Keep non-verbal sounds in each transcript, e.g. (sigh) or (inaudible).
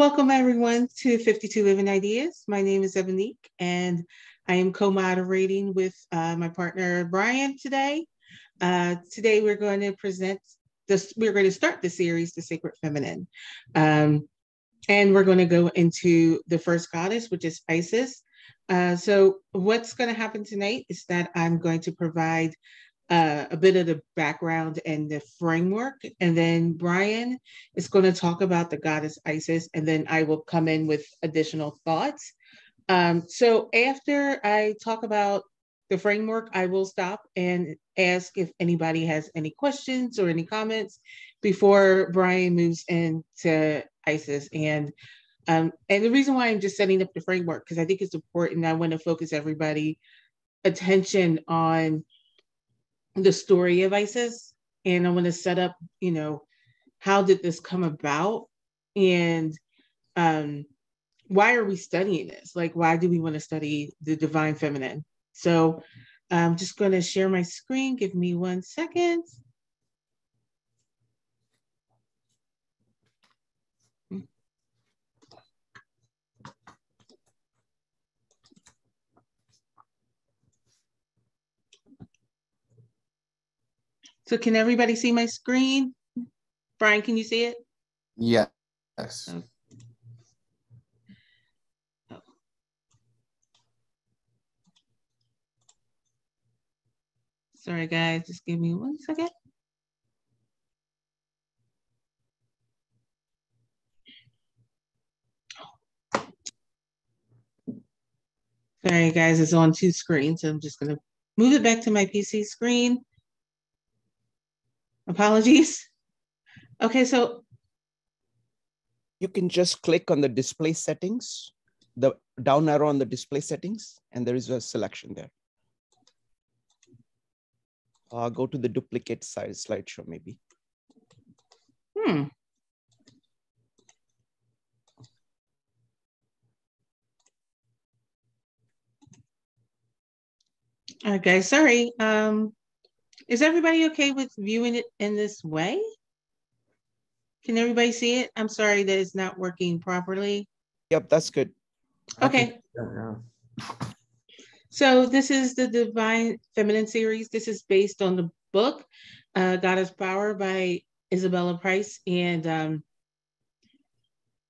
welcome everyone to 52 Living Ideas. My name is Evanique and I am co-moderating with uh, my partner Brian today. Uh, today we're going to present this, we're going to start the series, The Sacred Feminine. Um, and we're going to go into the first goddess, which is Isis. Uh, so what's going to happen tonight is that I'm going to provide uh, a bit of the background and the framework. And then Brian is going to talk about the goddess Isis, and then I will come in with additional thoughts. Um, so after I talk about the framework, I will stop and ask if anybody has any questions or any comments before Brian moves into Isis. And um, and the reason why I'm just setting up the framework because I think it's important. I want to focus everybody attention on the story of ISIS and I want to set up, you know, how did this come about and um, why are we studying this? Like, why do we want to study the divine feminine? So I'm just going to share my screen. Give me one second. So can everybody see my screen? Brian, can you see it? Yes. Oh. Sorry, guys, just give me one second. Sorry, guys, it's on two screens. So I'm just going to move it back to my PC screen. Apologies. Okay, so you can just click on the display settings, the down arrow on the display settings, and there is a selection there. Uh, go to the duplicate size slideshow, maybe. Hmm. Okay, sorry. Um, is everybody okay with viewing it in this way? Can everybody see it? I'm sorry that it's not working properly. Yep, that's good. Okay. So this is the Divine Feminine series. This is based on the book, uh, Goddess Power by Isabella Price. And um,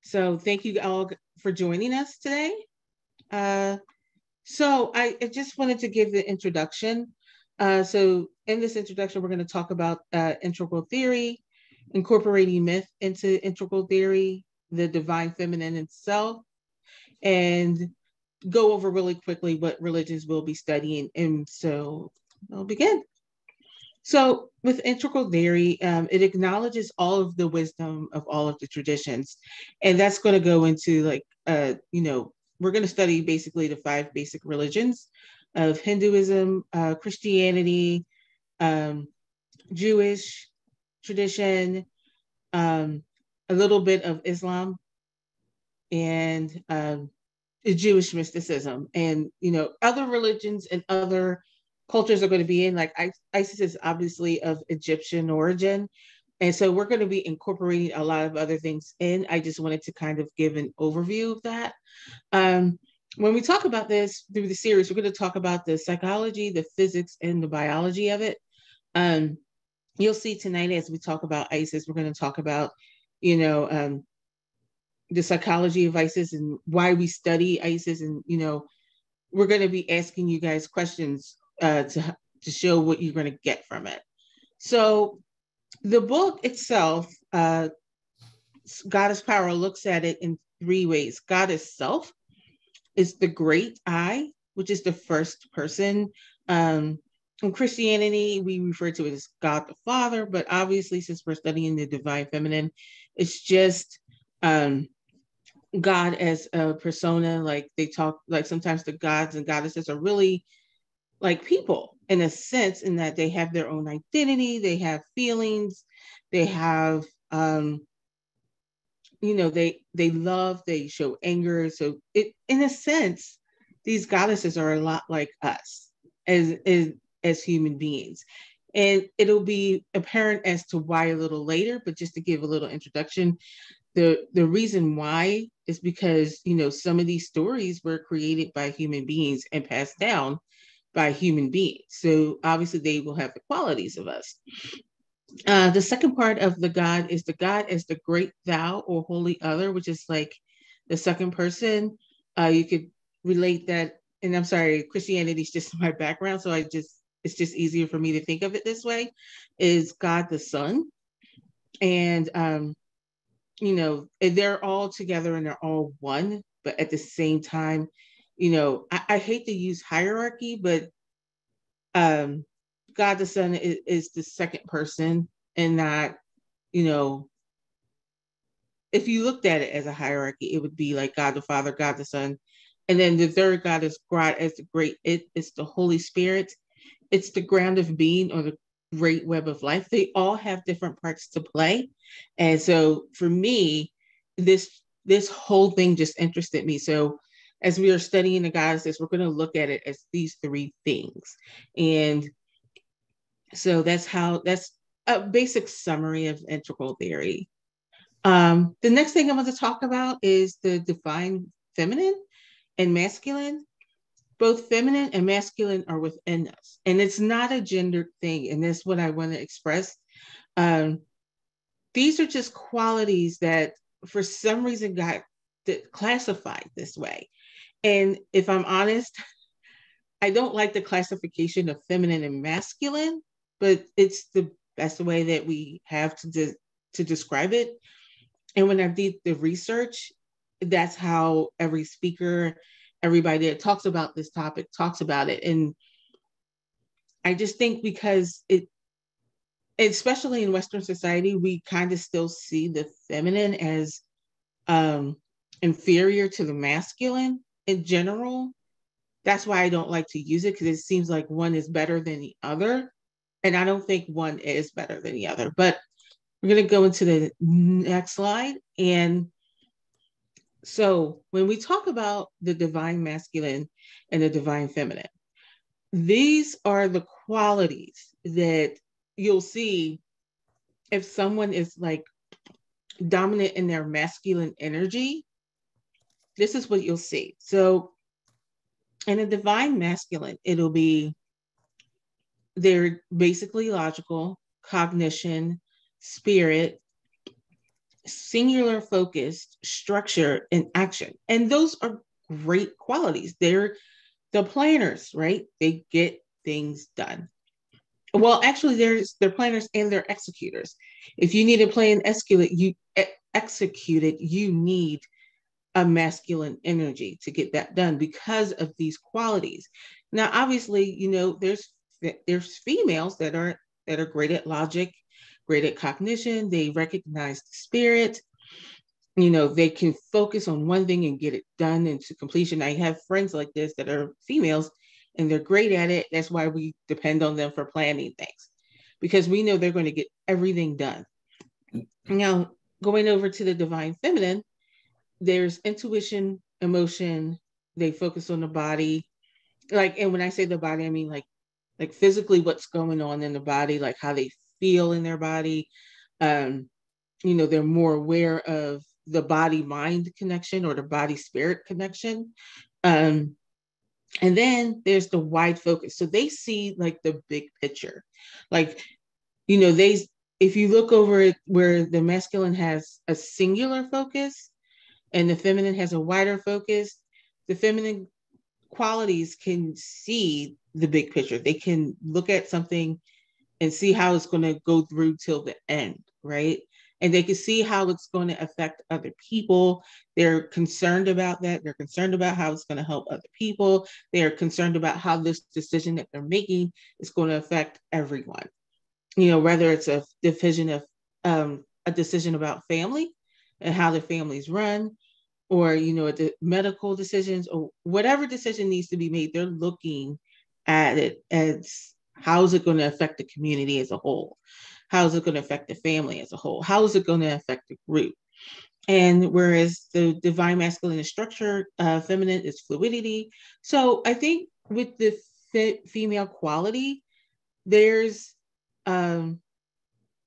so thank you all for joining us today. Uh, so I, I just wanted to give the introduction. Uh, so in this introduction, we're going to talk about uh, integral theory, incorporating myth into integral theory, the divine feminine itself, and go over really quickly what religions we'll be studying. And so I'll begin. So with integral theory, um, it acknowledges all of the wisdom of all of the traditions. And that's going to go into like, uh, you know, we're going to study basically the five basic religions of Hinduism, uh, Christianity, um, Jewish tradition, um, a little bit of Islam, and um, Jewish mysticism, and you know other religions and other cultures are going to be in. Like ISIS is obviously of Egyptian origin, and so we're going to be incorporating a lot of other things in. I just wanted to kind of give an overview of that. Um, when we talk about this through the series, we're going to talk about the psychology, the physics, and the biology of it. Um, you'll see tonight as we talk about ISIS, we're going to talk about, you know, um, the psychology of ISIS and why we study ISIS, and you know, we're going to be asking you guys questions uh, to to show what you're going to get from it. So, the book itself, uh, Goddess Power, looks at it in three ways: Goddess Self is the great I, which is the first person. Um, in Christianity, we refer to it as God the Father, but obviously, since we're studying the divine feminine, it's just um, God as a persona. Like they talk, like sometimes the gods and goddesses are really like people in a sense, in that they have their own identity, they have feelings, they have um, you know they they love they show anger so it in a sense these goddesses are a lot like us as as, as human beings and it'll be apparent as to why a little later but just to give a little introduction the the reason why is because you know some of these stories were created by human beings and passed down by human beings. So obviously they will have the qualities of us. Uh, the second part of the God is the God as the great thou or holy other, which is like the second person. Uh, you could relate that, and I'm sorry, Christianity is just (laughs) my background, so I just it's just easier for me to think of it this way. Is God the Son, and um, you know they're all together and they're all one, but at the same time, you know I, I hate to use hierarchy, but um, God the Son is, is the second person, and not you know if you looked at it as a hierarchy, it would be like God the Father, God the Son, and then the third God is God as the great. It's the Holy Spirit. It's the ground of being or the great web of life. They all have different parts to play, and so for me, this this whole thing just interested me. So as we are studying the goddesses, we're going to look at it as these three things, and so that's how that's a basic summary of integral theory. Um, the next thing I want to talk about is the divine feminine and masculine. Both feminine and masculine are within us, and it's not a gendered thing. And that's what I want to express. Um, these are just qualities that, for some reason, got classified this way. And if I'm honest, (laughs) I don't like the classification of feminine and masculine, but it's the best way that we have to de- to describe it and when I did the research, that's how every speaker, everybody that talks about this topic talks about it. And I just think because it, especially in Western society, we kind of still see the feminine as um, inferior to the masculine in general. That's why I don't like to use it because it seems like one is better than the other. And I don't think one is better than the other. But we're going to go into the next slide. And so when we talk about the divine masculine and the divine feminine, these are the qualities that you'll see if someone is like dominant in their masculine energy. This is what you'll see. So in a divine masculine, it'll be they're basically logical, cognition, spirit, singular focused, structure, and action. And those are great qualities. They're the planners, right? They get things done. Well, actually, there's they're planners and they're executors. If you need to plan execute you execute it, you need a masculine energy to get that done because of these qualities. Now, obviously, you know, there's there's females that are that are great at logic great at cognition, they recognize the spirit. You know, they can focus on one thing and get it done into completion. I have friends like this that are females and they're great at it. That's why we depend on them for planning things because we know they're going to get everything done. Now, going over to the divine feminine, there's intuition, emotion, they focus on the body. Like, and when I say the body, I mean like like physically what's going on in the body, like how they feel in their body. Um, you know, they're more aware of the body mind connection or the body spirit connection. Um, and then there's the wide focus. So they see like the big picture. Like, you know, they, if you look over it where the masculine has a singular focus and the feminine has a wider focus, the feminine qualities can see the big picture. They can look at something and see how it's going to go through till the end, right? And they can see how it's going to affect other people. They're concerned about that. They're concerned about how it's going to help other people. They're concerned about how this decision that they're making is going to affect everyone. You know, whether it's a division of um, a decision about family and how the families run, or you know, the medical decisions, or whatever decision needs to be made, they're looking at it as how is it going to affect the community as a whole? How is it going to affect the family as a whole? How is it going to affect the group? And whereas the divine masculine is structure, uh, feminine is fluidity. So I think with the female quality, there's um,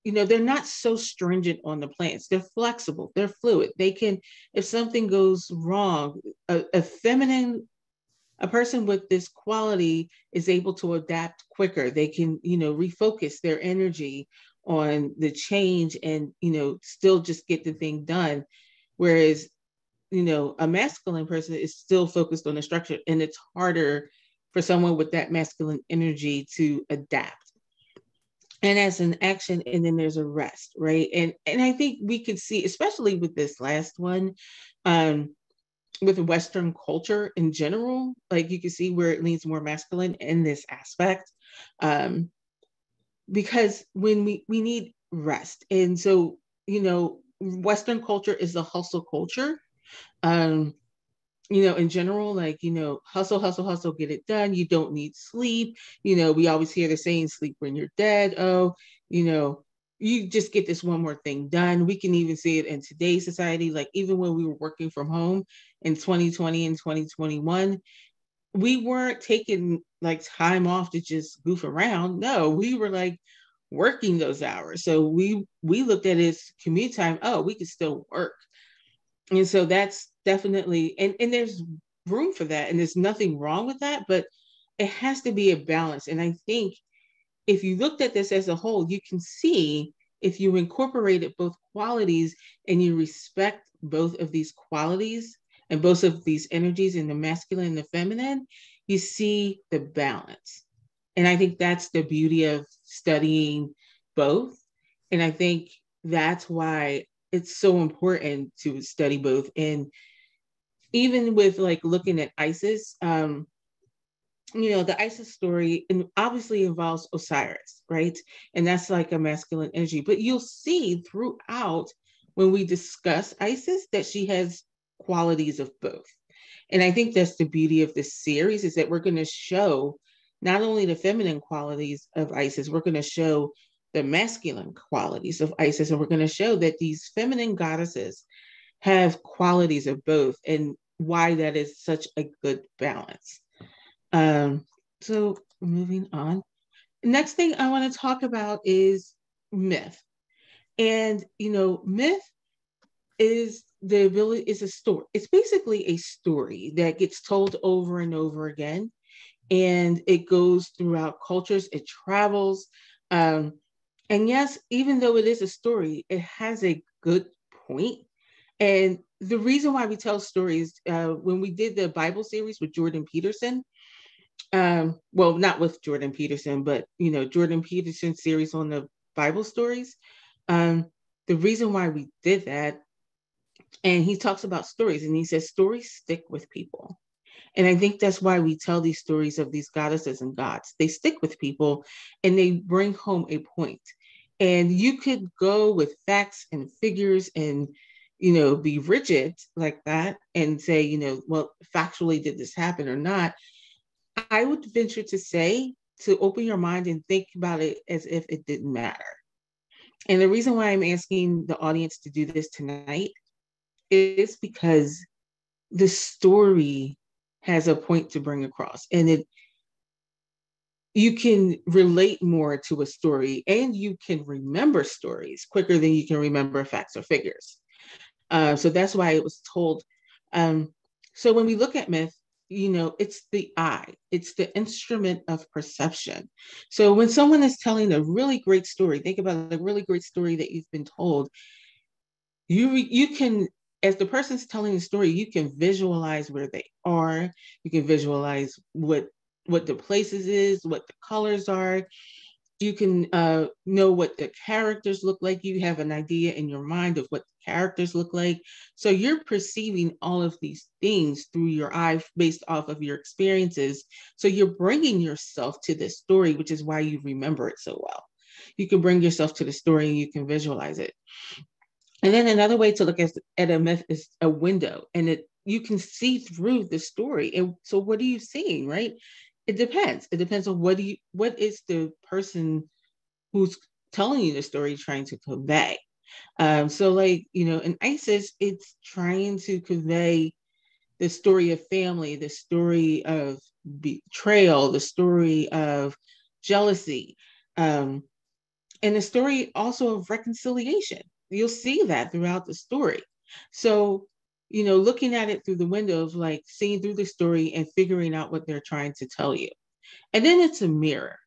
you know they're not so stringent on the plants they're flexible they're fluid they can if something goes wrong a, a feminine a person with this quality is able to adapt quicker. They can you know refocus their energy on the change and you know still just get the thing done. Whereas you know a masculine person is still focused on the structure and it's harder for someone with that masculine energy to adapt. And as an action and then there's a rest right? And and i think we could see especially with this last one um with western culture in general like you can see where it leans more masculine in this aspect um because when we we need rest and so you know western culture is a hustle culture um you know, in general, like, you know, hustle, hustle, hustle, get it done. You don't need sleep. You know, we always hear the saying, sleep when you're dead. Oh, you know, you just get this one more thing done. We can even see it in today's society. Like, even when we were working from home in 2020 and 2021, we weren't taking like time off to just goof around. No, we were like working those hours. So we we looked at it as commute time. Oh, we could still work. And so that's definitely and and there's room for that and there's nothing wrong with that but it has to be a balance and i think if you looked at this as a whole you can see if you incorporated both qualities and you respect both of these qualities and both of these energies in the masculine and the feminine you see the balance. And i think that's the beauty of studying both. And i think that's why it's so important to study both. And even with like looking at Isis, um, you know, the Isis story obviously involves Osiris, right? And that's like a masculine energy. But you'll see throughout when we discuss Isis that she has qualities of both. And I think that's the beauty of this series is that we're going to show not only the feminine qualities of Isis, we're going to show the masculine qualities of Isis, and we're going to show that these feminine goddesses have qualities of both. And why that is such a good balance. Um, so moving on. Next thing I want to talk about is myth. And you know, myth is the ability is a story. It's basically a story that gets told over and over again. And it goes throughout cultures, it travels. Um, and yes, even though it is a story, it has a good point. And the reason why we tell stories, uh, when we did the Bible series with Jordan Peterson, um, well, not with Jordan Peterson, but you know, Jordan Peterson series on the Bible stories. Um, the reason why we did that, and he talks about stories, and he says stories stick with people. And I think that's why we tell these stories of these goddesses and gods. They stick with people and they bring home a point. And you could go with facts and figures and you know, be rigid like that and say, you know, well, factually, did this happen or not? I would venture to say to open your mind and think about it as if it didn't matter. And the reason why I'm asking the audience to do this tonight is because the story has a point to bring across and it you can relate more to a story and you can remember stories quicker than you can remember facts or figures uh, so that's why it was told. Um, so when we look at myth, you know, it's the eye, it's the instrument of perception. So when someone is telling a really great story, think about a really great story that you've been told. You you can, as the person's telling the story, you can visualize where they are. You can visualize what what the places is, what the colors are you can uh, know what the characters look like. You have an idea in your mind of what characters look like. So you're perceiving all of these things through your eye based off of your experiences. So you're bringing yourself to this story, which is why you remember it so well. You can bring yourself to the story and you can visualize it. And then another way to look at, at a myth is a window, and it you can see through the story. And so, what are you seeing, right? it depends. It depends on what do you what is the person who's telling you the story trying to convey. Um, so like, you know, in ISIS, it's trying to convey the story of family, the story of betrayal, the story of jealousy. Um, and the story also of reconciliation. You'll see that throughout the story. So, you know, looking at it through the window of like seeing through the story and figuring out what they're trying to tell you. And then it's a mirror.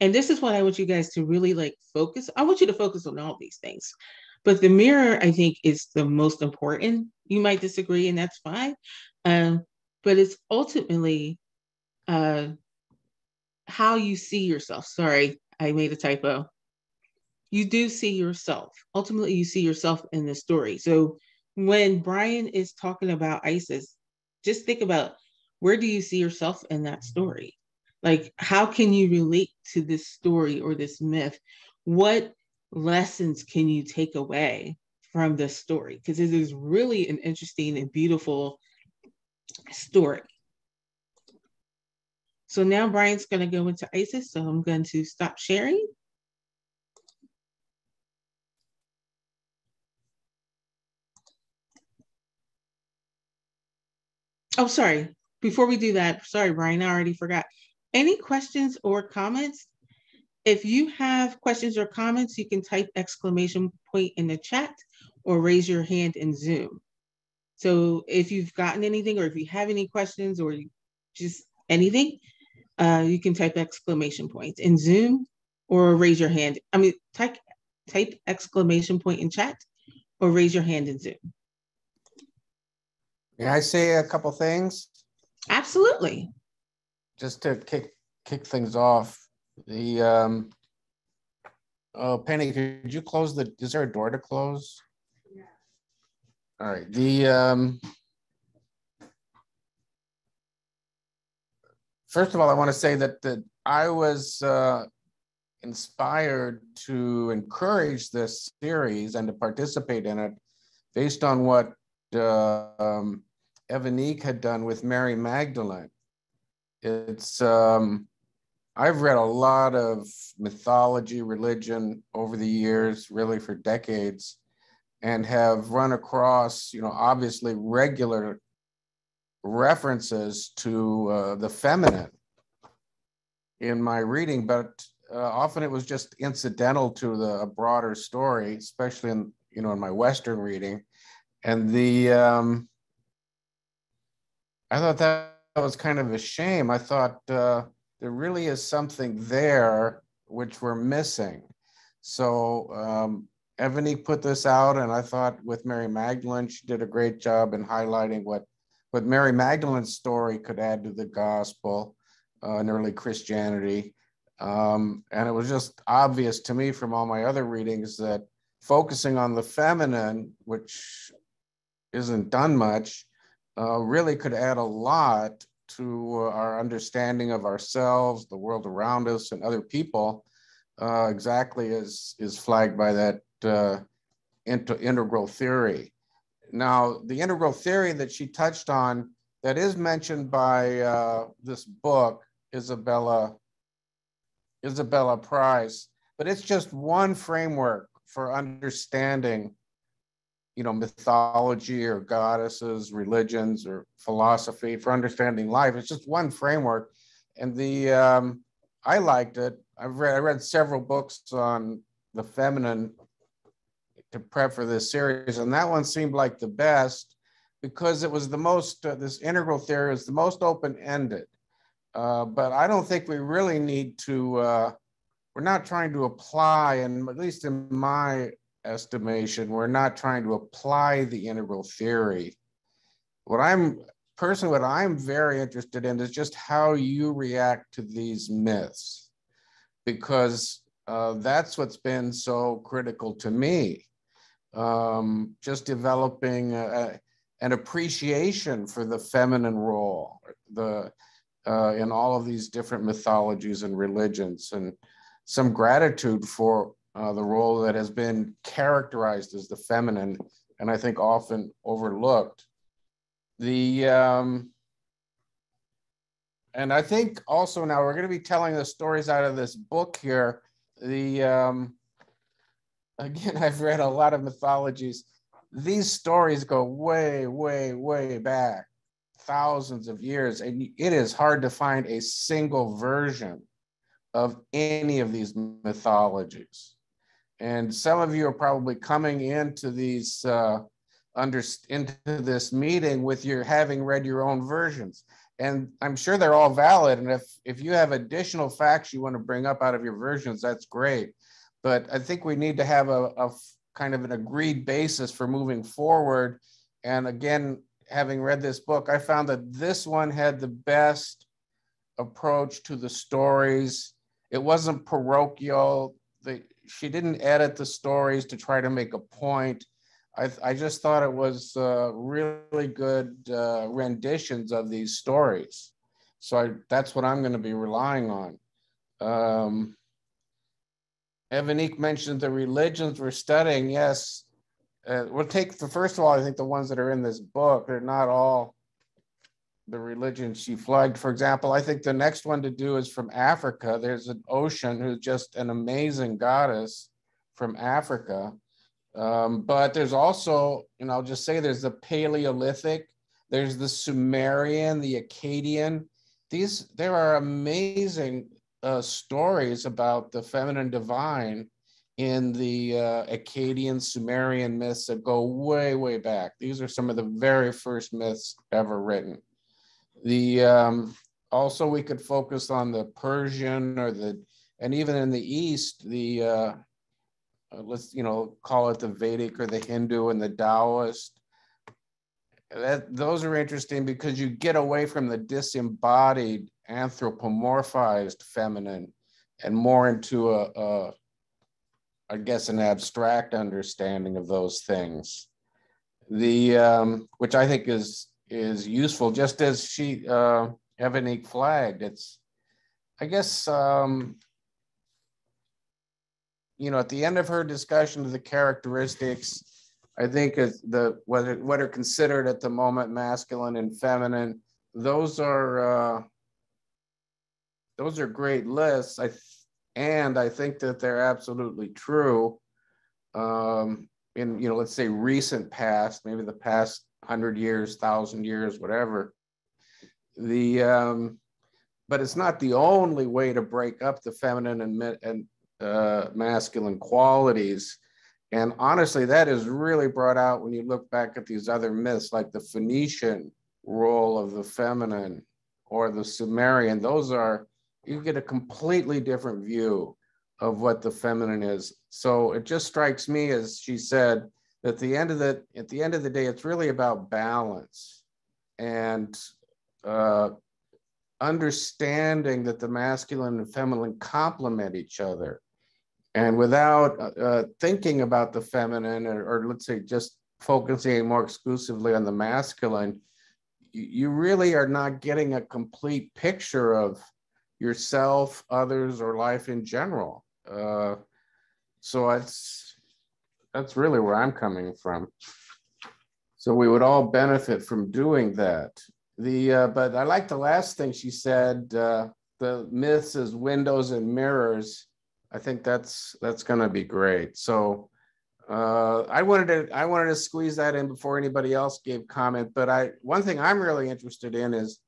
And this is what I want you guys to really like focus. I want you to focus on all these things. But the mirror, I think, is the most important. You might disagree, and that's fine. Um, but it's ultimately uh, how you see yourself. Sorry, I made a typo. You do see yourself. Ultimately, you see yourself in the story. So when Brian is talking about Isis, just think about where do you see yourself in that story? Like, how can you relate to this story or this myth? What lessons can you take away from this story? Because it is really an interesting and beautiful story. So now Brian's going to go into ISIS. So I'm going to stop sharing. Oh, sorry. Before we do that, sorry, Brian, I already forgot. Any questions or comments? If you have questions or comments, you can type exclamation point in the chat or raise your hand in Zoom. So if you've gotten anything or if you have any questions or just anything, uh, you can type exclamation points in Zoom or raise your hand. I mean, type, type exclamation point in chat or raise your hand in Zoom. May I say a couple things? Absolutely. Just to kick kick things off, the um, oh Penny, could you close the? Is there a door to close? Yeah. All right. The um, first of all, I want to say that that I was uh, inspired to encourage this series and to participate in it based on what uh, um, Evanique had done with Mary Magdalene. It's um, I've read a lot of mythology, religion over the years, really for decades, and have run across, you know, obviously regular references to uh, the feminine in my reading, but uh, often it was just incidental to the broader story, especially in you know in my Western reading, and the um, I thought that was kind of a shame. I thought. Uh, there really is something there which we're missing. So um, Evanique put this out, and I thought with Mary Magdalene, she did a great job in highlighting what what Mary Magdalene's story could add to the gospel uh, in early Christianity. Um, and it was just obvious to me from all my other readings that focusing on the feminine, which isn't done much, uh, really could add a lot to uh, our understanding of ourselves, the world around us, and other people, uh, exactly as is flagged by that uh, inter- integral theory. Now, the integral theory that she touched on that is mentioned by uh, this book, Isabella, Isabella Price, but it's just one framework for understanding you know, mythology or goddesses, religions or philosophy for understanding life. It's just one framework. And the um, I liked it. I've read I read several books on the feminine to prep for this series, and that one seemed like the best because it was the most uh, this integral theory is the most open ended. Uh, but I don't think we really need to. Uh, we're not trying to apply, and at least in my estimation. We're not trying to apply the integral theory. What I'm personally, what I'm very interested in is just how you react to these myths, because uh, that's what's been so critical to me. Um, just developing a, an appreciation for the feminine role, the uh, in all of these different mythologies and religions, and some gratitude for uh, the role that has been characterized as the feminine and I think often overlooked. The um, and I think also now we're going to be telling the stories out of this book here. The um, again, (laughs) I've read a lot of mythologies. These stories go way, way, way back, thousands of years, and it is hard to find a single version of any of these mythologies. And some of you are probably coming into these uh, under into this meeting with your having read your own versions. And i'm sure they're all valid. And if if you have additional facts you want to bring up out of your versions that's great. But i think we need to have a, a kind of an agreed basis for moving forward. And again having read this book i found that this one had the best approach to the stories. It wasn't parochial. The, she didn't edit the stories to try to make a point I, I just thought it was uh, really good uh, renditions of these stories. So I, that's what I'm going to be relying on. Um, Evanique mentioned the religions we're studying. Yes, uh, we'll take the first of all, I think the ones that are in this book, they're not all the religions she flagged. For example, I think the next one to do is from Africa. There's an Oshun who's just an amazing goddess from Africa. Um, but there's also, and I'll just say there's the Paleolithic, there's the Sumerian, the Akkadian. These, there are amazing uh, stories about the feminine divine in the uh, Akkadian Sumerian myths that go way, way back. These are some of the very first myths ever written. The um, also we could focus on the Persian or the, and even in the East, the uh, uh, let's you know call it the Vedic or the Hindu and the Taoist. That those are interesting because you get away from the disembodied, anthropomorphized feminine, and more into a, a I guess an abstract understanding of those things. The um, which I think is is useful, just as she uh, Evanique flagged. It's I guess um, you know, at the end of her discussion of the characteristics, I think is the what are, what are considered at the moment masculine and feminine, those are uh, those are great lists. I and I think that they're absolutely true. Um, in you know, let's say recent past, maybe the past hundred years, thousand years, whatever. The um, but it's not the only way to break up the feminine and, and uh, masculine qualities. And honestly, that is really brought out when you look back at these other myths, like the Phoenician role of the feminine or the Sumerian. Those are, you get a completely different view of what the feminine is. So it just strikes me, as she said, at the end of the at the end of the day, it's really about balance and uh, understanding that the masculine and feminine complement each other. And without uh, uh, thinking about the feminine or, or, let's say just focusing more exclusively on the masculine you really are not getting a complete picture of yourself others or life in general. Uh, so it's that's really where i'm coming from so we would all benefit from doing that the uh, but i like the last thing she said uh, the myths as windows and mirrors I think that's that's going to be great. So uh, I wanted to I wanted to squeeze that in before anybody else gave comment. But I one thing I'm really interested in is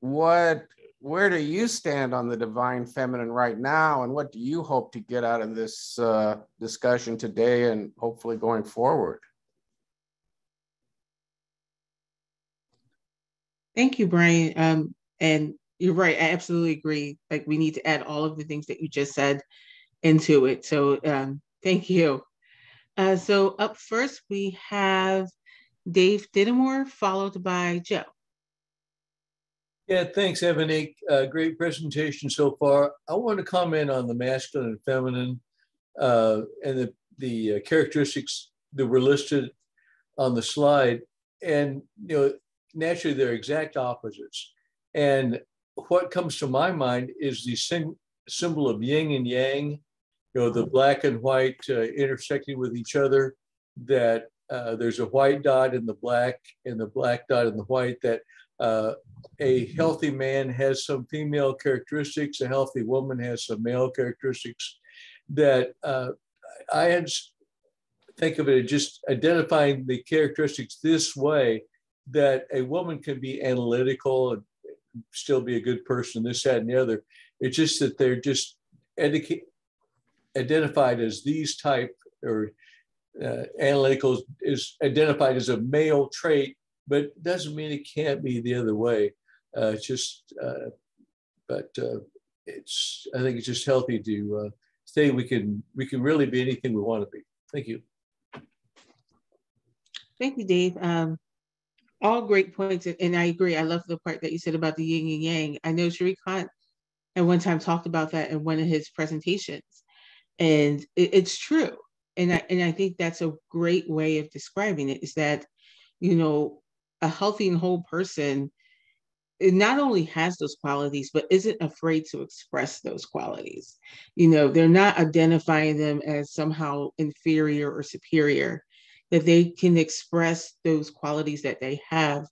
what where do you stand on the divine feminine right now, and what do you hope to get out of this uh, discussion today, and hopefully going forward? Thank you, Brian. Um, and you're right. I absolutely agree. Like we need to add all of the things that you just said into it. So um, thank you. Uh, so up first we have Dave Dittemore, followed by Joe. Yeah, thanks, Evanique. Uh, great presentation so far. I want to comment on the masculine and feminine uh, and the, the uh, characteristics that were listed on the slide. And, you know, naturally they're exact opposites. And what comes to my mind is the symbol of yin and yang, you know, the black and white uh, intersecting with each other, that uh, there's a white dot in the black and the black dot in the white, that uh, a healthy man has some female characteristics, a healthy woman has some male characteristics, that uh, I had think of it as just identifying the characteristics this way that a woman can be analytical and still be a good person, this, that, and the other. It's just that they're just educate. identified as these type or uh, analytical is identified as a male trait, but doesn't mean it can't be the other way. Uh, just, uh, but uh, it's I think it's just healthy to uh, say we can we can really be anything we want to be. Thank you. Thank you, Dave. Um, all great points, and I agree. I love the part that you said about the yin and yang. I know Sharif Khan at one time talked about that in one of his presentations, and it, it's true. And I and I think that's a great way of describing it. Is that you know a healthy and whole person it not only has those qualities, but isn't afraid to express those qualities. You know, they're not identifying them as somehow inferior or superior, that they can express those qualities that they have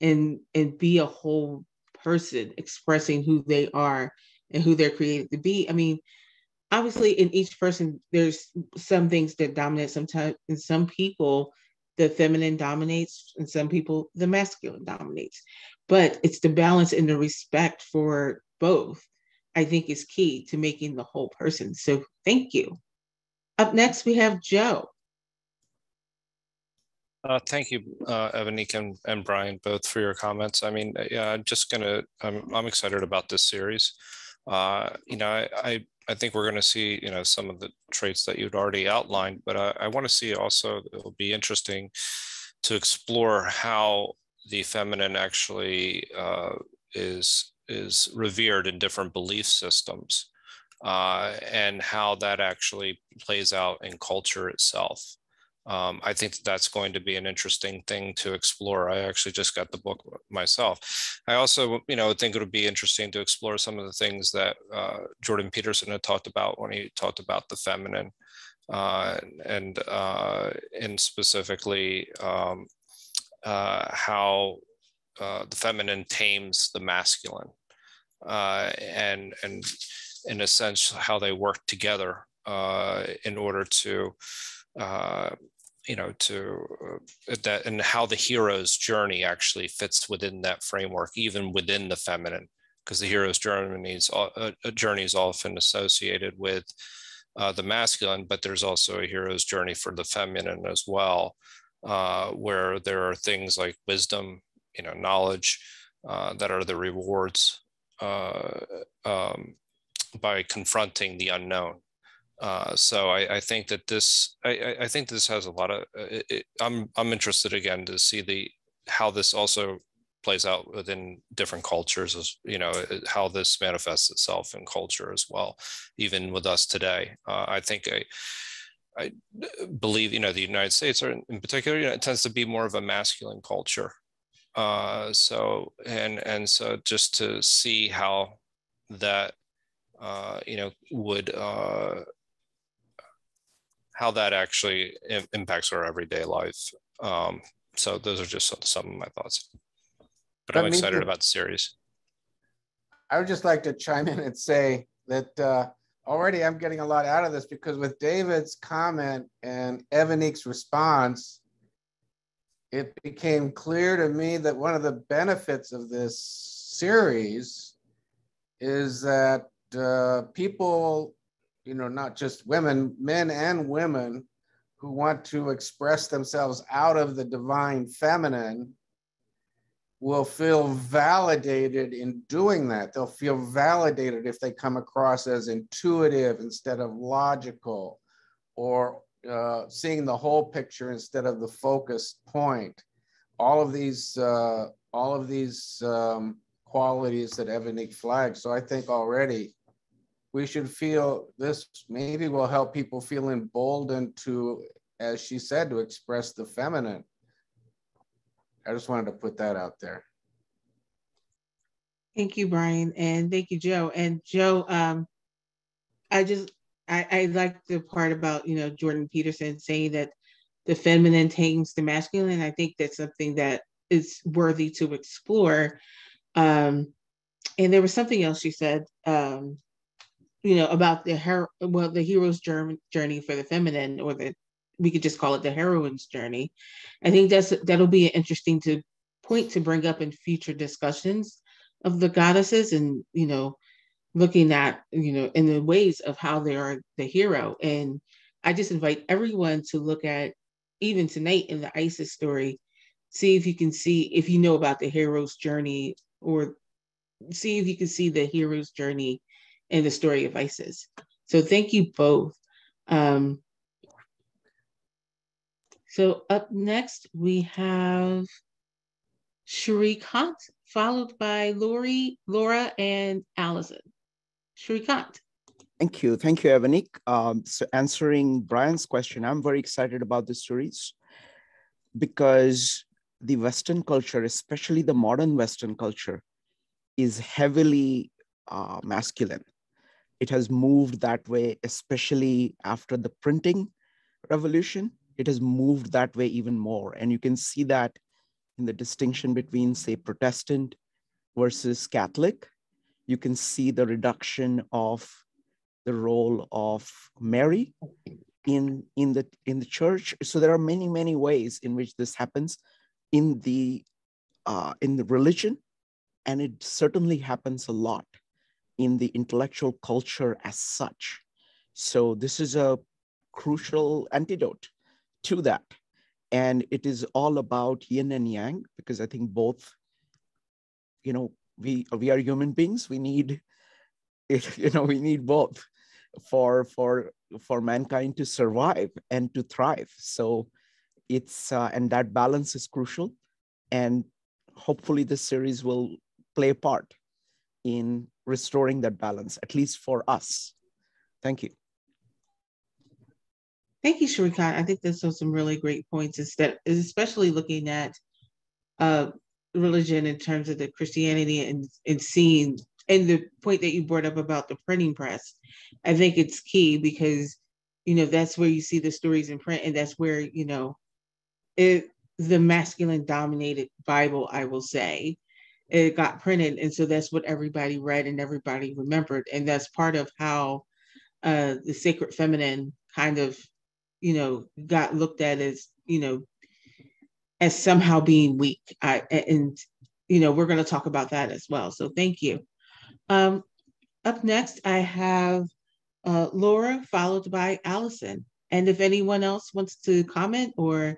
and and be a whole person expressing who they are and who they're created to be. I mean, obviously in each person, there's some things that dominate sometimes in some people the feminine dominates and some people the masculine dominates but it's the balance and the respect for both i think is key to making the whole person so thank you up next we have joe uh, thank you, uh, Evanique and, and Brian, both for your comments. I mean, yeah, I'm just gonna, I'm, I'm excited about this series. Uh, you know, I, I, I think we're gonna see, you know, some of the traits that you'd already outlined, but I, I wanna see also, it'll be interesting to explore how the feminine actually uh, is is revered in different belief systems uh, and how that actually plays out in culture itself. Um, I think that that's going to be an interesting thing to explore. I actually just got the book myself. I also, you know, think it would be interesting to explore some of the things that uh, Jordan Peterson had talked about when he talked about the feminine, uh, and uh, and specifically um, uh, how uh, the feminine tames the masculine, uh, and and in a sense how they work together in order to uh, you know to uh, that and how the hero's journey actually fits within that framework, even within the feminine, because the hero's journey is a journey is often associated with uh, the masculine, but there's also a hero's journey for the feminine as well uh, where there are things like wisdom, you know, knowledge uh, that are the rewards uh, um, by confronting the unknown. Uh, so I, I, think that this, I, I, think this has a lot of. Uh, it, it, I'm I'm interested again to see the how this also plays out within different cultures as you know how this manifests itself in culture as well even with us today uh, i think I, I believe, you know, the United States, are in particular, you know, it tends to be more of a masculine culture. Uh, so and and so just to see how that, uh, you know, would uh, how that actually impacts our everyday life. Um, so those are just some, some of my thoughts. But I'm excited about the series. I would just like to chime in and say that uh, already I'm getting a lot out of this because with David's comment and Evanique's response, it became clear to me that one of the benefits of this series is that uh, people, you know, not just women, men and women who want to express themselves out of the divine feminine will feel validated in doing that. They'll feel validated if they come across as intuitive instead of logical or uh, seeing the whole picture instead of the focus point. All of these, uh, all of these um, qualities that Evanique flagged. So I think already we should feel this maybe will help people feel emboldened to, as she said, to express the feminine I just wanted to put that out there. Thank you, Brian, and thank you, Joe. And Joe, um, I just I, I like the part about you know Jordan Peterson saying that the feminine tames the masculine. I think that's something that is worthy to explore. Um, and there was something else you said, um, you know, about the her well the hero's journey for the feminine or the we could just call it the heroine's journey. I think that's that'll be an interesting to point to bring up in future discussions of the goddesses and you know looking at, you know, in the ways of how they are the hero. And I just invite everyone to look at even tonight in the Isis story, see if you can see if you know about the hero's journey or see if you can see the hero's journey in the story of Isis. So thank you both. Um, so up next we have Sheree Shrikant, followed by Lori, Laura, and Allison. Sheree Shrikant. Thank you. Thank you, Evanique. Um, so answering Brian's question, I'm very excited about this series because the Western culture, especially the modern Western culture, is heavily uh, masculine. It has moved that way, especially after the printing revolution it has moved that way even more. And you can see that in the distinction between, say, Protestant versus Catholic. You can see the reduction of the role of Mary in, in, the, in the church. So there are many, many ways in which this happens in the, uh, in the religion, and it certainly happens a lot in the intellectual culture as such. So this is a crucial antidote to that. And it is all about yin and yang, because I think both, you know, we we are human beings. We need, (laughs) you know, we need both for for for mankind to survive and to thrive. So it's uh, and that balance is crucial. And hopefully this series will play a part in restoring that balance, at least for us. Thank you. Thank you, Shrikant. I think those are some really great points, instead, especially looking at uh, religion in terms of the Christianity and, and seeing, and the point that you brought up about the printing press. I think it's key because, you know, that's where you see the stories in print, and that's where, you know, it, the masculine dominated Bible, I will say, it got printed. And so that's what everybody read and everybody remembered. And that's part of how uh, the sacred feminine kind of you know, got looked at as, you know, as somehow being weak. I, and, you know, we're going to talk about that as well. So thank you. Um, up next, I have uh, Laura, followed by Allison. And if anyone else wants to comment or,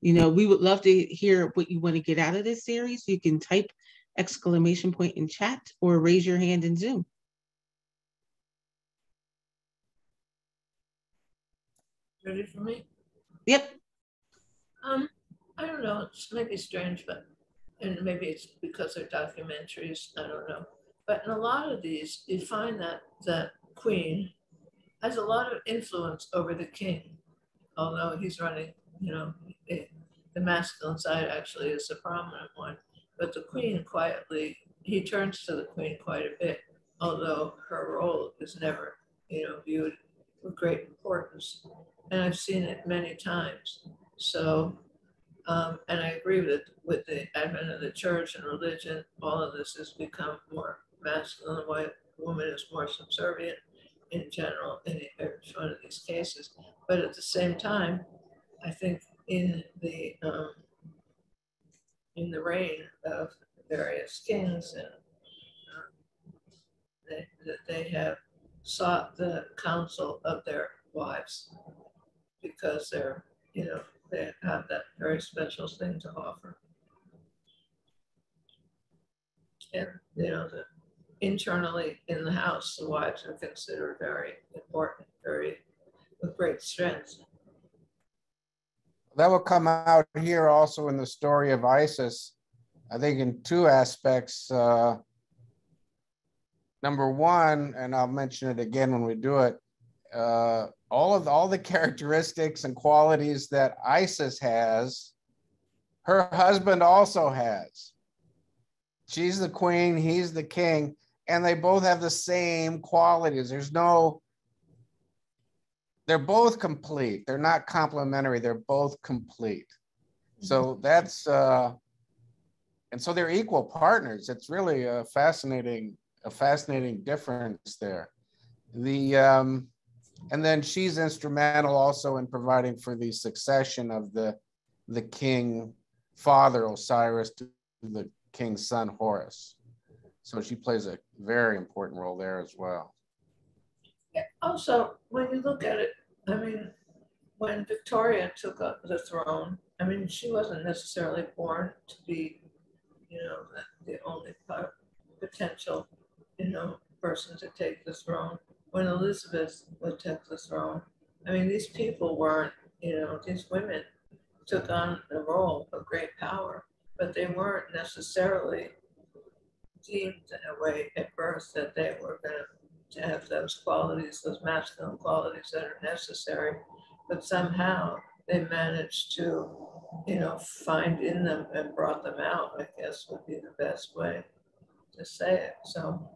you know, we would love to hear what you want to get out of this series. You can type exclamation point in chat or raise your hand in Zoom. Ready for me? Yep. Um, I don't know. It's maybe strange, but and maybe it's because they're documentaries. I don't know. But in a lot of these, you find that the queen has a lot of influence over the king, although he's running. You know, the masculine side actually is the prominent one, but the queen quietly he turns to the queen quite a bit, although her role is never, you know, viewed with great importance and I've seen it many times. So, um, and I agree with it with the advent of the church and religion. All of this has become more masculine. Why woman is more subservient in general in each one of these cases. But at the same time, I think in the um, in the reign of various kings and uh, they, that they have sought the counsel of their wives because they're, you know, they have that very special thing to offer. And, you know, the, internally in the house, the wives are considered very important, very with great strength. That will come out here also in the story of Isis, I think in two aspects. Uh, number one, and I'll mention it again when we do it, uh, all of the, all the (laughs) characteristics and qualities that Isis has, her husband also has. She's the queen, he's the king, and they both have the same qualities. There's no, they're both complete. They're not complementary, they're both complete. So mm-hmm. that's, uh, and so they're equal partners. It's really a fascinating, a fascinating difference there. The, um, and then she's instrumental also in providing for the succession of the the king father Osiris to the king's son Horus. So she plays a very important role there as well. Also, when you look at it, I mean, when Victoria took up the throne, I mean, she wasn't necessarily born to be, you know, the, only potential, you know, person to take the throne. When Elizabeth would take the throne, I mean, these people weren't, you know, these women took on the role of great power, but they weren't necessarily deemed in a way at birth that they were going to have those qualities, those masculine qualities that are necessary. But somehow they managed to, you know, find in them and brought them out, I guess would be the best way to say it. So,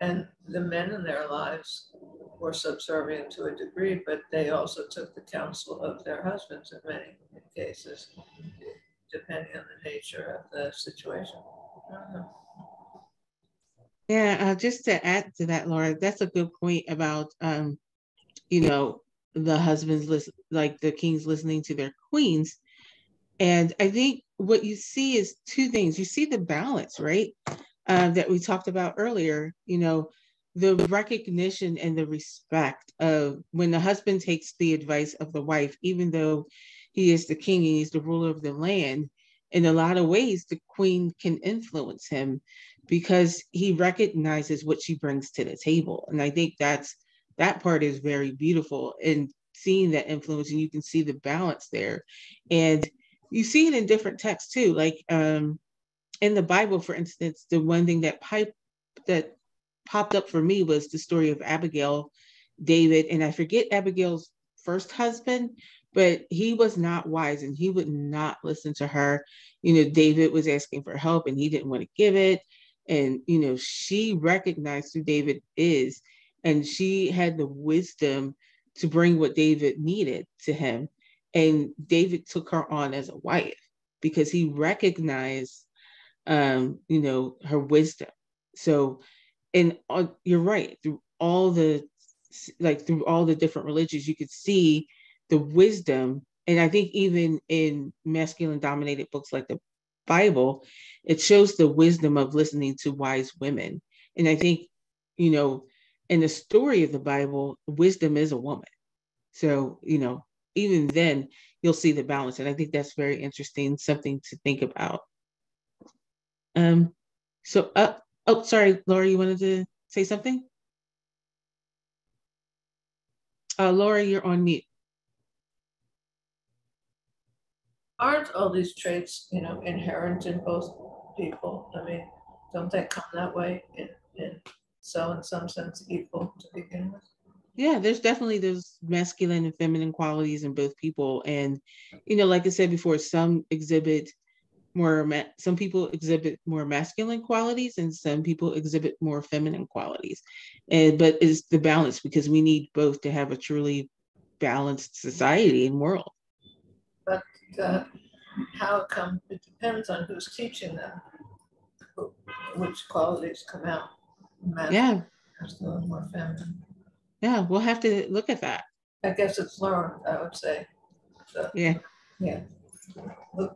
and the men in their lives were subservient to a degree, but they also took the counsel of their husbands in many cases, depending on the nature of the situation. Mm-hmm. Yeah, uh, just to add to that, Laura, that's a good point about, um, you know, the husbands listen, like the kings listening to their queens. And I think what you see is two things. You see the balance, right? Uh, that we talked about earlier. You know, the recognition and the respect of when the husband takes the advice of the wife, even though he is the king and he's the ruler of the land, in a lot of ways, the queen can influence him because he recognizes what she brings to the table. And I think that's that part is very beautiful and seeing that influence and you can see the balance there. And you see it in different texts too. Like um in the Bible, for instance, the one thing that pipe that popped up for me was the story of Abigail, David, and I forget Abigail's first husband, but he was not wise and he would not listen to her. You know, David was asking for help and he didn't want to give it. And, you know, she recognized who David is and she had the wisdom to bring what David needed to him. And David took her on as a wife because he recognized, um, you know, her wisdom. So and uh, you're right through all the like through all the different religions you could see the wisdom and i think even in masculine dominated books like the bible it shows the wisdom of listening to wise women and i think you know in the story of the bible wisdom is a woman so you know even then you'll see the balance and i think that's very interesting something to think about um so uh, Oh, sorry, Laura, you wanted to say something? Uh, Laura, you're on mute. Aren't all these traits, you know, inherent in both people? I mean, don't they come that way in, in so in some sense equal to begin with? Yeah, there's definitely those masculine and feminine qualities in both people. And, you know, like I said before, some exhibit more some people exhibit more masculine qualities and some people exhibit more feminine qualities and but it's the balance because we need both to have a truly balanced society and world uh, how come it depends on who's teaching them which qualities come out yeah masculine more feminine yeah we'll have to look at that i guess it's learned i would say so, yeah yeah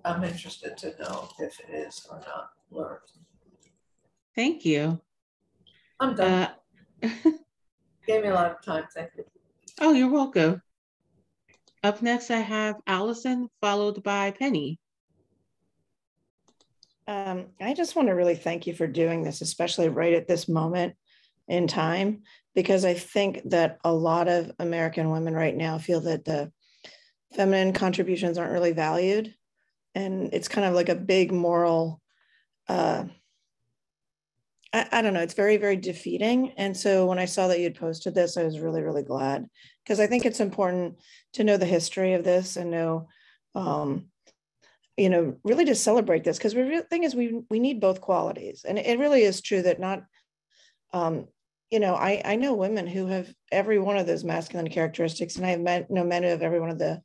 I'm interested to know if it is or not learned. Thank you. I'm done. Uh, (laughs) Gave me a lot of time. Thank you. Oh, you're welcome. Up next, I have Allison, followed by Penny. Um, I just want to really thank you for doing this, especially right at this moment in time, because I think that a lot of American women right now feel that the feminine contributions aren't really valued. And it's kind of like a big moral, uh, I, I don't know, it's very, very defeating. And so when I saw that you had posted this, I was really, really glad because I think it's important to know the history of this and know, um, you know, really to celebrate this because the thing is we we need both qualities, and it really is true that not, um, you know, I I know women who have every one of those masculine characteristics, and I have met no men who have every one of the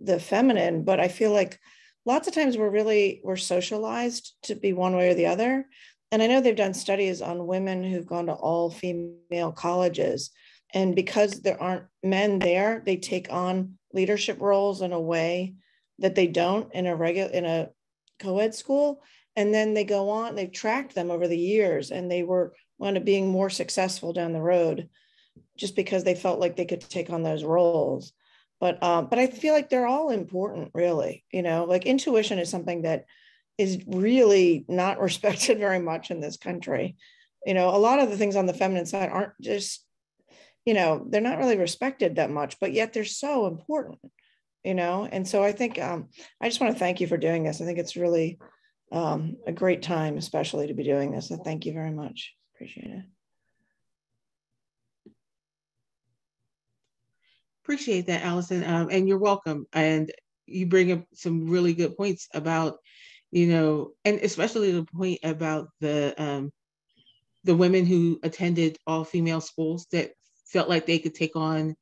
the feminine but i feel like lots of times we're really we're socialized to be one way or the other and i know they've done studies on women who've gone to all female colleges and because there aren't men there they take on leadership roles in a way that they don't in a regular in a co-ed school and then they go on they've tracked them over the years and they were wound up being more successful down the road just because they felt like they could take on those roles. But um, but i feel like they're all important really you know like intuition is something that is really not (laughs) respected very much in this country. You know a lot of the things on the feminine side aren't just you know they're not really respected that much but yet they're so important you know? And so i think um, i just want to thank you for doing this. I think it's really um, a great time especially to be doing this so thank you very much. Appreciate it. Appreciate that allison. Um, and you're welcome. And you bring up some really good points about you know and especially the point about the um, the women who attended all female schools that felt like they could take on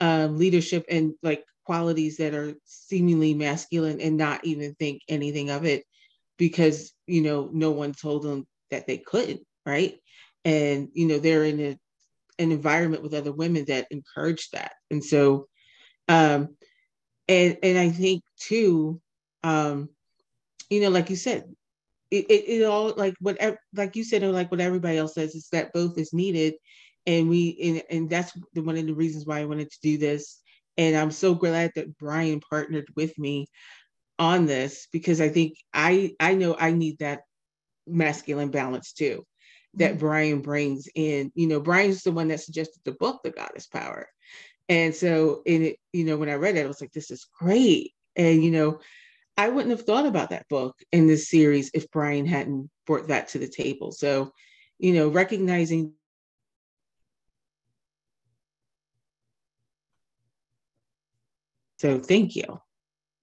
um, leadership and like qualities that are seemingly masculine and not even think anything of it because you know no one told them that they couldn't right? And you know they're in a, an environment with other women that encourage that. And so um and and i think too um you know like you said it, it, it all like what like you said or like what everybody else says is that both is needed and we and, and that's the, one of the reasons why i wanted to do this and I'm so glad that Brian partnered with me on this because I think I I know I need that masculine balance too that mm-hmm. Brian brings in. You know, Brian's the one that suggested the book, The Goddess Power. And so in it, you know, when I read it, I was like, this is great. And you know, I wouldn't have thought about that book in this series if Brian hadn't brought that to the table. So, you know, recognizing So thank you.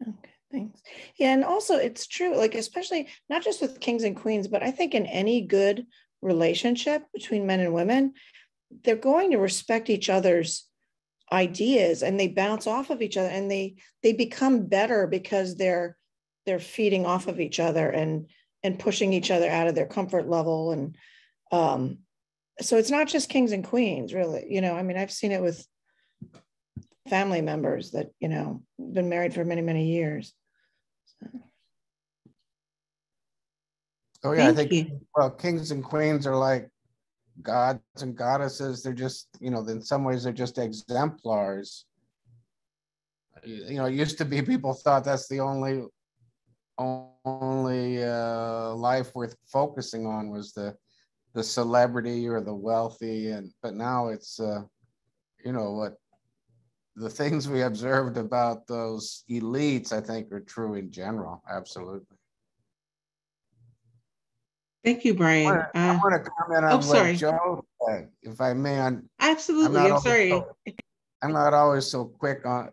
Okay, thanks. Yeah, and also it's true, like especially not just with kings and queens, but I think in any good relationship between men and women, they're going to respect each other's ideas and they bounce off of each other and they they become better because they're they're feeding off of each other and and pushing each other out of their comfort level and um so it's not just kings and queens really you know i mean i've seen it with family members that you know been married for many many years so. oh yeah Thank i think you. well kings and queens are like gods and goddesses they're just you know in some ways they're just exemplars you know it used to be people thought that's the only only uh, life worth focusing on was the the celebrity or the wealthy and but now it's uh you know what the things we observed about those elites, I think, are true in general. Absolutely. Thank you, Brian. I want to, uh, comment on oh, what sorry. Joe said, if I may. On, Absolutely. I'm, I'm sorry. So, I'm not always so quick on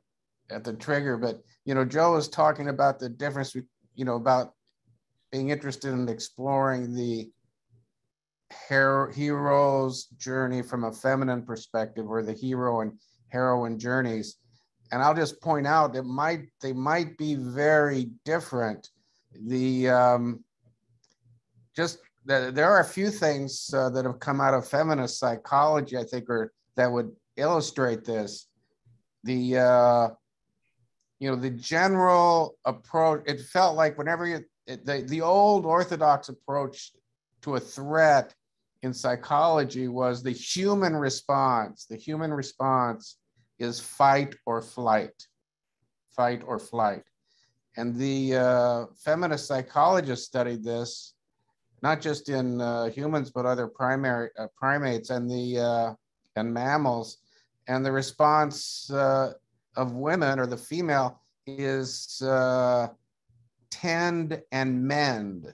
at the trigger, but you know, Joe was talking about the difference, you know, about being interested in exploring the hero, hero's journey from a feminine perspective, or the hero and heroine journeys. And I'll just point out it might they might be very different. The um, just the, there are a few things uh, that have come out of feminist psychology, I think, or that would illustrate this. The uh, you know the general approach. It felt like whenever you the the old orthodox approach to a threat in psychology was the human response. The human response is fight or flight, fight or flight. And the uh, feminist psychologists studied this, not just in uh, humans, but other primary uh, primates and the uh, and mammals. And the response uh, of women or the female is uh, tend and mend.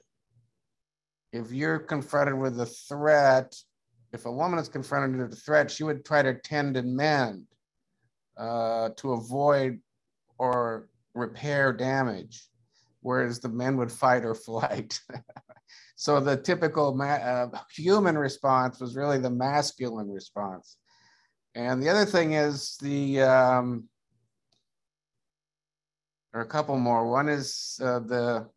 If you're confronted with a threat, if a woman is confronted with a threat, she would try to tend and mend uh, to avoid or repair damage, whereas the men would fight or (laughs) flight. so the typical ma- uh, human response was really the masculine response. And the other thing is the, um, or a couple more. One is uh, the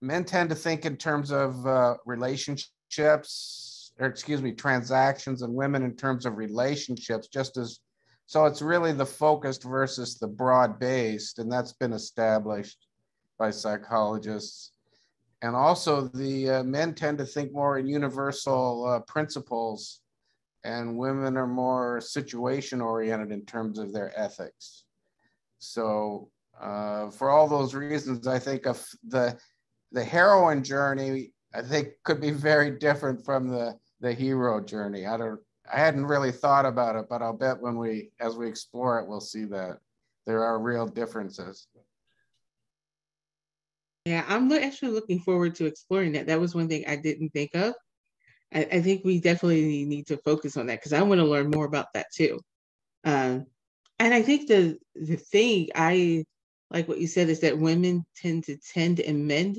men tend to think in terms of uh, relationships or excuse me, transactions and women in terms of relationships, just as so it's really the focused versus the broad based, and that's been established. by psychologists. And also the uh, men tend to think more in universal uh, principles and women are more situation oriented in terms of their ethics. So uh, for all those reasons, I think of the, the heroine journey, I think could be very different from the, the hero journey. I don't, I hadn't really thought about it, but I'll bet when we, as we explore it, we'll see that there are real differences. Yeah, I'm actually looking forward to exploring that. That was one thing I didn't think of. I, I think we definitely need to focus on that because I want to learn more about that too. Um, and I think the the thing I like what you said is that women tend to tend and men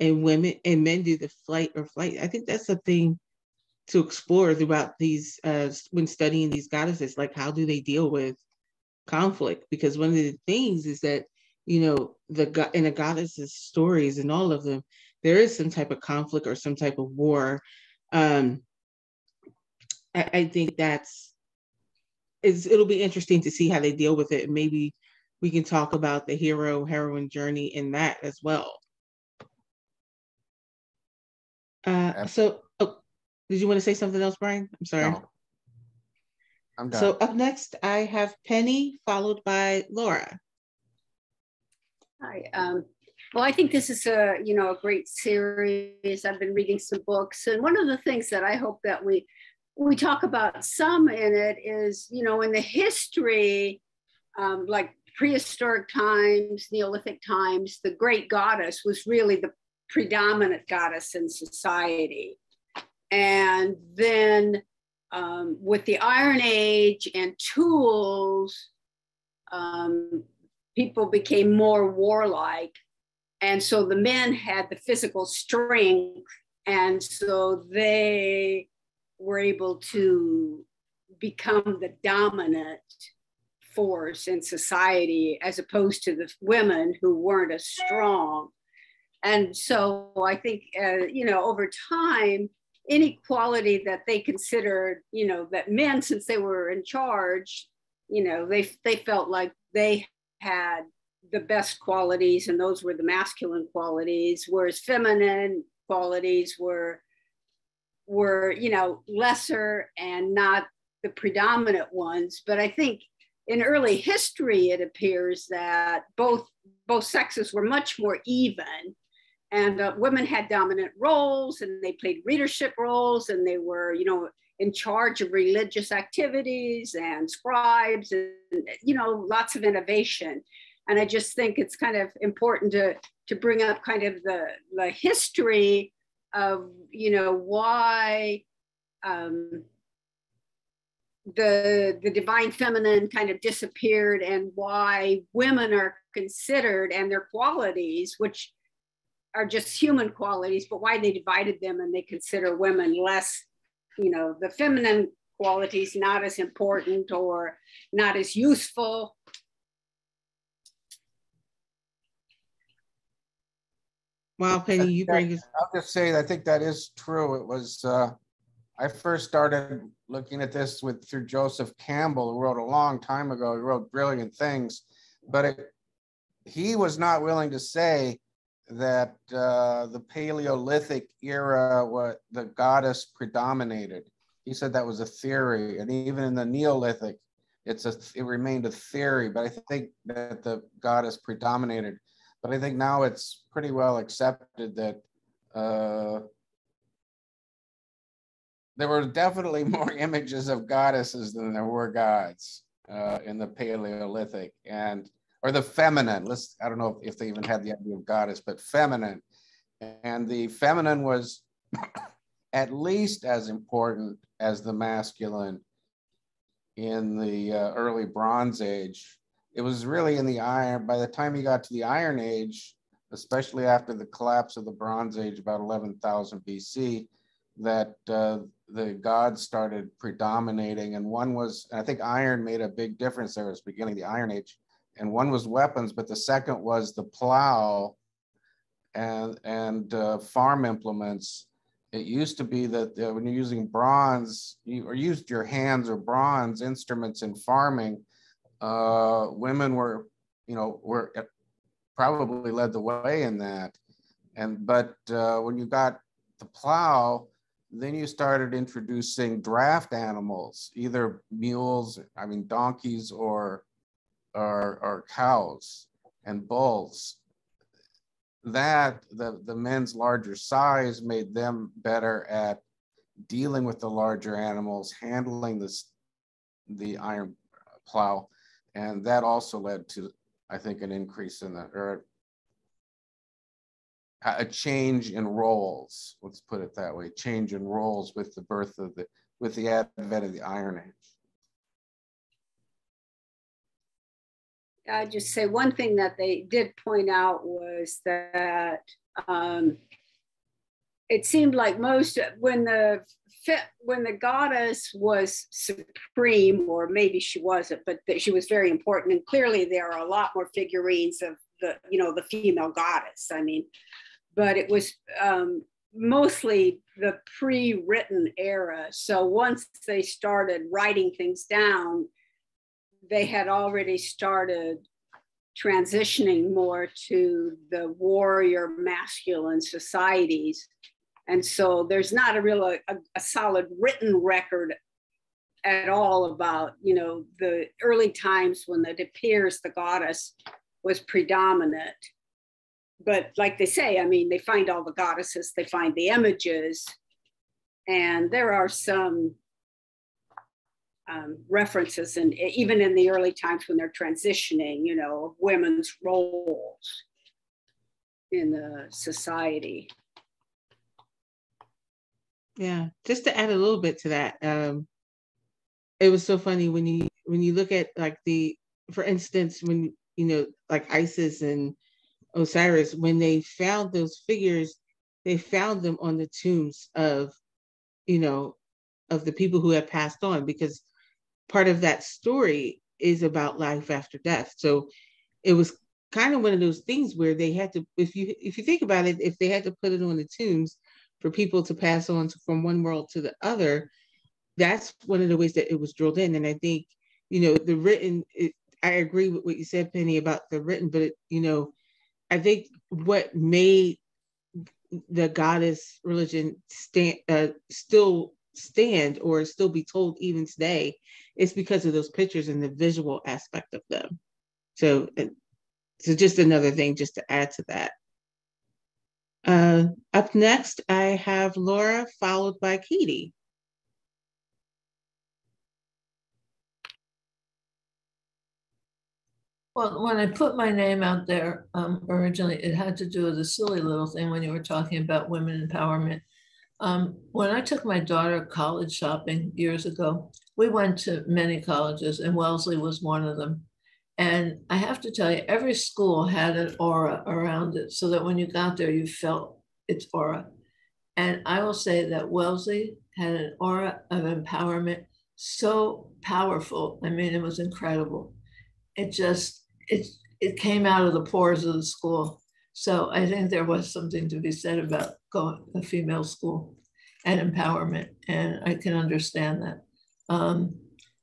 and women and men do the flight or flight. I think that's something to explore throughout these uh, when studying these goddesses. Like how do they deal with conflict? Because one of the things is that you know the in a goddess's stories and all of them there is some type of conflict or some type of war um i, I think that's is it'll be interesting to see how they deal with it maybe we can talk about the hero heroine journey in that as well uh so oh, did you want to say something else brian i'm sorry no. I'm done. So up next, I have Penny, followed by Laura. Hi. Um, well, I think this is a you know a great series. I've been reading some books, and one of the things that I hope that we we talk about some in it is you know in the history, um, like prehistoric times, Neolithic times, the great goddess was really the predominant goddess in society, and then um, with the Iron Age and tools. Um, people became more warlike. And so the men had the physical strength. And so they were able to become the dominant force in society as opposed to the women who weren't as strong. And so I think, uh, you know, over time, inequality that they considered, you know, that men, (laughs) since they were in charge, you know, they, they felt like they had the best qualities, and those were the masculine qualities, whereas feminine qualities were were you know lesser and not the predominant ones. But I think in early history, it appears that both both sexes were much more even and uh, women had dominant roles and they played leadership roles and they were you know in charge of religious activities and scribes and you know lots of innovation and i just think it's kind of important to to bring up kind of the the history of you know why um, the the divine feminine kind of disappeared and why women are considered and their qualities which are just human qualities but why they divided them and they consider women less you know, the feminine qualities not as important or not as useful. Wow, Penny, you bring us. I'll just say I think that is true. It was uh, I first started looking at this with through Joseph Campbell, who wrote a long time ago. He wrote brilliant things, but it, he was not willing to say that uh, the Paleolithic era, what the goddess predominated. He said that was a theory, and even in the Neolithic, it's a it remained a theory. But I think that the goddess predominated. But I think now it's pretty well accepted that uh, there were definitely (laughs) more images of goddesses than there were gods uh, in the Paleolithic, and or the feminine. Let's I don't know if they even had the idea of goddess, but feminine. And the feminine was (coughs) at least as important as the masculine in the uh, early Bronze Age. It was really in the iron. By the time he got to the Iron Age, especially after the collapse of the Bronze Age, about 11,000 BC, that uh, the gods started predominating. And one was, I think iron made a big difference there. Was beginning the Iron Age and one was weapons, but the second was the plow and and uh, farm implements. It used to be that uh, when you're using bronze, you or used your hands or bronze instruments in farming, uh, women were, you know, were probably led the way in that. And but uh, when you got the plow, then you started introducing draft animals, either mules, I mean donkeys, or or, or cows and bulls. That the the men's larger size made them better at dealing with the larger animals, handling this the iron plow, and that also led to, I think, an increase in the or a change in roles. Let's put it that way: change in roles with the birth of the with the advent of the Iron Age. I just say one thing that they did point out was that um, it seemed like most when the when the goddess was supreme, or maybe she wasn't, but she was very important. And clearly, there are a lot more figurines of the you know the female goddess. I mean, but it was um, mostly the pre-written era. So once they started writing things down, they had already started transitioning more to the warrior masculine societies and so there's not a real a, a, solid written record at all about you know the early times when it appears the goddess was predominant. But like they say i mean they find all the goddesses they find the images and there are some um, references and even in the early times when they're transitioning you know women's roles in the society yeah, just to add a little bit to that, um, it was so funny when you when you look at like the, for instance, when you know like Isis and Osiris, when they found those figures, they found them on the tombs of, you know, of the people who had passed on, because part of that story is about life after death. So it was kind of one of those things where they had to, if you if you think about it, if they had to put it on the tombs, for people to pass on from one world to the other, that's one of the ways that it was drilled in. And I think, you know, the written, it, I agree with what you said, Penny, about the written, but, it, you know, I think what made the goddess religion stand, uh, still stand or still be told even today is because of those pictures and the visual aspect of them. So, so just another thing just to add to that. Uh, up next, I have Laura, followed by Katie. Well, when I put my name out there um, originally, it had to do with a silly little thing when you were talking about women empowerment. Um, when I took my daughter college shopping years ago, we went to many colleges, and Wellesley was one of them. And I have to tell you, every school had an aura around it so that when you got there, you felt its aura. And I will say that Wellesley had an aura of empowerment so powerful. I mean, it was incredible. It just, it, it came out of the pores of the school. So I think there was something to be said about going a female school and empowerment. And I can understand that. Um,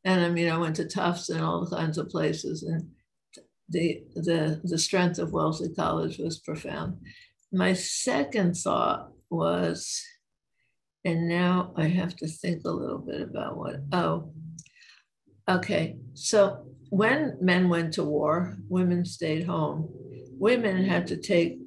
and I mean, I went to Tufts and all kinds of places, and the the the strength of Wellesley College was profound. My second thought was, and now I have to think a little bit about what. Oh, okay. So when men went to war, women stayed home. Women had to take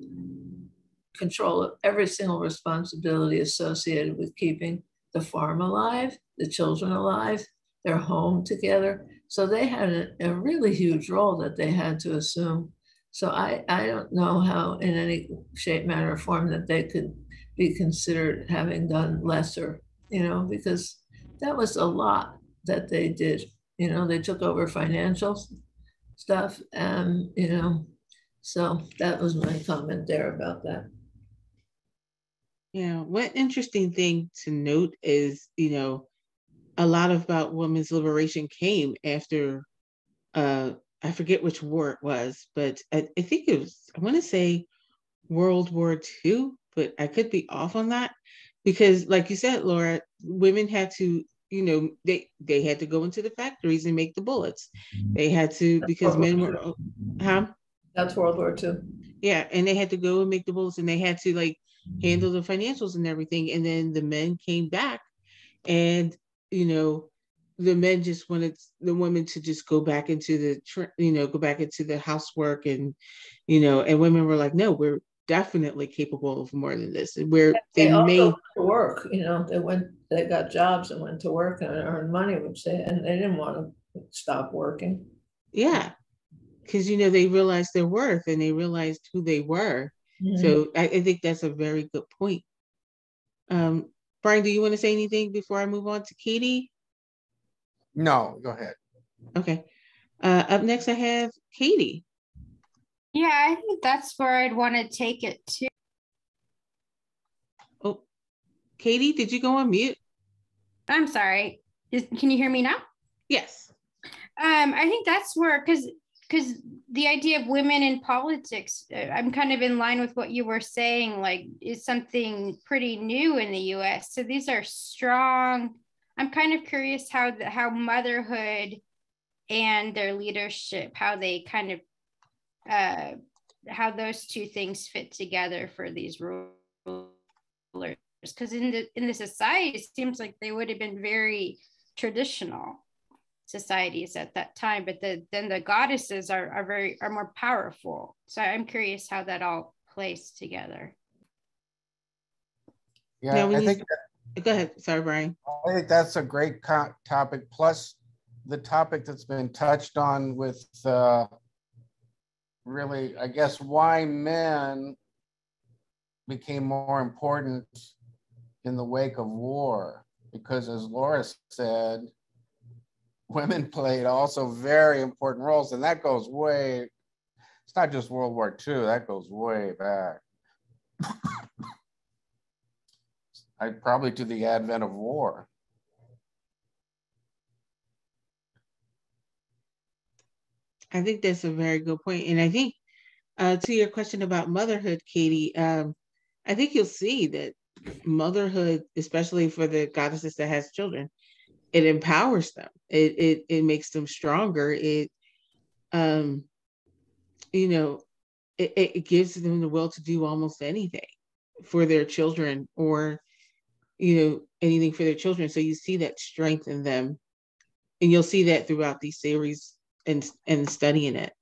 control of every single responsibility associated with keeping the farm alive, the children alive, their home together. So they had a, a, really huge role that they had to assume. So I, I don't know how, in any shape, manner, or form, that they could be considered having done lesser, you know, because that was a lot that they did. You know, they took over financial stuff, and, you know, so that was my comment there about that. Yeah, one interesting thing to note is, you know, a lot of about women's liberation came after uh I forget which war it was, but I, I think it was I want to say World War II, but I could be off on that because like you said, Laura, women had to, you know, they they had to go into the factories and make the bullets. They had to because men were huh? That's World War II. Yeah, and they had to go and make the bullets and they had to like handle the financials and everything. And then the men came back and, you know, the men just wanted the women to just go back into the, you know, go back into the housework and, you know, and women were like, no, we're definitely capable of more than this. And where they, they made to work, you know, they went, they got jobs and went to work and earned money, which they, and they didn't want to stop working. Yeah. Cause you know, they realized their worth and they realized who they were. Mm-hmm. So I, I, think that's a very good point. Um, Brian, do you want to say anything before I move on to Katie? No, go ahead. Okay. Uh, up next, I have Katie. Yeah, I think that's where I'd want to take it to. Oh, Katie, did you go on mute? I'm sorry. Is, can you hear me now? Yes. Um, I think that's where because because the idea of women in politics, uh, I'm kind of in line with what you were saying, like is something pretty new in the U.S. So these are strong. I'm kind of curious how the, how motherhood and their leadership, how they kind of uh, how those two things fit together for these rulers. Because in the in the society, it seems like they would have been very traditional societies at that time but the, then the goddesses are, are very are more powerful. So i'm curious how that all plays together. Yeah i think go ahead. Sorry brian. I think that's a great co- topic plus the topic that's been touched on with uh, really i guess why men became more important in the wake of war. Because as laura said women played also very important roles, and that goes way. It's not just World War II. That goes way back. I probably to the advent of war. I think that's a very good point, and I think uh, to your question about motherhood, Katie, um, I think you'll see that motherhood, especially for the goddesses that has children, it empowers them. It it, it makes them stronger. It um you know it, it gives them the will to do almost anything for their children or you know anything for their children. So you see that strength in them. And you'll see that throughout these series and and studying it.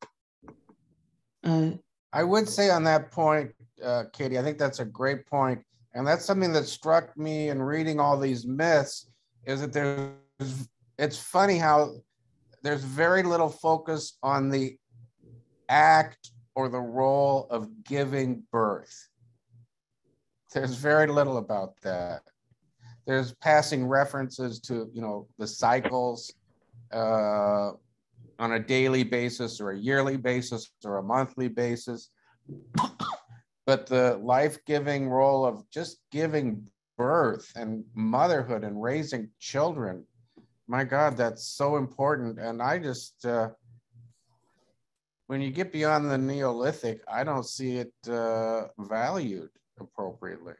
Uh, i would say on that point uh, katie i think that's a great point. And that's something that struck me in reading all these myths is that there's it's funny how there's very little focus on the act or the role of giving birth. There's very little about that. There's passing references to, you know, the cycles uh, on a daily basis or a yearly basis or a monthly basis. (coughs) but the life-giving role of just giving birth and motherhood and raising children my God, that's so important. And I just, uh, when you get beyond the Neolithic, I don't see it uh, valued appropriately.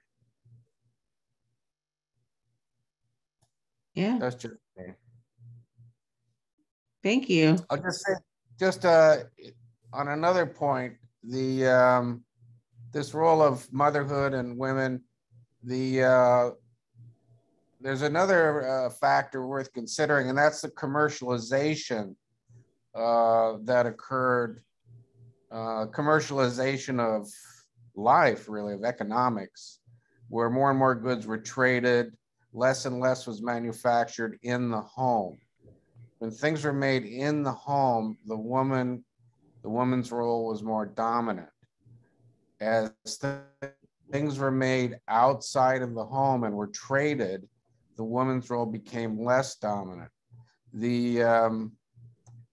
Yeah. That's just me. Thank you. I'll just say, just uh, on another point, the um, this role of motherhood and women, the uh, there's another uh, factor worth considering, and that's the commercialization uh, that occurred, uh, commercialization of life, really, of economics, where more and more goods were traded, less and less was manufactured in the home. When things were made in the home, the woman, the woman's role was more dominant. As things were made outside of the home and were traded, the woman's role became less dominant. The um,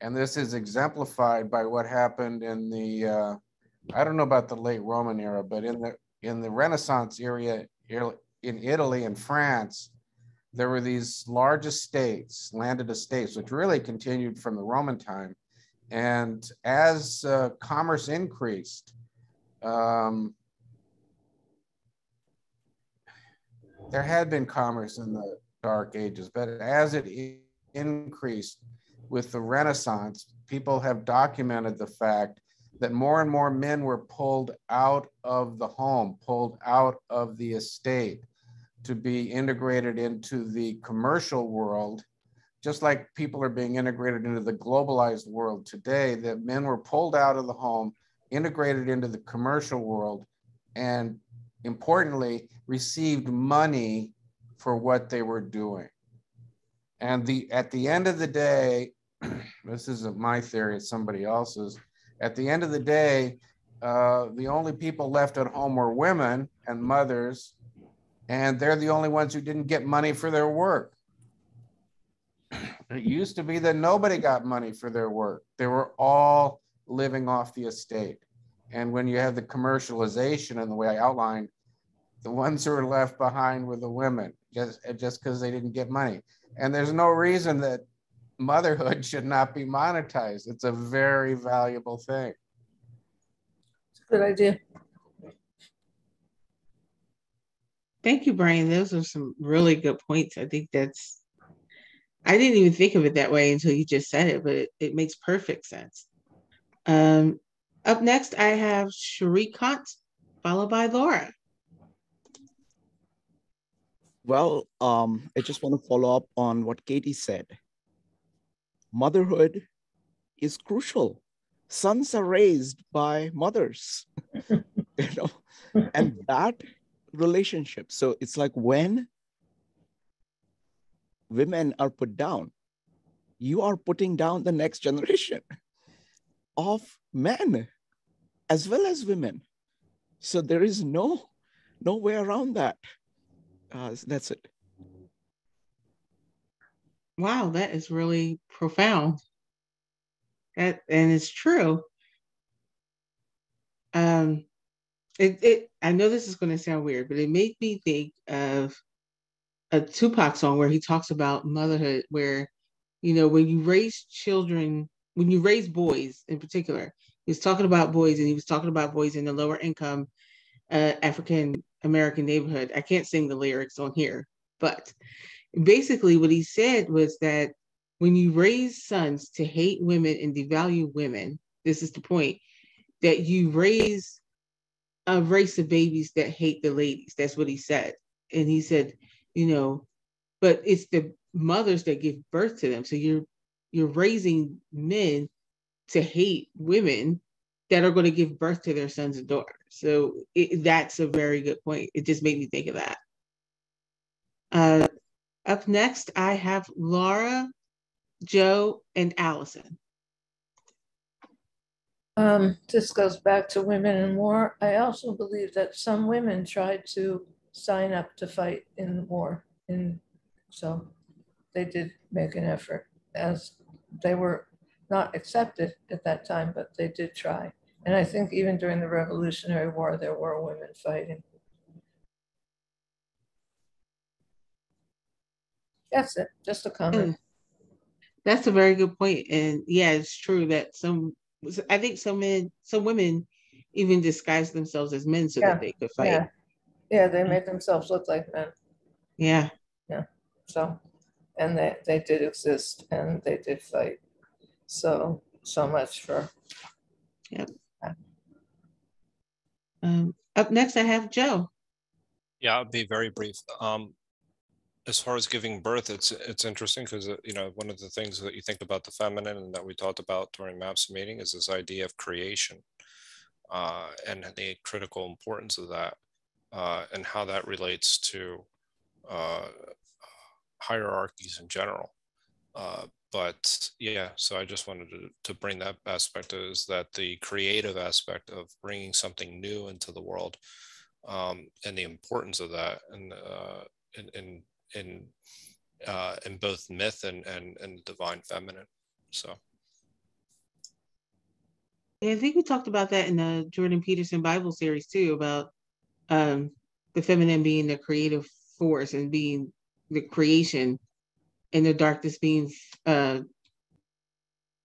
and this is exemplified by what happened in the uh, I don't know about the late Roman era, but in the in the Renaissance area in Italy and France, there were these large estates, landed estates, which really continued from the Roman time. And as uh, commerce increased, um, there had been commerce in the Dark Ages, but as it increased with the Renaissance, people have documented the fact that more and more men were pulled out of the home, pulled out of the estate to be integrated into the commercial world, just like people are being integrated into the globalized world today, that men were pulled out of the home, integrated into the commercial world, and importantly, received money for what they were doing. And the at the end of the day, (clears throat) this isn't my theory, it's somebody else's. At the end of the day, uh, the only people left at home were women and mothers, and they're the only ones who didn't get money for their work. (clears throat) It used to be that nobody got money for their work. They were all living off the estate. And when you have the commercialization and the way I outlined, the ones who are left behind were the women, just just because they didn't get money. And there's no reason that motherhood (laughs) should not be monetized. It's a very valuable thing. It's a good idea. Thank you, Brian. Those are some really good points. I think that's, I didn't even think of it that way until you just said it, but it, it makes perfect sense. Um, up next, I have Cherie Shrikant, followed by Laura. Well, um, I just want to follow up on what Katie said. Motherhood is crucial. Sons are raised by mothers, (laughs) you know, and that relationship. So it's like when women are put down, you are putting down the next generation (laughs) of men as well as women. So there is no no way around that. Uh, that's it. Wow, that is really profound. That and it's true. Um, it it I know this is going to sound weird, but it made me think of a Tupac song where he talks about motherhood, where you know when you raise children, when you raise boys in particular, he was talking about boys, and he was talking about boys in the lower income uh, African American neighborhood. I can't sing the lyrics on here, but basically what he said was that when you raise sons to hate women and devalue women, this is the point, that you raise a race of babies that hate the ladies. That's what he said. And he said, you know, but it's the mothers that give birth to them. So you're you're raising men to hate women that are going to give birth to their sons and daughters. So it, that's a very good point. It just made me think of that. Uh, up next, I have Laura, Joe, and Allison. Um, this goes back to women and war. I also believe that some women tried to sign up to fight in the war. And so they did make an effort as they were not accepted at that time, but they did try. And I think even during the Revolutionary War, there were women fighting. That's it, just a comment. Mm. That's a very good point. And yeah, it's true that some, I think some men, some women even disguise themselves as men so Yeah, that they could fight. Yeah, yeah, they made themselves look like men, Yeah. Yeah. So, and they, they did exist and they did fight. So, so much for, Um, up next, I have Joe. Yeah, I'll be very brief. Um, as far as giving birth, it's it's interesting because you know one of the things that you think about the feminine and that we talked about during MAPS meeting is this idea of creation uh, and the critical importance of that uh, and how that relates to uh, hierarchies in general. But yeah, so I just wanted to, to bring that aspect is that the creative aspect of bringing something new into the world um, and the importance of that and uh, in, in, in, uh, in both myth and, and, and divine feminine. So. Yeah, I think we talked about that in the Jordan Peterson Bible series too, about um, the feminine being the creative force and being the creation and the darkness being uh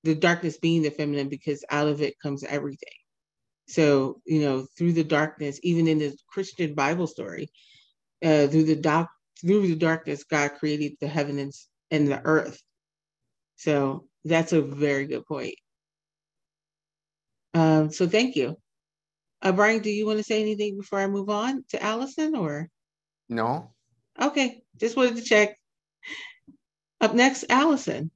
the darkness being the feminine because out of it comes everything so you know through the darkness even in the christian bible story uh through the dark through the darkness god created the heavens and the earth so that's a very good point Um, so thank you. Uh, Brian, do you want to say anything before I move on to Allison or? No? Okay, just wanted to check. Up next, Allison.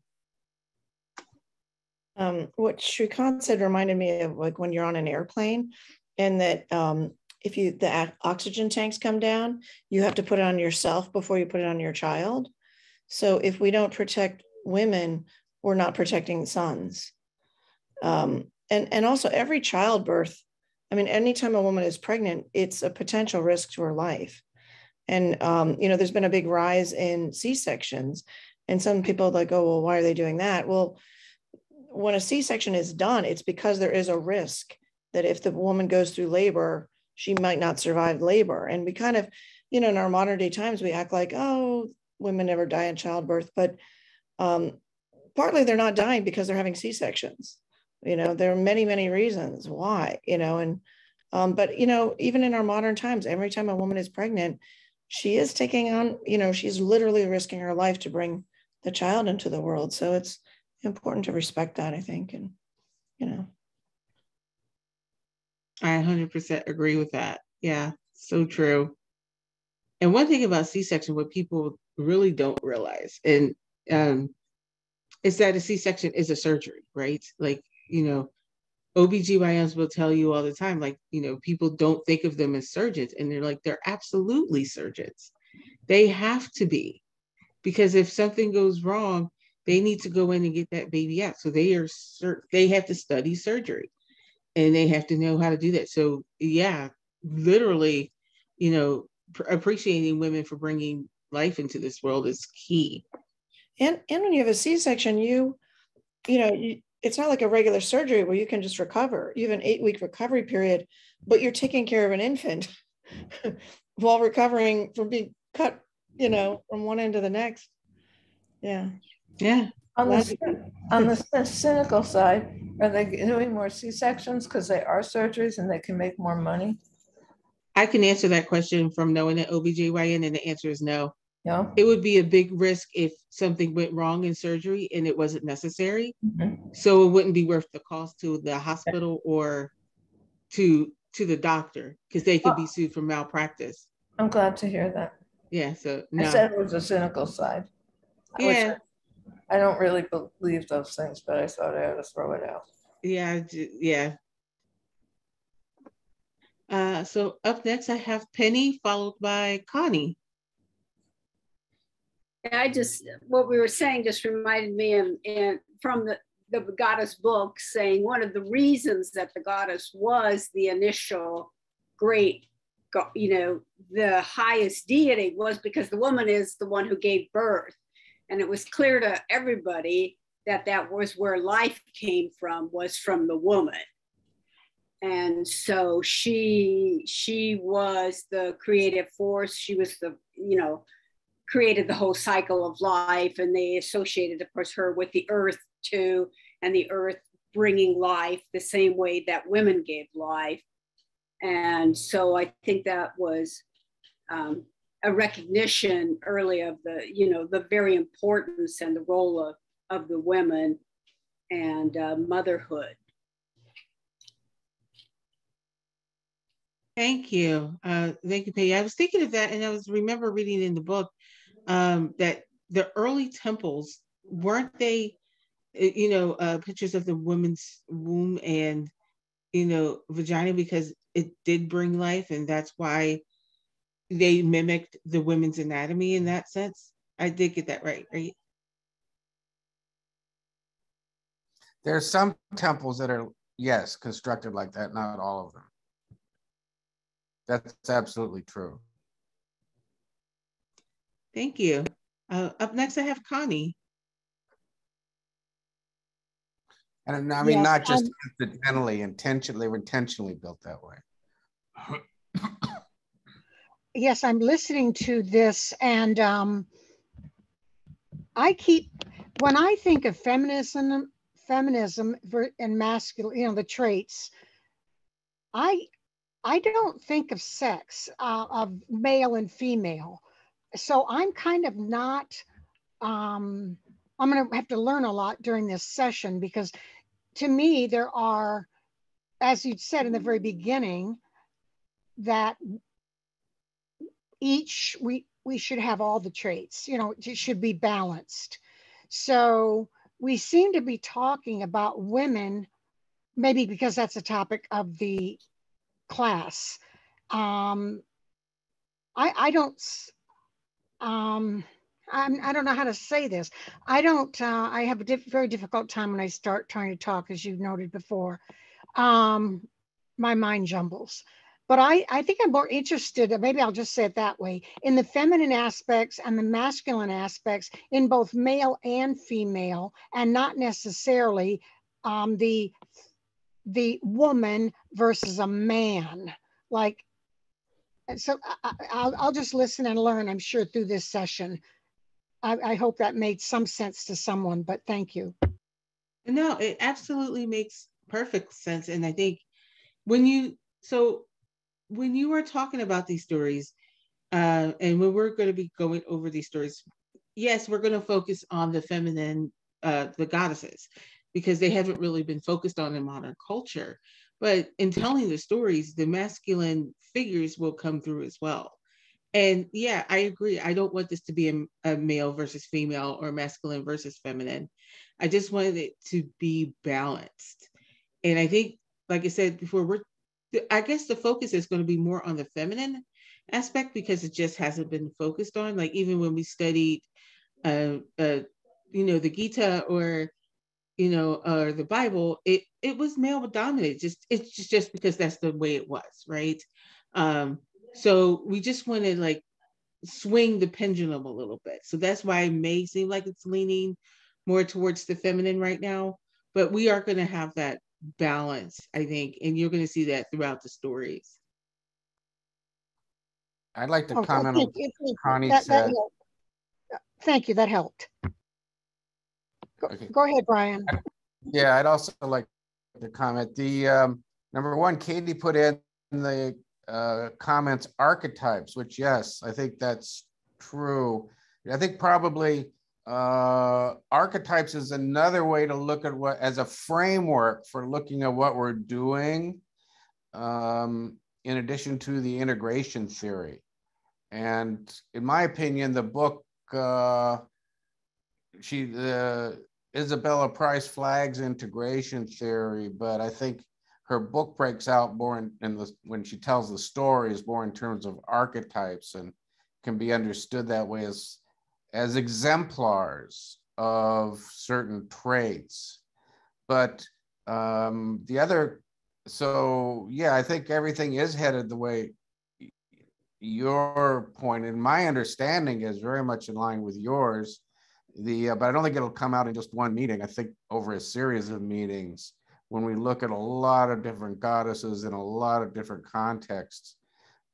Um, what Shrikant said reminded me of like when you're on an airplane and that um, if you the oxygen tanks come down, you have to put it on yourself before you put it on your child. So if we don't protect women, we're not protecting sons. Um, and and also every childbirth, I mean, anytime a woman is pregnant, it's a potential risk to her life. And um, you know, there's been a big rise in C sections, and some people like, oh, well, why are they doing that? Well, when a C section is done, it's because there is a risk that if the woman goes through labor, she might not survive labor. And we kind of, you know, in our modern day times, we act like, oh, women never die in childbirth, but um, partly they're not dying because they're having C sections. You know, there are many, many reasons why, you know, and, um, but, you know, even in our modern times, every time a woman is pregnant, she is taking on, you know, she's literally risking her life to bring the child into the world. So it's important to respect that, I think. And, you know. I 100% agree with that. Yeah, so true. And one thing about C-section, what people really don't realize, and um, is that a C-section is a surgery, right? Like, you know, OBGYNs will tell you all the time, like, you know, people don't think of them as surgeons. And they're like, they're absolutely surgeons. They have to be. Because if something goes wrong, they need to go in and get that baby out. So they are they have to study surgery and they have to know how to do that. So yeah, literally, you know, pr- appreciating women for bringing life into this world is key. And and when you have a C-section, you, you know, you, it's not like a regular surgery where you can just recover. You have an eight week recovery period, but you're taking care of an infant (laughs) while recovering from being cut, you know, from one end to the next. Yeah. Yeah. On the, on the cynical side, are they doing more C-sections because they are surgeries and they can make more money? I can answer that question from knowing an OBGYN, and the answer is no. No. It would be a big risk if something went wrong in surgery and it wasn't necessary. Mm-hmm. So it wouldn't be worth the cost to the hospital or to to the doctor because they could oh. be sued for malpractice. I'm glad to hear that. Yeah. So no. I said it was a cynical side. I yeah. I don't really believe those things, but I thought I had to throw it out. Yeah, yeah. Uh, so up next, I have Penny, followed by Connie. I just what we were saying just reminded me and, and from the the goddess book saying one of the reasons that the goddess was the initial great you know the highest deity was because the woman is the one who gave birth. And it was clear to everybody that that was where life came from was from the woman. And so she she was the creative force. She was the you know created the whole cycle of life. And they associated of course her with the earth too and the earth bringing life the same way that women gave life and so i think that was um, a recognition early of the, you know, the very importance and the role of, of the women and uh, motherhood. Thank you. Uh, thank you, Peggy. I was thinking of that and I was remember reading in the book um, that the early temples, weren't they, uh, you know, uh, pictures of the woman's womb and, you know, vagina because it did bring life and that's why they mimicked the women's anatomy in that sense. I did get that right, right? There's some temples that are, yes, constructed like that, not all of them. That's absolutely true. Thank you. Uh, up next, I have Connie. And I mean, yes, not just um, accidentally, intentionally, they were intentionally built that way. (coughs) yes, I'm listening to this, and um, I keep when I think of feminism, feminism and masculine, you know, the traits. I I don't think of sex uh, of male and female, so I'm kind of not. Um, I'm going to have to learn a lot during this session because, to me, there are as you said in the very beginning, that each we we should have all the traits. You know, it should be balanced. So we seem to be talking about women, maybe because that's a topic of the class. Um, I I don't. Um, I'm, I don't know how to say this. I don't, uh, I have a diff very difficult time when I start trying to talk, as you noted before. Um, my mind jumbles. But I, I think I'm more interested, maybe I'll just say it that way, in the feminine aspects and the masculine aspects in both male and female, and not necessarily um, the, the woman versus a man. Like, so I, will just listen and learn, I'm sure, through this session. I, I hope that made some sense to someone, but thank you. No, it absolutely makes perfect sense. And I think when you, so when you were talking about these stories, uh, and when we're going to be going over these stories, yes, we're going to focus on the feminine, uh, the goddesses, because they haven't really been focused on in modern culture. But in telling the stories, the masculine figures will come through as well. And yeah, I agree. I don't want this to be a, a, male versus female or masculine versus feminine. I just wanted it to be balanced. And I think, like I said before, we're I guess the focus is going to be more on the feminine aspect because it just hasn't been focused on. Like even when we studied, uh, uh, you know, the Gita or you know, or the Bible, it it was male dominated. Just it's just because that's the way it was, right? Um, so we just want to like swing the pendulum a little bit. So that's why it may seem like it's leaning more towards the feminine right now, but we are going to have that balance, I think, and you're going to see that throughout the stories. I'd like to oh, comment on Connie that, said. That thank you, that helped. Go, okay. go ahead, Brian. Yeah, I'd also like to comment. The um, number one, Katie put in the uh, comments archetypes, which yes, I think that's true. I think probably uh, archetypes is another way to look at what as a framework for looking at what we're doing, um, in addition to the integration theory. And in my opinion, the book uh, she uh, Isabella Price flags integration theory, but I think her book breaks out more in, in the when she tells the stories more in terms of archetypes and can be understood that way as as exemplars of certain traits. But um, the other so yeah i think everything is headed the way your point and my understanding is very much in line with yours. The uh, but i don't think it'll come out in just one meeting. I think over a series of meetings when we look at a lot of different goddesses in a lot of different contexts,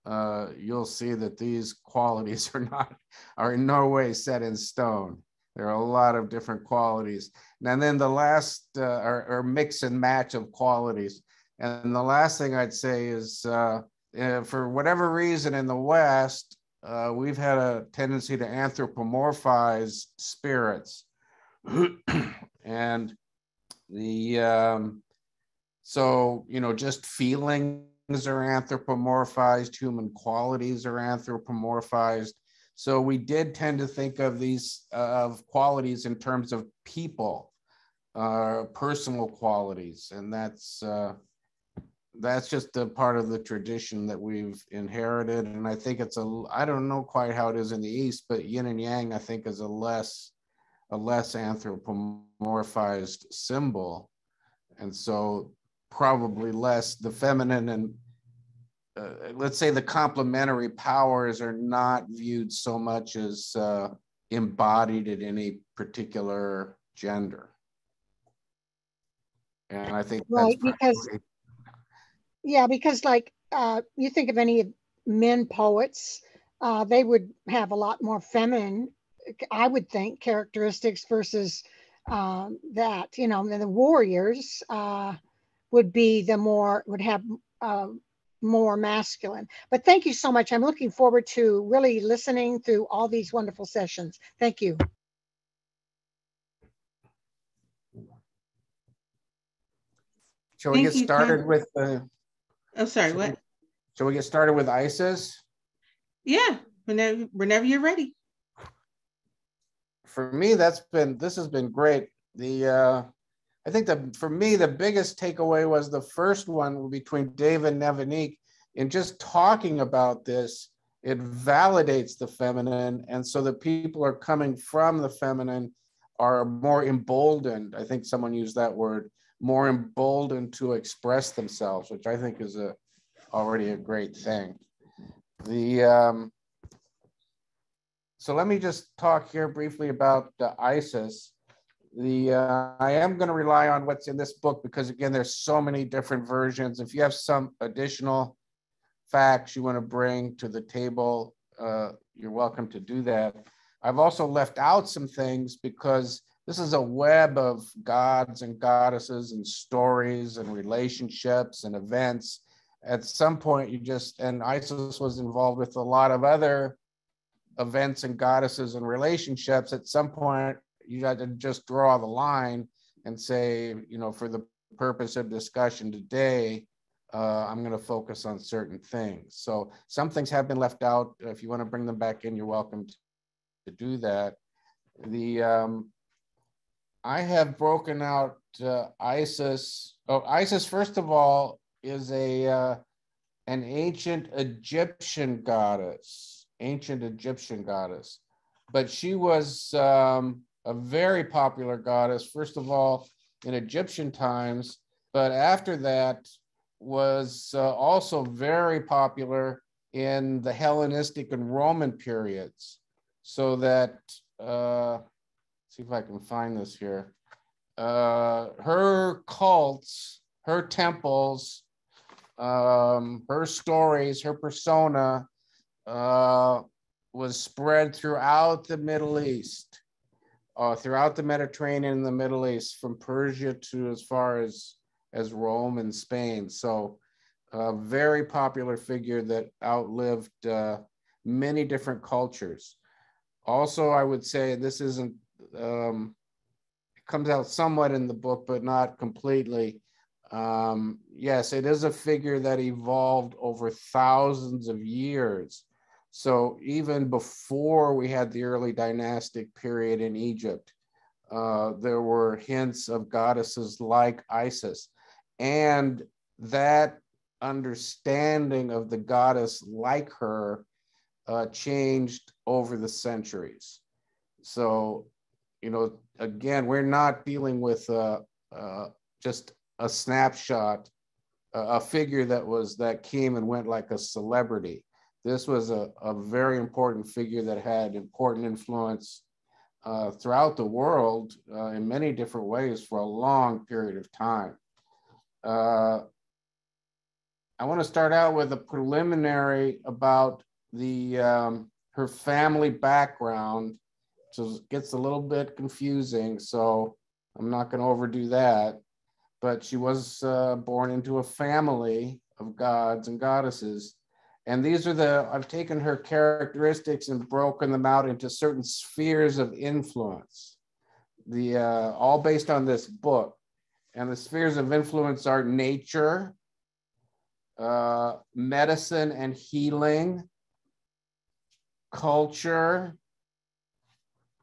uh, you'll see that these (laughs) qualities are not are in no way set in stone. There are a lot of different qualities, and then the last uh, or, or, mix and match of qualities. And the last thing I'd say is, uh, uh for whatever reason in the West, uh, we've had a tendency to anthropomorphize spirits, (clears throat) and the um, so, you know, just feelings are anthropomorphized, human qualities are anthropomorphized. So we did tend to think of these uh, of qualities in terms of people, uh, personal qualities, and that's uh, that's just a part of the tradition that we've inherited. And I think it's a I don't know quite how it is in the East, but Yin and Yang I think is a less a less anthropomorphized symbol, and so probably less the feminine and uh, let's say the complementary powers are not viewed so much as uh, embodied in any particular gender. And I think right because yeah, because like uh, you think of any men poets, uh, they would have a lot more feminine, I would think, characteristics versus um, that. You know, the warriors. Uh, would be the more, would have uh, more masculine. But thank you so much. I'm looking forward to really listening through all these wonderful sessions. Thank you. shall we Thank get started Tom. with the, Oh, sorry, Sure. what? shall we get started with Isis? Yeah, whenever, whenever you're ready. for me, that's been, this has been great. The, uh, I think that for me, the biggest takeaway was the first one between Dave and Evanique in just talking about this. It validates the feminine. And so the people are coming from the feminine are more emboldened. I think someone used that word, more emboldened to express themselves, which I think is a, already a great thing. The, um, so let me just talk here briefly about uh, Isis. The uh, I am going to rely on what's in this book because again, there's so many different versions. If you have some additional facts you want to bring to the table, uh, you're welcome to do that. I've also left out some things because this is a web of gods and goddesses and stories and relationships and events. At some point, you just and Isis was involved with a lot of other events and goddesses and relationships, at some point you got to just draw the line and say, you know, for the purpose of discussion today, uh, I'm going to focus on certain things. So some things have been left out. If you want to bring them back in, you're welcome to, do that. The um, I have broken out uh, Isis. Oh, Isis, first of all, is a uh, an ancient Egyptian goddess ancient Egyptian goddess. But she was um, a very popular goddess, first of all, in Egyptian times, but after that was uh, also very popular in the Hellenistic and Roman periods. So that, uh, see if I can find this here. Uh, her cults, her temples, um, her stories, her persona, uh, was spread throughout the Middle East, uh, throughout the Mediterranean and the Middle East, from Persia to as far as, as Rome and Spain. So a very popular figure that outlived uh, many different cultures. Also, I would say this isn't, um, it comes out somewhat in the book, but not completely. Um, yes, it is a figure that evolved over thousands of years. So even before we had the early dynastic period in Egypt, uh, there were hints of goddesses like Isis. And that understanding of the goddess like her uh, changed over the centuries. So, you know, again, we're not dealing with uh, uh, just a snapshot, a figure that was that came and went like a celebrity. This was a, a very important figure that had important influence uh, throughout the world uh, in many different ways for a long period of time. Uh, I want to start out with a preliminary about the um, her family background. It gets a little bit confusing, so I'm not going to overdo that. But she was uh, born into a family of gods and goddesses. And these are the, I've taken her characteristics and broken them out into certain spheres of influence, the uh, all based on this book. And the spheres of influence are nature, uh, medicine and healing, culture,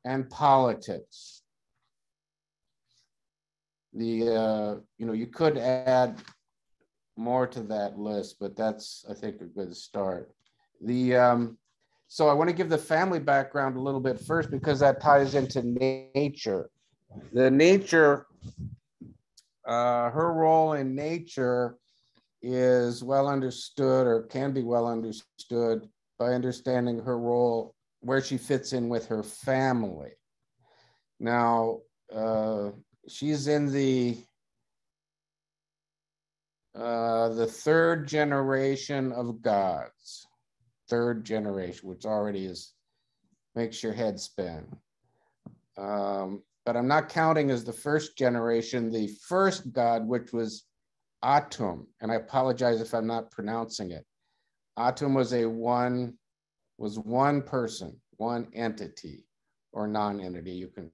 and politics. The, uh, you know, you could add more to that list, but that's, I think, a good start. The, um, so I want to give the family background a little bit first because that ties into nature. The nature, uh, her role in nature is well understood or can be well understood by understanding her role, where she fits in with her family. Now, uh, she's in the uh, the third generation of gods, third generation, which already is makes your head spin. Um, but I'm not counting as the first generation, the first god, which was Atum, and I apologize if I'm not pronouncing it. Atum was a one, was one person, one entity or non-entity. You can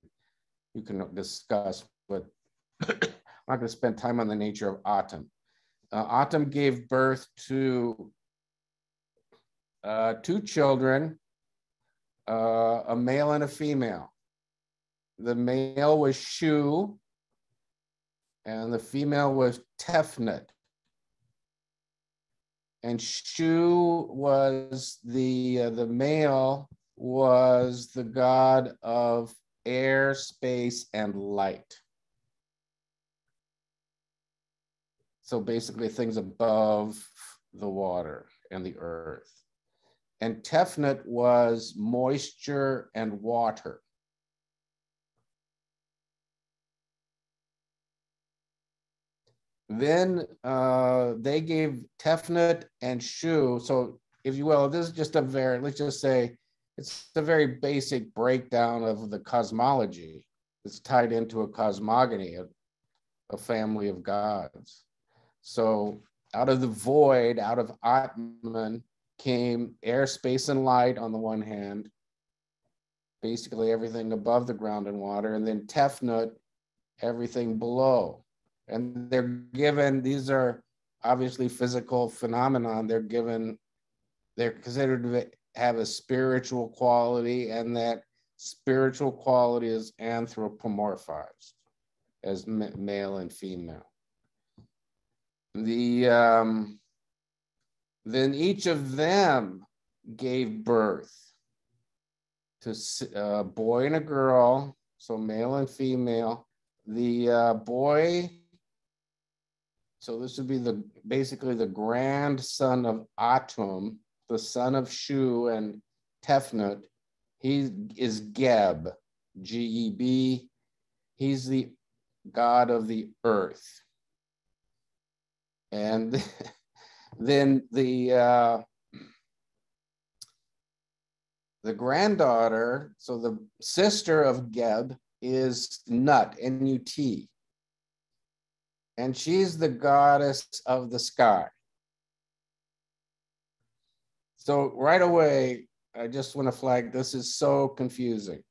you can discuss but (coughs) I'm not going to spend time on the nature of Atum. Uh, Atum gave birth to uh, two children, uh, a male and a female. The male was Shu, and the female was Tefnut. And Shu was the uh, the male was the god of air, space, and light. So basically, things above the water and the earth. And Tefnut was moisture and water. Then uh, they gave Tefnut and Shu. So, if you will, this is just a very, let's just say, it's a very basic breakdown of the cosmology. It's tied into a cosmogony, a, a family of gods. So, out of the void, out of Atum, came air, space, and light on the one hand, basically everything above the ground and water, and then Tefnut, everything below. And they're given, these are obviously physical phenomenon. They're given, they're considered to have a spiritual quality, and that spiritual quality is anthropomorphized as male and female. The um, then each of them gave birth to a boy and a girl, so male and female. The uh, boy, so this would be the basically the grandson of Atum, the son of Shu and Tefnut. He is Geb, G E B. He's the god of the earth. And (laughs) then the uh, the granddaughter, so the sister of Geb is Nut, N-U-T. And she's the goddess of the sky. So right away, I just want to flag this is so confusing.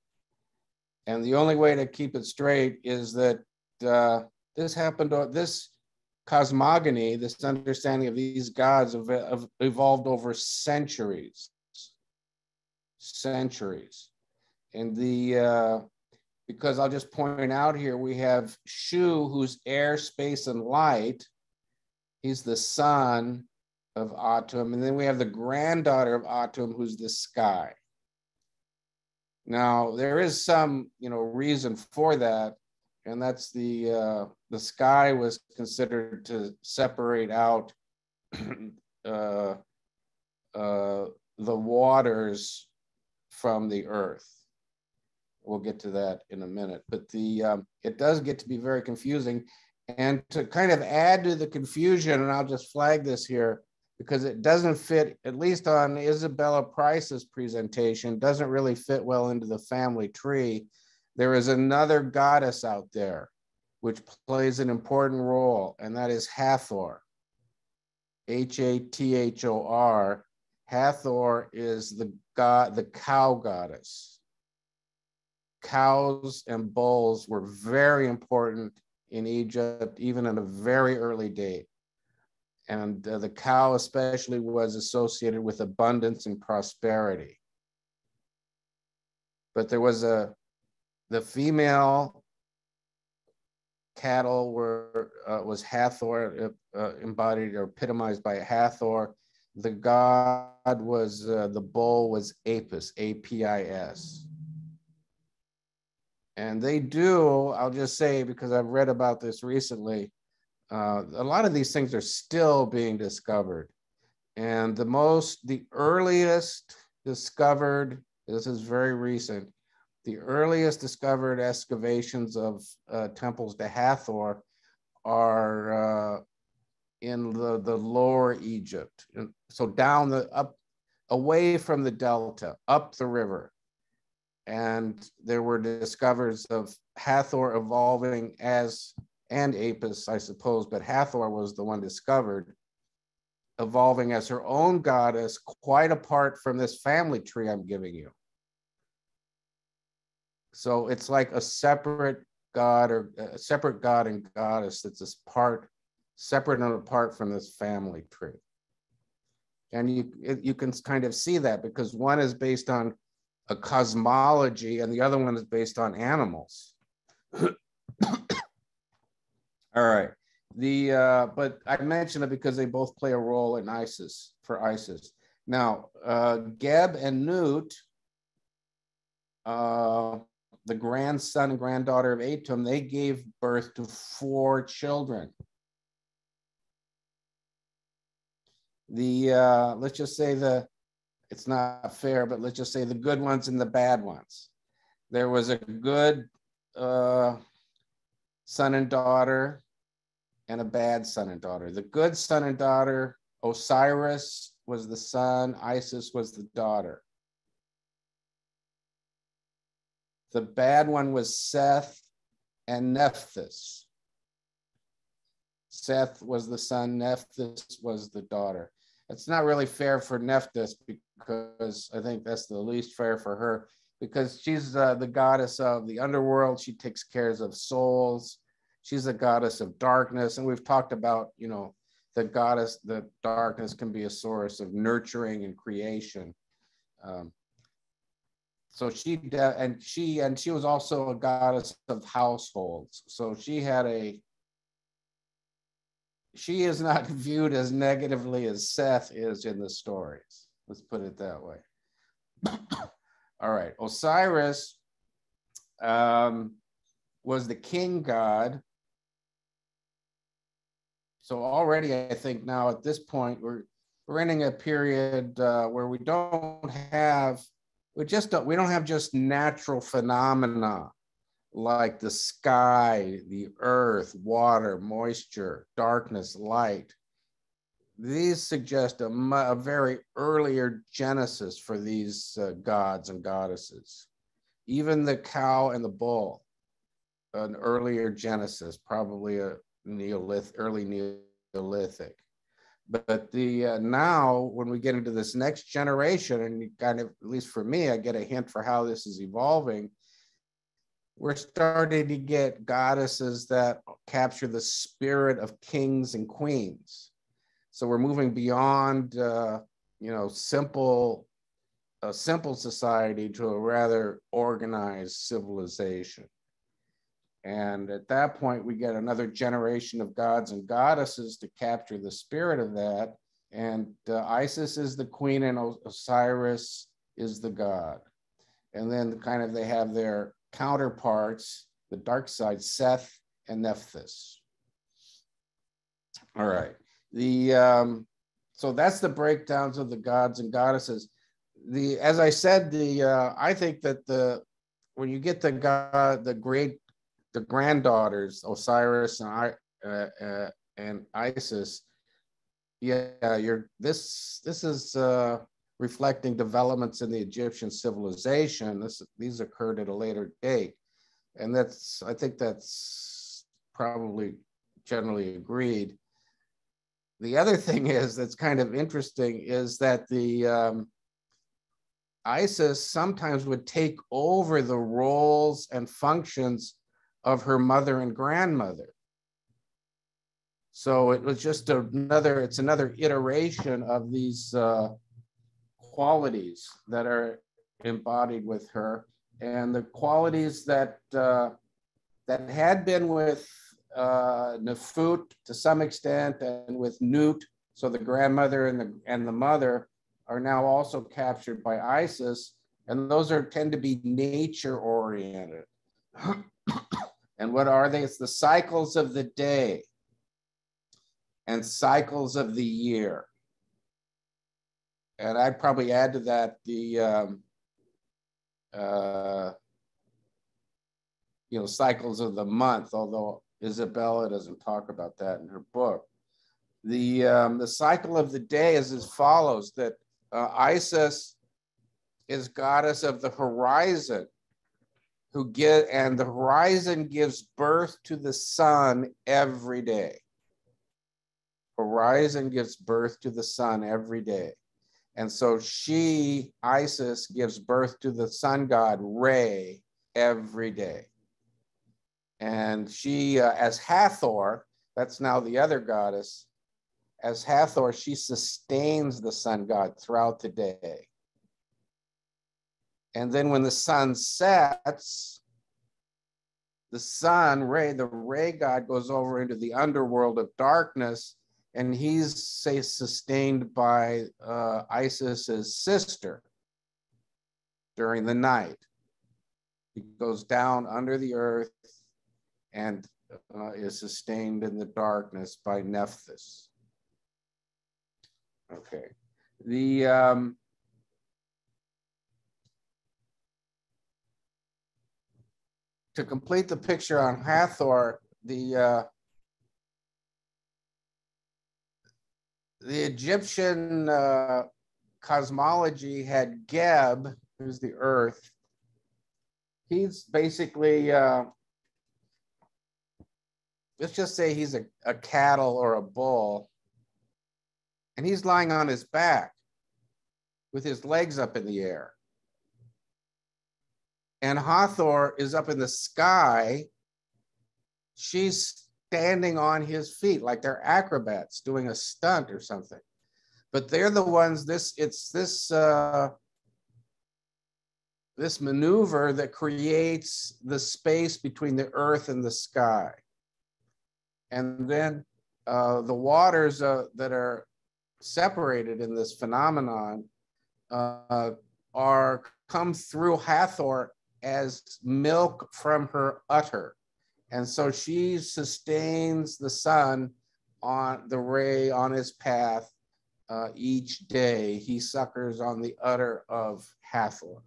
And the only way to keep it straight is that uh, this happened, this cosmogony, this understanding of these gods, have, have evolved over centuries. Centuries. And the, uh, because I'll just point out here, we have Shu, who's air, space, and light. He's the son of Atum. And then we have the granddaughter of Atum, who's the sky. Now, there is some, you know, reason for that and that's the uh, the sky was considered to separate out (clears throat) uh, uh, the waters from the earth. We'll get to that in a minute, but the um, it does get to be very confusing, and to kind of add to the confusion, and I'll just flag this here because it doesn't fit, at least on Isabella Price's presentation, doesn't really fit well into the family tree there is another goddess out there which plays an important role, and that is Hathor. H A T H O R. Hathor is the god, the cow goddess. Cows and bulls were very important in Egypt, even in a very early date. And uh, the cow, especially, was associated with abundance and prosperity. But there was a the female cattle were uh, was Hathor uh, uh, embodied or epitomized by Hathor. The god was uh, the bull was Apis, A P I S. And they do, I'll just say because I've read about this recently, uh, a lot of these things are still being discovered. And the most, the earliest discovered, this is very recent, the earliest discovered excavations of uh, temples to Hathor are uh, in the, the lower Egypt. So down the up, away from the delta, up the river. And there were discoveries of Hathor evolving as, and Apis, I suppose, but Hathor was the one discovered, evolving as her own goddess, quite apart from this family tree I'm giving you. So it's like a separate god or a separate god and goddess that's this part separate and apart from this family tree. And you, you can kind of see that because one is based on a cosmology and the other one is based on animals. (coughs) All right. The uh, but I mentioned it because they both play a role in Isis for Isis. Now, uh, Geb and Nut, uh, the grandson and granddaughter of Atum, they gave birth to four children. The uh, let's just say the it's not fair, but let's just say the good ones and the bad ones. There was a good uh, son and daughter and a bad son and daughter. The good son and daughter, Osiris was the son, Isis was the daughter. The bad one was Seth and Nephthys. Seth was the son, Nephthys was the daughter. It's not really fair for Nephthys because I think that's the least fair for her because she's uh, the goddess of the underworld. She takes cares of souls. She's a goddess of darkness. And we've talked about, you know, the goddess, the darkness can be a source of nurturing and creation. Um, so she and she and she was also a goddess of households. So she had a she is not (laughs) viewed as negatively as Seth is in the stories. Let's put it that way. (coughs) All right, Osiris um, was the king god. So already, I think now at this point we're we're entering a period uh, where we don't have we just don't we don't have just natural phenomena like the sky, the earth, water, moisture, darkness, light. These suggest a, a very earlier genesis for these uh, gods and goddesses. Even the cow and the bull, an earlier genesis, probably a neolithic early Neolithic. But the uh, now, when we get into this next generation, and kind of, at least for me, I get a hint for how this is evolving we're starting to get goddesses that capture the spirit of kings and queens. So we're moving beyond, uh, you know, simple, a simple society to a rather organized civilization. And at that point, we get another generation of gods and goddesses to capture the spirit of that. And uh, Isis is the queen and Osiris is the god. And then kind of they have their counterparts, the dark side, Seth and Nephthys. All right. The um, so that's the breakdowns of the gods and goddesses. The as I said, the uh, I think that the when you get the god, the great, the granddaughters, Osiris and uh, uh, and Isis, yeah, you're this this is uh, reflecting developments in the Egyptian civilization. This, these occurred at a later date. And that's, I think that's probably generally agreed. The other thing (laughs) is that's kind of interesting is that the um, Isis sometimes would take over the roles and functions of her mother and grandmother. So it was just another, it's another iteration of these uh, qualities that are embodied with her and the qualities that uh, that had been with uh, Tefnut to some extent and with Nut, so the grandmother and the and the mother are now also captured by Isis, and those are tend to be nature oriented. And what are they? It's the cycles of the day and cycles of the year and I'd probably add to that the um, uh, you know cycles of the month. Although Isabella doesn't talk about that in her book. The um, the cycle of the day is as follows: that uh, Isis is goddess of the horizon, who get and the horizon gives birth to the sun every day. Horizon gives birth to the sun every day. And so she, Isis, gives birth to the sun god Re every day. And she, uh, as Hathor, that's now the other goddess, as Hathor, she sustains the sun god throughout the day. And then when the sun sets, the sun, Re, the Re god goes over into the underworld of darkness and he's say sustained by uh, Isis's sister during the night. He goes down under the earth and uh, is sustained in the darkness by Nephthys. Okay, the um, to complete the picture on Hathor, the uh, the Egyptian uh, cosmology had Geb, who's the earth. He's basically, uh, let's just say he's a, a cattle or a bull, and he's lying on his back with his legs up in the air. And Hathor is up in the sky. She's standing on his feet like they're acrobats doing a stunt or something. But they're the ones, this, it's this, uh, this maneuver that creates the space between the earth and the sky. And then uh, the waters uh, that are separated in this phenomenon uh, are come through Hathor as milk from her udder. And so she sustains the sun on the Re on his path uh, each day. He suckers on the udder of Hathor.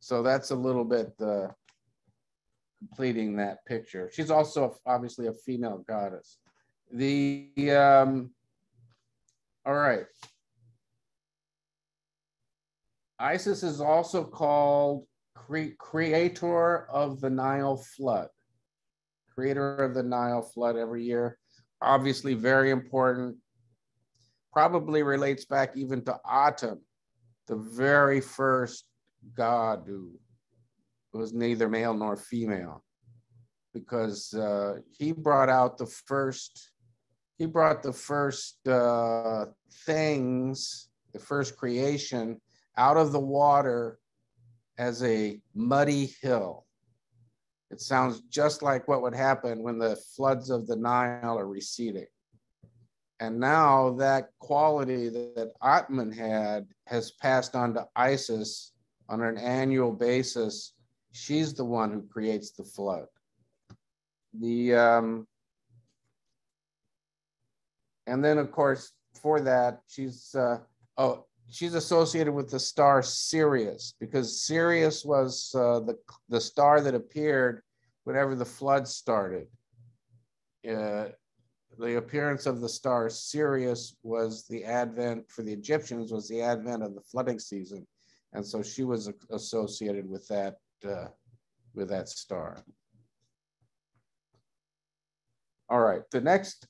So that's a little bit uh, completing that picture. She's also obviously a female goddess. The, um, all right. Isis is also called cre- creator of the Nile flood, creator of the Nile flood every year. Obviously, very important. Probably relates back even to Atum, the very first god who was neither male nor female, because uh, he brought out the first. He brought the first uh, things, the first creation out of the water as a muddy hill. It sounds just like what would happen when the floods of the Nile are receding. And now that quality that Atum had has passed on to Isis on an annual basis. She's the one who creates the flood. The um, and then of course for that she's uh, oh she's associated with the star Sirius because Sirius was uh, the, the star that appeared whenever the flood started. Uh, the appearance of the star Sirius was the advent for the Egyptians was the advent of the flooding season, and so she was associated with that uh, with that star. All right, the next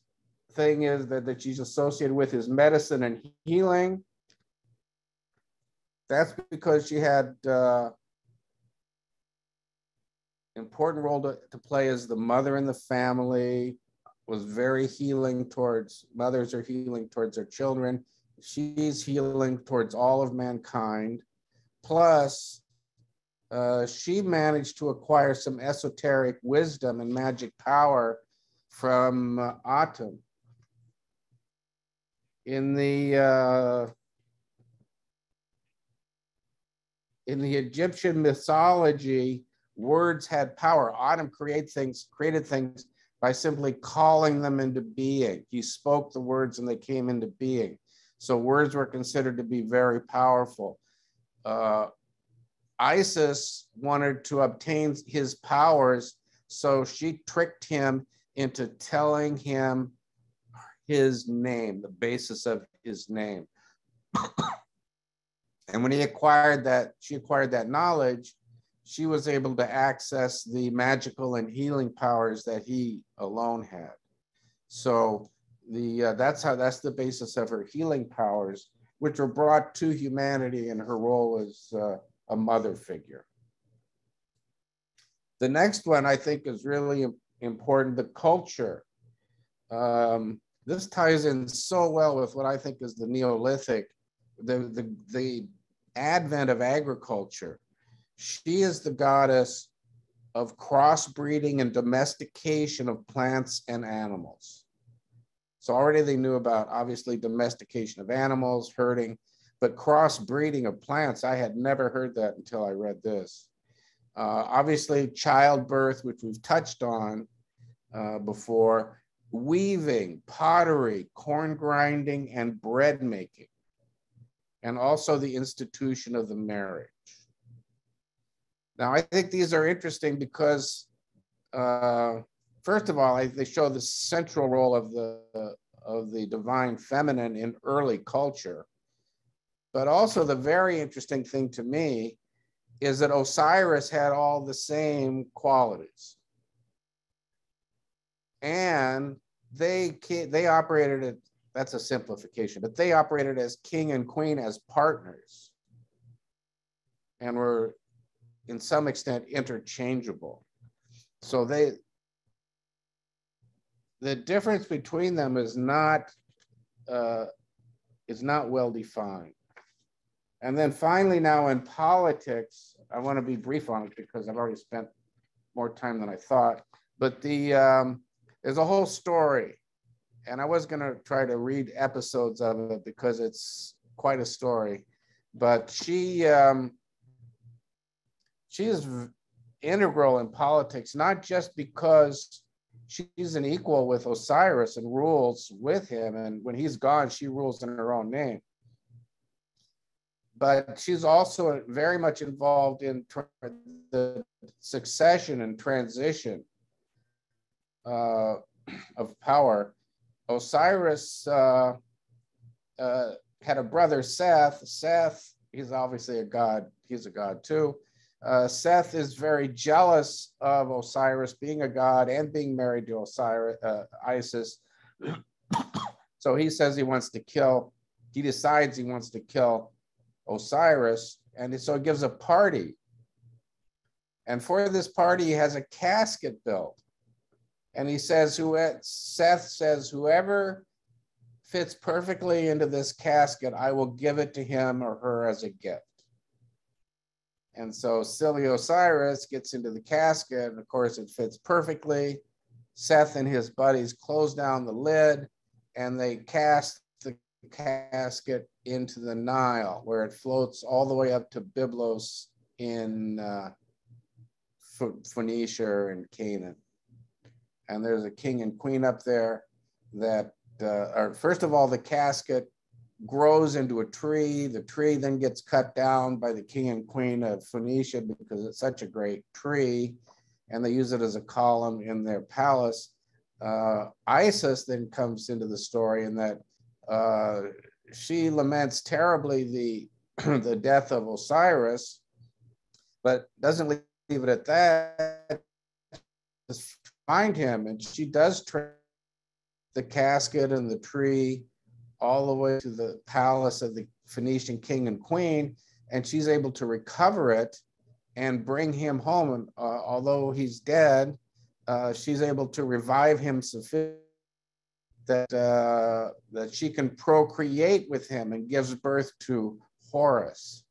thing is that, that she's associated with is medicine and healing that's because she had uh, important role to, to play as the mother in the family, was very healing towards, mothers are healing towards their children. She's healing towards all of mankind. Plus, uh, she managed to acquire some esoteric wisdom and magic power from uh, Atum. In the uh, in the Egyptian mythology, words had power. Atum create things, created things by simply calling them into being. He spoke the words and they came into being. So words were considered to be very powerful. Uh, Isis wanted to obtain his powers, so she tricked him into telling him his name, the basis of his name. (coughs) And when he acquired that, she acquired that knowledge, she was able to access the magical and healing powers that he alone had. So the uh, that's how that's the basis of her healing powers, which were brought to humanity in her role as uh, a mother figure. The next one I think is really important, the culture. Um, this ties in so well with what I think is the Neolithic, the, the, the advent of agriculture. She is the goddess of crossbreeding and domestication of plants and animals. So already they knew about obviously domestication of animals, herding, but crossbreeding of plants, I had never heard that until I read this. Uh, obviously, childbirth, which we've touched on uh, before, weaving, pottery, corn grinding, and bread making, and also the institution of the marriage. Now, I think these are interesting because, uh, first of all, I, they show the central role of the, of the divine feminine in early culture. But also, the very interesting thing to me is that Osiris had all the same qualities. And they they operated it, that's a simplification, but they operated as king and queen as partners and were in some extent interchangeable. So they the difference between them is not uh, is not well defined. And then finally, now in politics, I want to be brief on it because I've already spent more time than I thought. But the um, there's a whole story, and I was going to try to read episodes of it because it's quite a story. But she um, she is integral in politics, not just because she's an equal with Osiris and rules with him, and when he's gone, she rules in her own name but she's also very much involved in the succession and transition uh, of power. Osiris uh, uh, had a brother, Seth. Seth, he's obviously a god, he's a god too. Uh, Seth is very jealous of Osiris being a god and being married to Osiris, uh, Isis. (coughs) so he says he wants to kill, he decides he wants to kill Osiris, and so he gives a party. And for this party, he has a casket built. And he says, who Seth says, whoever fits perfectly into this casket, I will give it to him or her as a gift. And so silly Osiris gets into the casket, and of course it fits perfectly. Seth and his buddies close down the lid and they cast the casket into the Nile, where it floats all the way up to Byblos in uh, Phoenicia and Canaan. And there's a king and queen up there that uh, are, first of all, the casket grows into a tree. The tree then gets cut down by the king and queen of Phoenicia because it's such a great tree. And they use it as a column in their palace. Uh, Isis then comes into the story in that uh, she laments terribly the (clears throat) the death of Osiris, but doesn't leave it at that. Find him, and she does trace the casket and the tree all the way to the palace of the Phoenician king and queen, and she's able to recover it and bring him home. And uh, although he's dead, uh, she's able to revive him sufficiently that uh, that she can procreate with him and gives birth to Horus.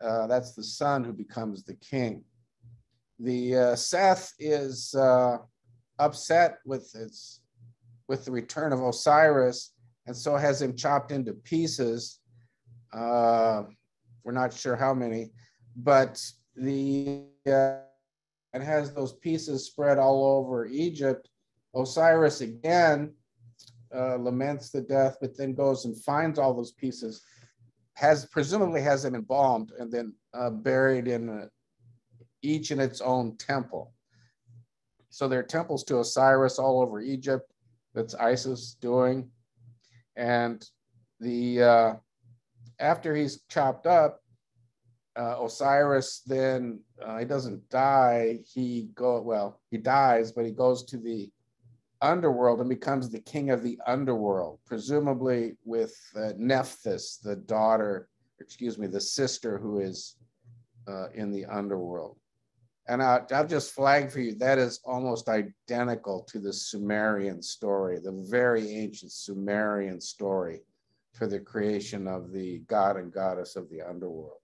Uh, that's the son who becomes the king. The uh, Seth is uh, upset with his with the return of Osiris, and so has him chopped into pieces. Uh, we're not sure how many, but the uh, it has those pieces spread all over Egypt. Osiris again uh, laments the death, but then goes and finds all those pieces, has presumably has them embalmed and then uh, buried in a, each in its own temple. So there are temples to Osiris all over Egypt. That's Isis doing, and the uh, after he's chopped up, uh, Osiris then uh, he doesn't die. He go well, he dies, but he goes to the underworld and becomes the king of the underworld, presumably with uh, Nephthys, the daughter, excuse me, the sister who is uh, in the underworld. And I, I'll just flag for you, that is almost identical to the Sumerian story, the very ancient Sumerian story for the creation of the god and goddess of the underworld.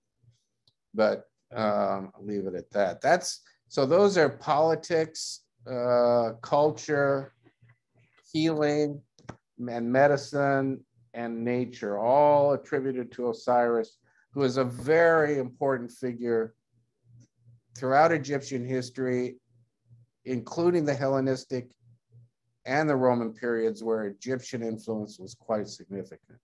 But um, I'll leave it at that. That's so those are politics, uh, culture, healing, and medicine and nature, all attributed to Osiris, who is a very important figure throughout Egyptian history, including the Hellenistic and the Roman periods where Egyptian influence was quite significant.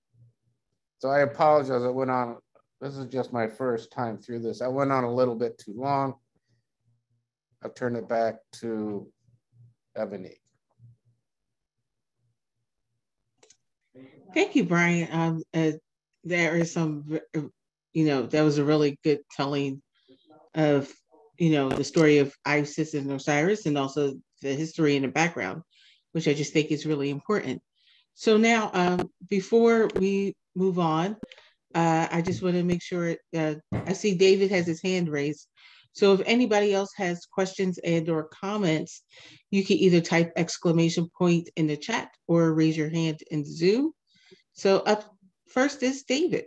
So I apologize, I went on, this is just my first time through this. I went on a little bit too long. I'll turn it back to Evanique. Thank you, Brian. Um, uh, there is some, you know, that was a really good telling of, you know, the story of Isis and Osiris and also the history and the background, which I just think is really important. So now, um, before we move on, uh, I just want to make sure, uh, I see David has his hand raised. So if anybody else has questions and or comments, you can either type exclamation point in the chat or raise your hand in Zoom. So up first is David.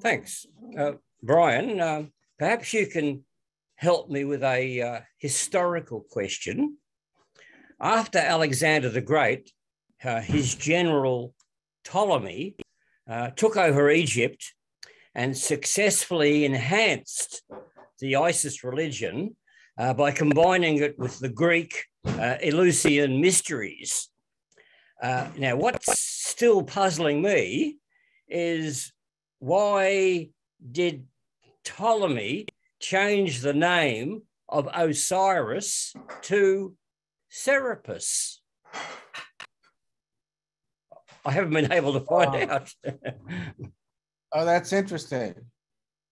Thanks. Uh, Brian, uh, perhaps you can help me with a uh, historical question. After Alexander the Great, uh, his general Ptolemy uh, took over Egypt and successfully enhanced the Isis religion uh, by combining it with the Greek uh, Eleusinian mysteries. Uh, now, what's still puzzling me is why did Ptolemy changed the name of Osiris to Serapis? I haven't been able to find out. oh, that's interesting.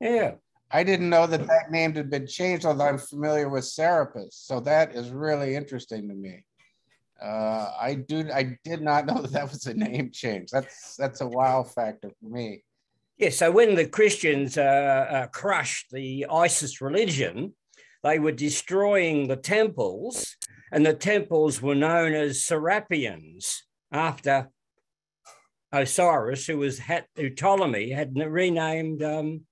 Yeah. I didn't know that that name had been changed, although I'm familiar with Serapis. So that is really interesting to me. Uh, I do. I did not know that that was a name change. That's that's a wow factor for me. Yeah. So when the Christians uh, uh, crushed the Isis religion, they were destroying the temples, and the temples were known as Serapeums after Osiris, who was had, who Ptolemy had renamed um,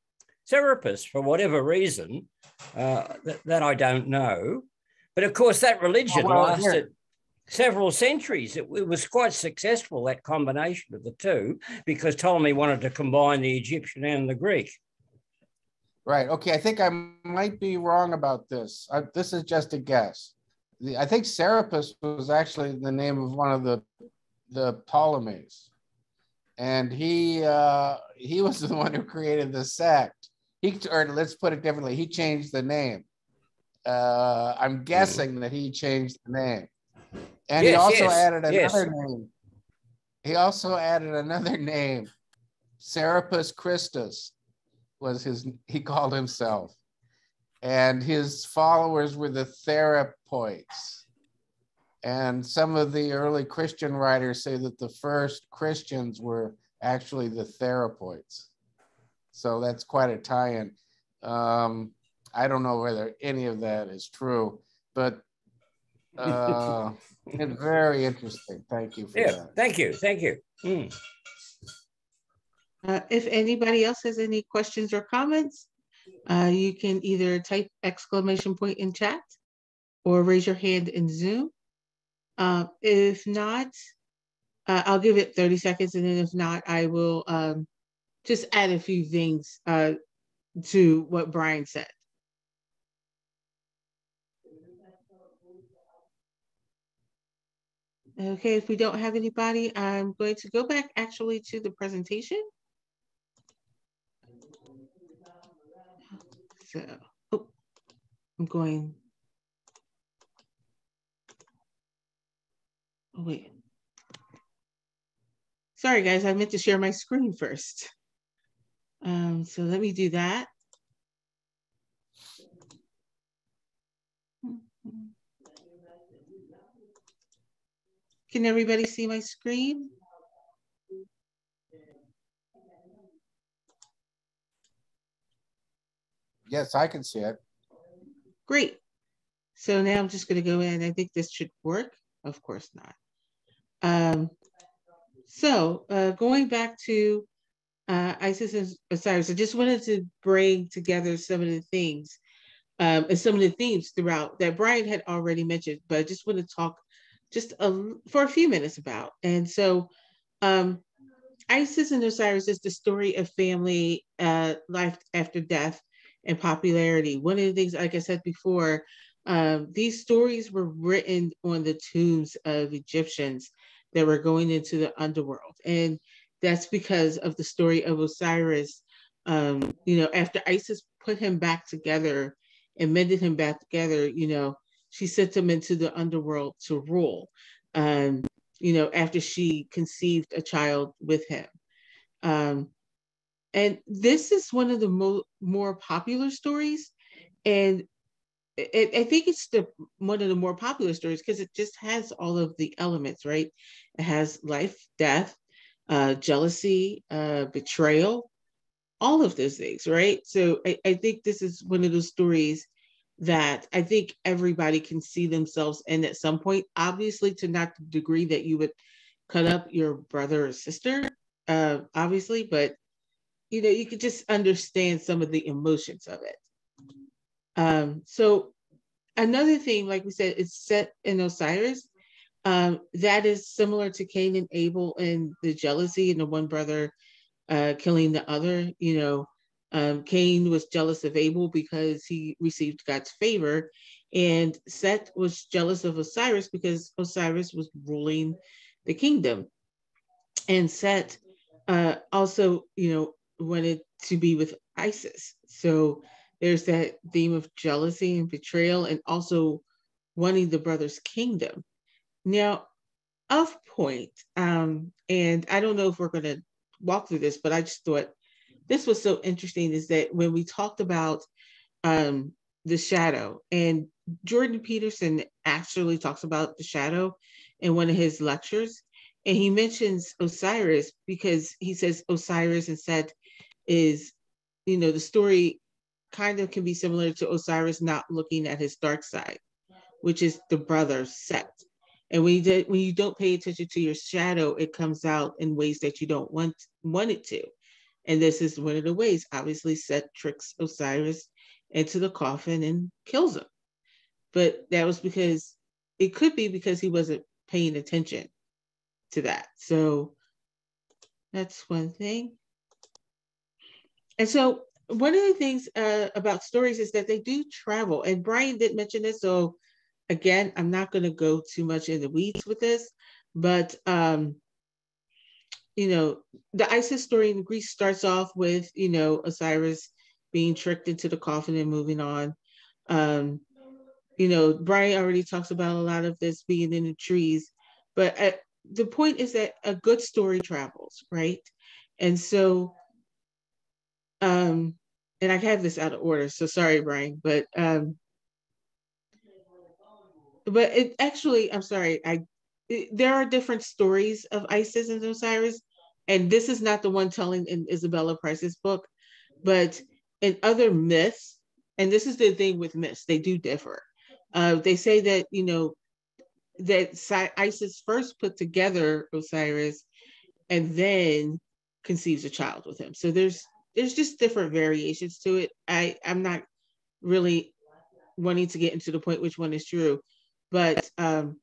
Serapis for whatever reason uh, that, that, I don't know. But of course, that religion oh, well, lasted several centuries. It, it, was quite successful, that combination of the two, because Ptolemy wanted to combine the Egyptian and the Greek. Right. Okay. I think I might be wrong about this. I, this is just a guess. The, I think Serapis was actually the name of one of the the Ptolemies, and he uh, he was the one who created the sect he or let's put it differently, he changed the name. Uh, I'm guessing that he changed the name, and yes, he also yes, added another yes. name. He also added another name. Serapis Christus was his. He called himself, and his followers were the Therapeutae. And some of the early Christian writers say that the first Christians were actually the Therapeutae. So that's quite a tie-in. Um, I don't know whether any of that is true, but uh, (laughs) it's very interesting. Thank you for yeah, that. Thank you. Thank you. Mm. Uh, if anybody else has any questions or comments, uh, you can either type exclamation point in chat or raise your hand in Zoom. Uh, if not, uh, I'll give it 30 seconds and then if not, I will um, just add a few things uh, to what Brian said. Okay, if we don't have anybody, I'm going to go back actually to the presentation. So, oh, I'm going. Oh, wait. Sorry, guys, I meant to share my screen first. Um, so let me do that. Can everybody see my screen? Yes, I can see it. Great. So now I'm just going to go in. I think this should work. Of course not. Um, so uh, going back to uh, Isis and Osiris, I just wanted to bring together some of the things um, and some of the themes throughout that Brian had already mentioned, but I just want to talk just a, for a few minutes about. And so um, Isis and Osiris is the story of family, uh, life after death, and popularity. One of the things, like I said before, um, these stories were written on the tombs of Egyptians that were going into the underworld. And that's because of the story of Osiris. Um, you know, after Isis put him back together and mended him back together, you know, she sent him into the underworld to rule. Um, you know, after she conceived a child with him. Um, and this is one of the mo- more popular stories. And it, I think it's the one of the more popular stories because it just has all of the elements, right? It has life, death, uh, jealousy, uh, betrayal, all of those things, right? So I, I think this is one of those stories that I think everybody can see themselves in at some point. Obviously, to not the degree that you would cut up your brother or sister, uh, obviously, but you know, you could just understand some of the emotions of it. Um, so another thing, like we said, is set in Osiris. Um, that is similar to Cain and Abel and the jealousy and the one brother uh, killing the other. You know, um, Cain was jealous of Abel because he received God's favor, and Seth was jealous of Osiris because Osiris was ruling the kingdom. And Seth uh, also, you know, wanted to be with Isis. So there's that theme of jealousy and betrayal and also wanting the brother's kingdom. Now, of point, um, and I don't know if we're going to walk through this, but I just thought this was so interesting is that when we talked about um, the shadow, and Jordan Peterson actually talks about the shadow in one of his lectures, and he mentions Osiris because he says Osiris and Set is, you know, the story kind of can be similar to Osiris not looking at his dark side, which is the brother Set. And when you did, when you don't pay attention to your shadow, it comes out in ways that you don't want want it to. And this is one of the ways. Obviously, Set tricks Osiris into the coffin and kills him. But that was because it could be because he wasn't paying attention to that. So that's one thing. And so one of the things uh, about stories is that they do travel. And Brian did mention this. So again, I'm not going to go too much in the weeds with this, but um, you know, the Isis story in Greece starts off with, you know, Osiris being tricked into the coffin and moving on. Um, you know, Brian already talks about a lot of this being in the trees, but at, the point is that a good story travels, right? And so um, and I have this out of order, so sorry, Brian, but um, but it actually, I'm sorry, I there are different stories of Isis and Osiris, and this is not the one telling in Isabella Price's book, but in other myths, and this is the thing with myths, they do differ. Uh, they say that you know that Isis first put together Osiris, and then conceives a child with him. So there's there's just different variations to it. I I'm not really wanting to get into the point which one is true, but um,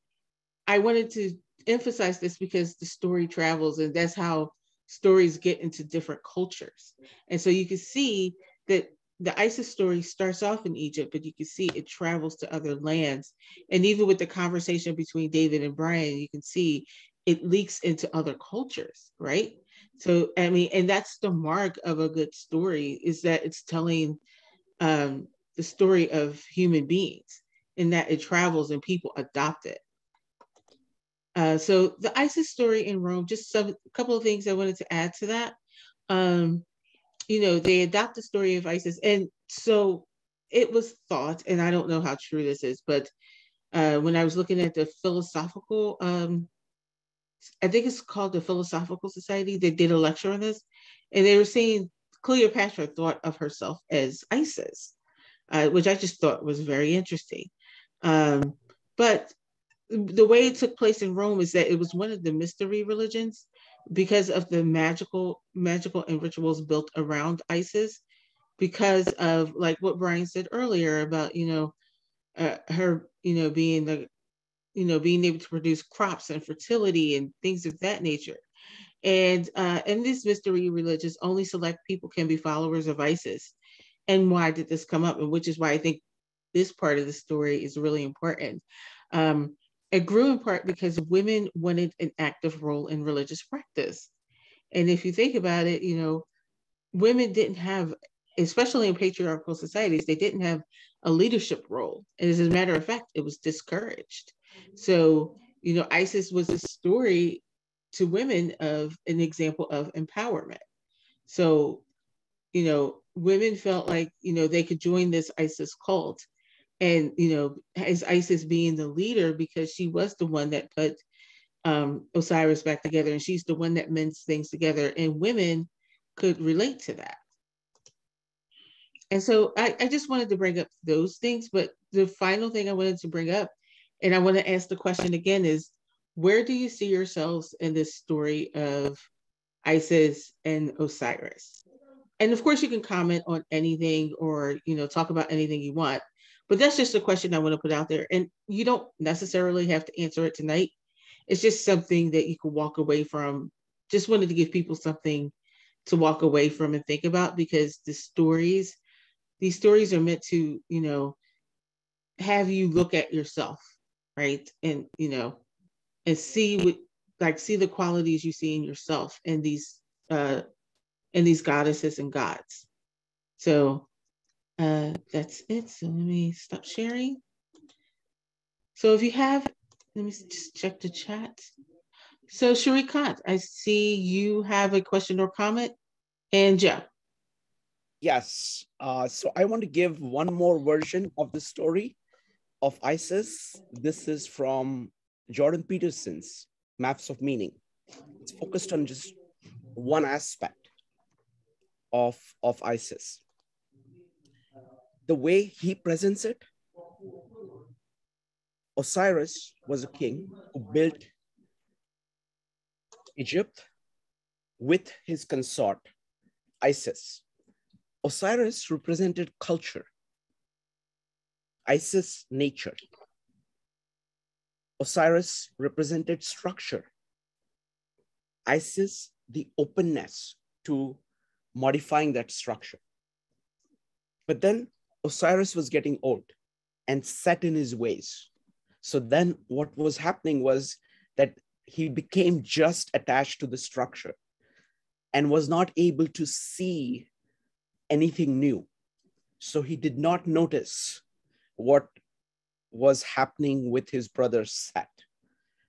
I wanted to emphasize this because the story travels, and that's how stories get into different cultures. And so you can see that the Isis story starts off in Egypt, but you can see it travels to other lands. And even with the conversation between David and Brian, you can see it leaks into other cultures, right? So I mean, and that's the mark of a good story is that it's telling um, the story of human beings, in that it travels and people adopt it. Uh, so the Isis story in Rome, just some a couple of things I wanted to add to that. Um, you know, they adopt the story of Isis, and so it was thought, and I don't know how true this is, but uh, when I was looking at the philosophical um, I think it's called the Philosophical Society. They did a lecture on this, and they were saying Cleopatra thought of herself as Isis. uh, which I just thought was very interesting. Um, but the way it took place in Rome is that it was one of the mystery religions because of the magical magical and rituals built around Isis because of like what Brian said earlier about you know uh, her you know being the you know being able to produce crops and fertility and things of that nature. And uh, in these mystery religions only select people can be followers of Isis. And why did this come up? And which is why I think this part of the story is really important. Um, it grew in part because women wanted an active role in religious practice and if you think about it you know women didn't have especially in patriarchal societies, they didn't have a leadership role. And as a matter of fact, it was discouraged. So, you know, Isis was a story to women of an example of empowerment. So, you know, women felt like, you know, they could join this Isis cult. And, you know, as Isis being the leader, because she was the one that put um, Osiris back together and she's the one that mends things together. And women could relate to that. And so I, I just wanted to bring up those things. But the final thing I wanted to bring up, and I want to ask the question again, is where do you see yourselves in this story of Isis and Osiris? And of course, you can comment on anything or you know talk about anything you want. But that's just a question I want to put out there. And you don't necessarily have to answer it tonight. It's just something that you can walk away from. Just wanted to give people something to walk away from and think about because the stories these stories are meant to, you know, have you look at yourself, right? And, you know, and see what like see the qualities you see in yourself and these uh in these goddesses and gods. So uh that's it. So let me stop sharing. So if you have, let me just check the chat. So Shrikant, I see you have a question or comment. And Joe. Yes. Uh, so I want to give one more version of the story of Isis. This is from Jordan Peterson's Maps of Meaning. It's focused on just one aspect of, of Isis. The way he presents it, Osiris was a king who built Egypt with his consort, Isis. Osiris represented culture, Isis, nature. Osiris represented structure, Isis, the openness to modifying that structure. But then Osiris was getting old and set in his ways. So then what was happening was that he became just attached to the structure and was not able to see anything new. So he did not notice what was happening with his brother Set,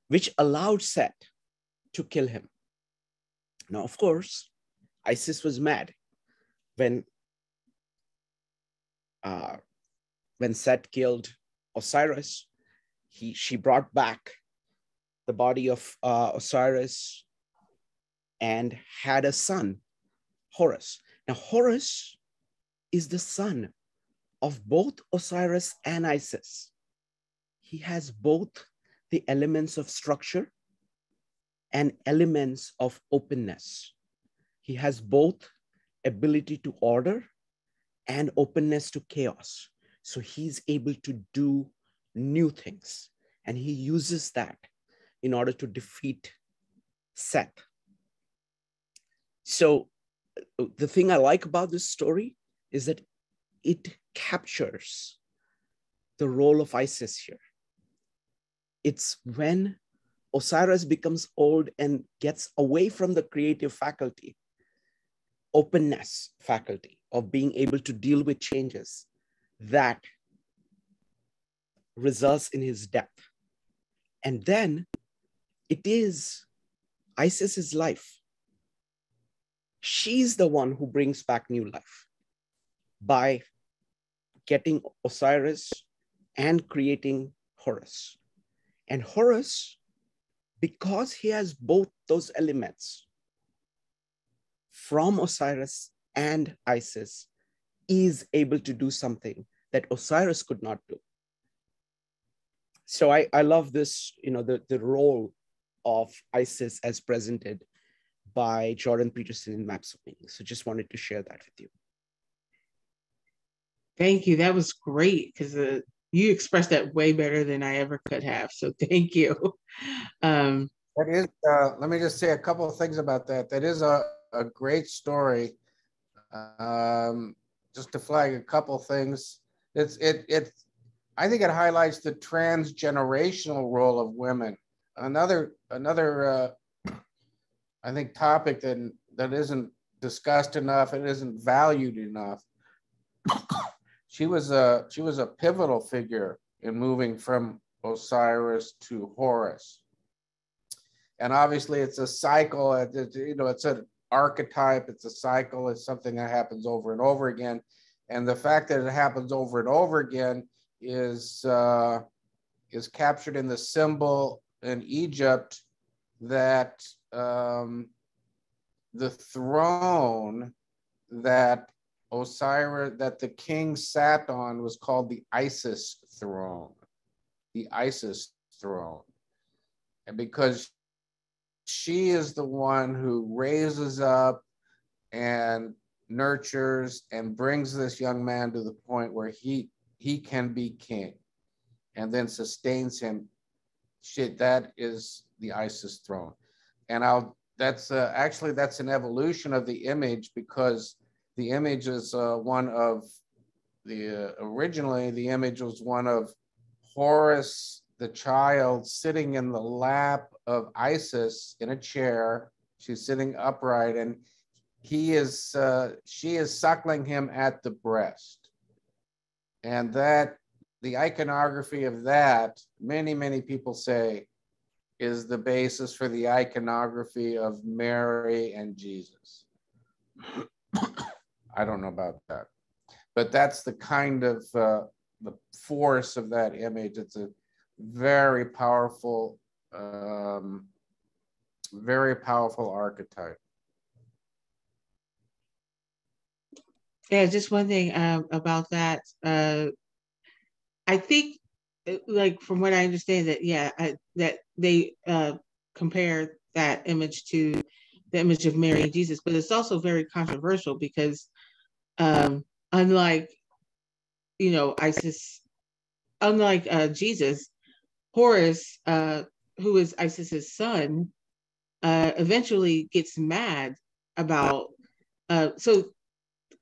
which allowed Set to kill him. Now, of course, Isis was mad when uh, when Set killed Osiris. He she brought back the body of uh, Osiris and had a son, Horus. Now, Horus is the son of both Osiris and Isis. He has both the elements of structure and elements of openness. He has both ability to order and openness to chaos. So he's able to do new things. And he uses that in order to defeat Seth. So uh, the thing I like about this story is that it captures the role of Isis here. It's when Osiris becomes old and gets away from the creative faculty, openness faculty of being able to deal with changes that results in his death. And then it is Isis's life she's the one who brings back new life by getting Osiris and creating Horus. And Horus, because he has both those elements from Osiris and Isis, is able to do something that Osiris could not do. So I, I love this, you know, the, the role of Isis as presented by Jordan Peterson in Maps of Meaning. So just wanted to share that with you. Thank you. That was great because uh, you expressed that way better than I ever could have. So (laughs) thank you. Um, that is, uh, let me just say a couple of things about that. That is a, a great story. Um, just to flag a couple things. It's it it I think it highlights the transgenerational role of women. Another another uh, I think topic that that isn't discussed enough and isn't valued enough. she was a she was a pivotal figure in moving from Osiris to Horus and obviously it's a cycle it's, you know it's an archetype. It's a cycle. It's something that happens over and over again. And the fact that it happens over and over again is uh, is captured in the symbol in egypt that um, the throne that osiris that the king sat on was called the isis throne the isis throne. And because she is the one who raises up and nurtures and brings this young man to the point where he he can be king and then sustains him. Shit that is the isis throne. And i'll that's uh, actually that's an evolution of the image because the image is uh, one of the uh, originally the image was one of horus the child sitting in the lap of Isis in a chair. She's sitting upright, and he is uh, she is suckling him at the breast. And that the iconography of that, many, many people say, is the basis for the iconography of Mary and Jesus. (coughs) I don't know about that, but that's the kind of uh, the force of that image. It's a very powerful, um, very powerful archetype. Yeah, just one thing um, about that. Uh, I think, uh, like from what I understand, that yeah, I, that they uh, compare that image to the image of Mary and Jesus, but it's also very controversial because, um, unlike, you know, Isis, unlike uh, Jesus, Horus, uh, who is Isis's son, uh, eventually gets mad about. Uh, so,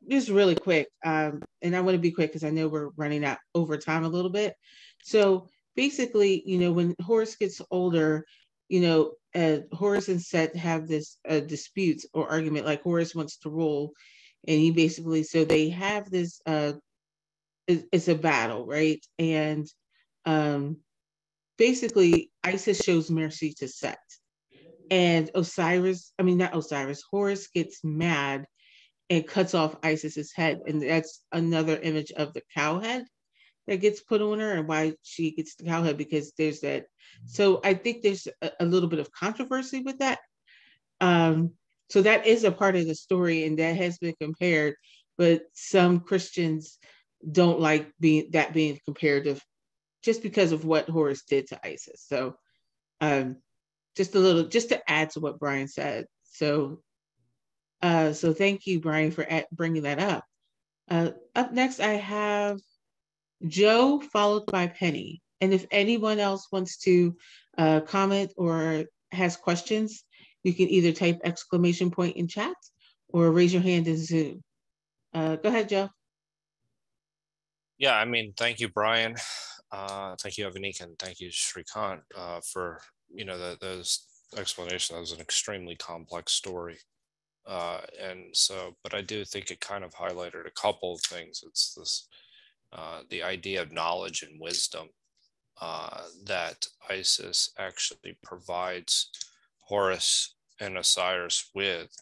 just really quick, um, and I want to be quick because I know we're running out over time a little bit. So basically, you know, when Horus gets older, you know, uh, Horus and Set have this uh, disputes or argument. Like Horus wants to rule, and he basically so they have this. Uh, it's, it's a battle, right? And um, basically Isis shows mercy to Set. And Osiris, I mean, not Osiris, Horus gets mad and cuts off Isis's head. And that's another image of the cow head that gets put on her and why she gets the cow head because there's that. So I think there's a, a little bit of controversy with that. Um, so that is a part of the story and that has been compared, but some Christians don't like being that being compared to just because of what Horus did to Isis. So, um, just a little, just to add to what Brian said. So, uh, so thank you, Brian, for at, bringing that up. Uh, up next, I have Joe, followed by Penny. And if anyone else wants to uh, comment or has questions, you can either type exclamation point in chat or raise your hand in Zoom. Uh, go ahead, Joe. Yeah, I mean, thank you, Brian. Uh, thank you, Evanique, and thank you, Shrikant, uh, for you know the, those explanations. That was an extremely complex story, uh, and so, but I do think it kind of highlighted a couple of things. It's this uh, the idea of knowledge and wisdom uh, that Isis actually provides Horus and Osiris with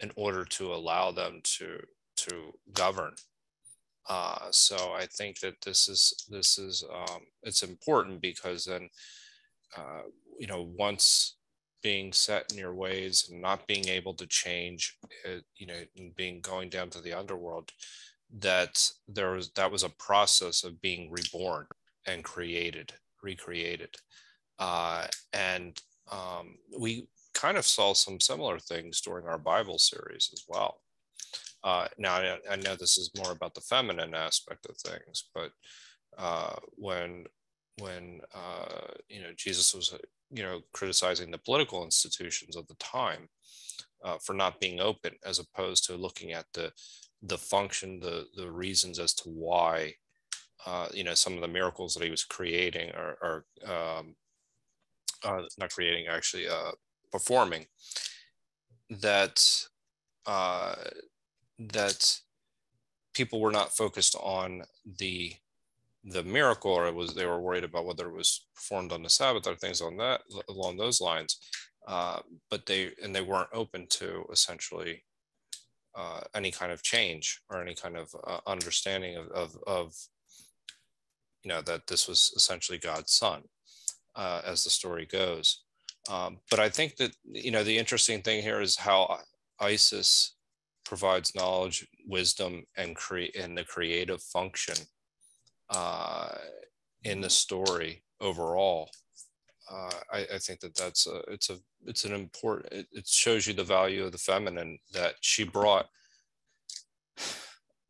in order to allow them to to govern uh, so I think that this is this is um, it's important because then uh, you know once being set in your ways and not being able to change it, you know being going down to the underworld that there was that was a process of being reborn and created, recreated, uh, and um, we kind of saw some similar things during our Bible series as well. Uh, now, I, I, know this is more about the feminine aspect of things, but uh, when when uh, you know Jesus was you know criticizing the political institutions of the time uh, for not being open, as opposed to looking at the the function, the the reasons as to why uh, you know some of the miracles that he was creating or, um, uh, not creating actually performing that uh, that people were not focused on the the miracle or it was they were worried about whether it was performed on the sabbath or things on that along those lines. Uh, but they and they weren't open to essentially uh, any kind of change or any kind of uh, understanding of, of, of, you know that this was essentially god's son uh, as the story goes. Um, but i think that you know the interesting thing here is how isis provides knowledge wisdom and create in the creative function uh, in the story overall. Uh, I, I, think that that's a, it's a, it's an important, it, it, shows you the value of the feminine that she brought.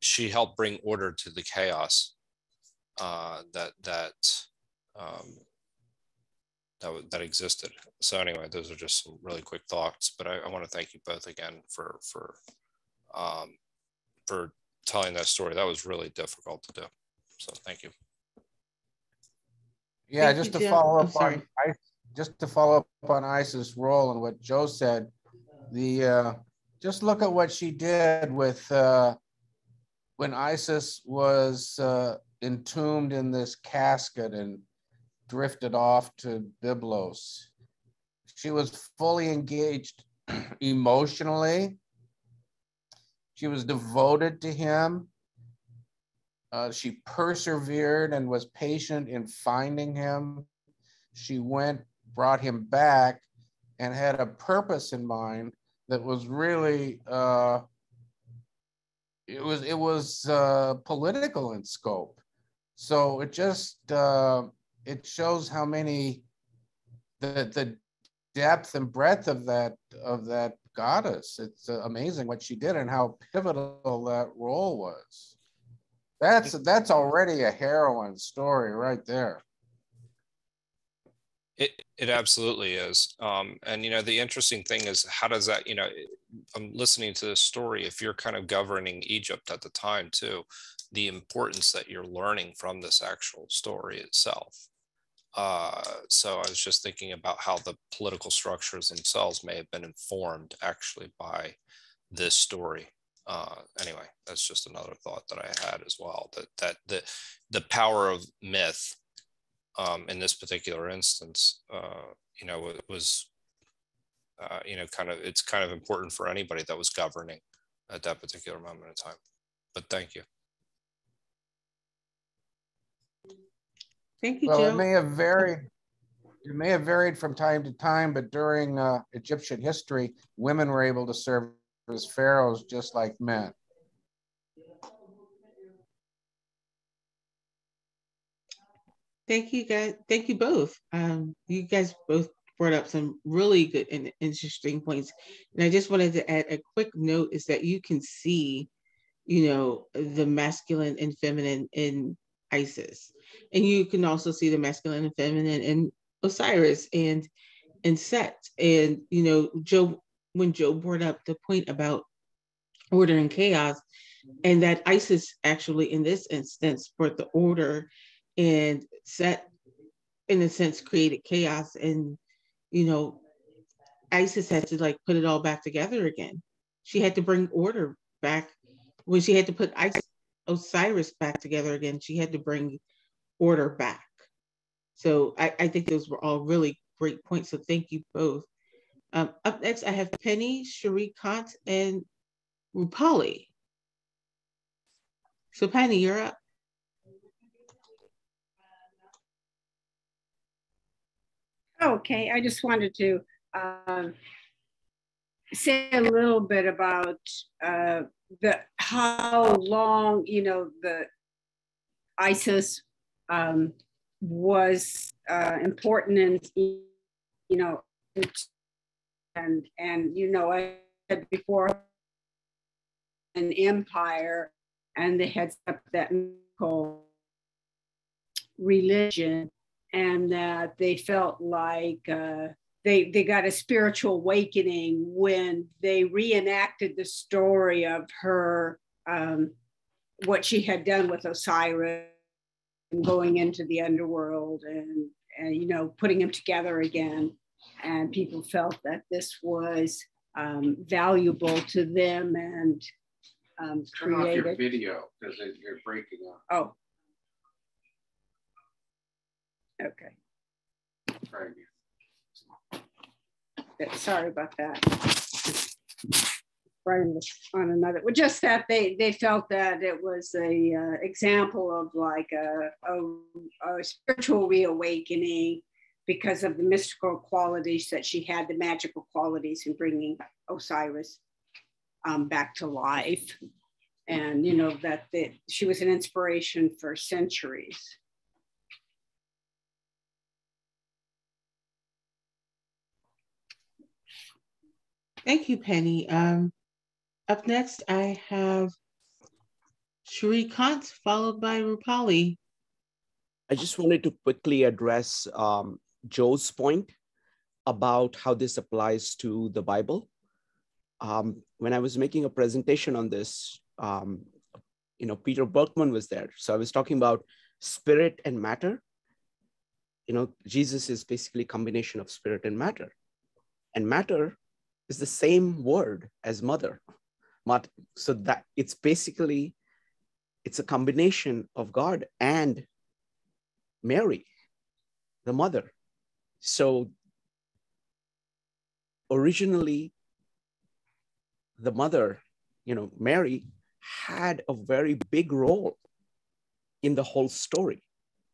She helped bring order to the chaos uh, that, that, um, that, that existed. So anyway, those are just some really quick thoughts, but I, I want to thank you both again for, for, um, for telling that story. That was really difficult to do. So thank you. Yeah, thank just you, to Jim. follow up on just to follow up on Isis' role and what Joe said, the uh, just look at what she did with uh, when Isis was uh, entombed in this casket and drifted off to Byblos. She was fully engaged (clears throat) emotionally. She was devoted to him. Uh, she persevered and was patient in finding him. She went, brought him back, and had a purpose in mind that was really uh, it was it was uh, political in scope. So it just uh, it shows how many the the depth and breadth of that of that goddess. It's uh, amazing what she did and how pivotal that role was. That's that's already a heroine story right there. It it absolutely is. Um, and you know the interesting thing is how does that you know I'm listening to this story. If you're kind of governing Egypt at the time too, the importance that you're learning from this actual story itself. Uh, so I was just thinking about how the political structures themselves may have been informed actually by this story uh, anyway, that's just another thought that I had as well. That that the the power of myth um, in this particular instance, uh, you know, was uh, you know kind of it's kind of important for anybody that was governing at that particular moment in time. But thank you. Thank you, well, Joe. it may have varied. It may have varied from time to time, but during uh, Egyptian history, women were able to serve as pharaohs just like men. Thank you guys. Thank you both. Um, you guys both brought up some really good and interesting points. And I just wanted to add a quick note is that you can see, you know, the masculine and feminine in Isis. And you can also see the masculine and feminine in Osiris and and Set. And you know, Joe when Joe brought up the point about order and chaos, and that ISIS actually, in this instance, brought the order and set, in a sense, created chaos. And, you know, ISIS had to like put it all back together again. She had to bring order back when she had to put ISIS, Osiris back together again. She had to bring order back. So I, I think those were all really great points. So thank you both. Um, up next, I have Penny, Shrikant, and Rupali. So Penny, you're up. Okay, I just wanted to um, say a little bit about uh, the how long you know the ISIS um, was uh, important and you know and and you know I said before an empire and they had up that religion and that they felt like uh, they they got a spiritual awakening when they reenacted the story of her um, what she had done with Osiris and going into the underworld and, and you know putting them together again and people felt that this was um, valuable to them and um, Turn off your video because you're breaking up. Oh. Okay. Try again. Yeah, Sorry about that. On another, well, just that they, they felt that it was a uh, example of like a, a, a spiritual reawakening because of the mystical qualities that she had, the magical qualities in bringing Osiris um, back to life. And, you know, that the, she was an inspiration for centuries. Thank you, Penny. Um, up next, I have Shrikant, followed by Rupali. I just wanted to quickly address um, Joe's point about how this applies to the Bible. Um, when I was making a presentation on this, um, you know, Peter Berkman was there. So I was talking about spirit and matter. You know, Jesus is basically a combination of spirit and matter. And matter is the same word as mother. So that it's basically, it's a combination of God and Mary, the mother. So originally, the mother, you know, Mary, had a very big role in the whole story.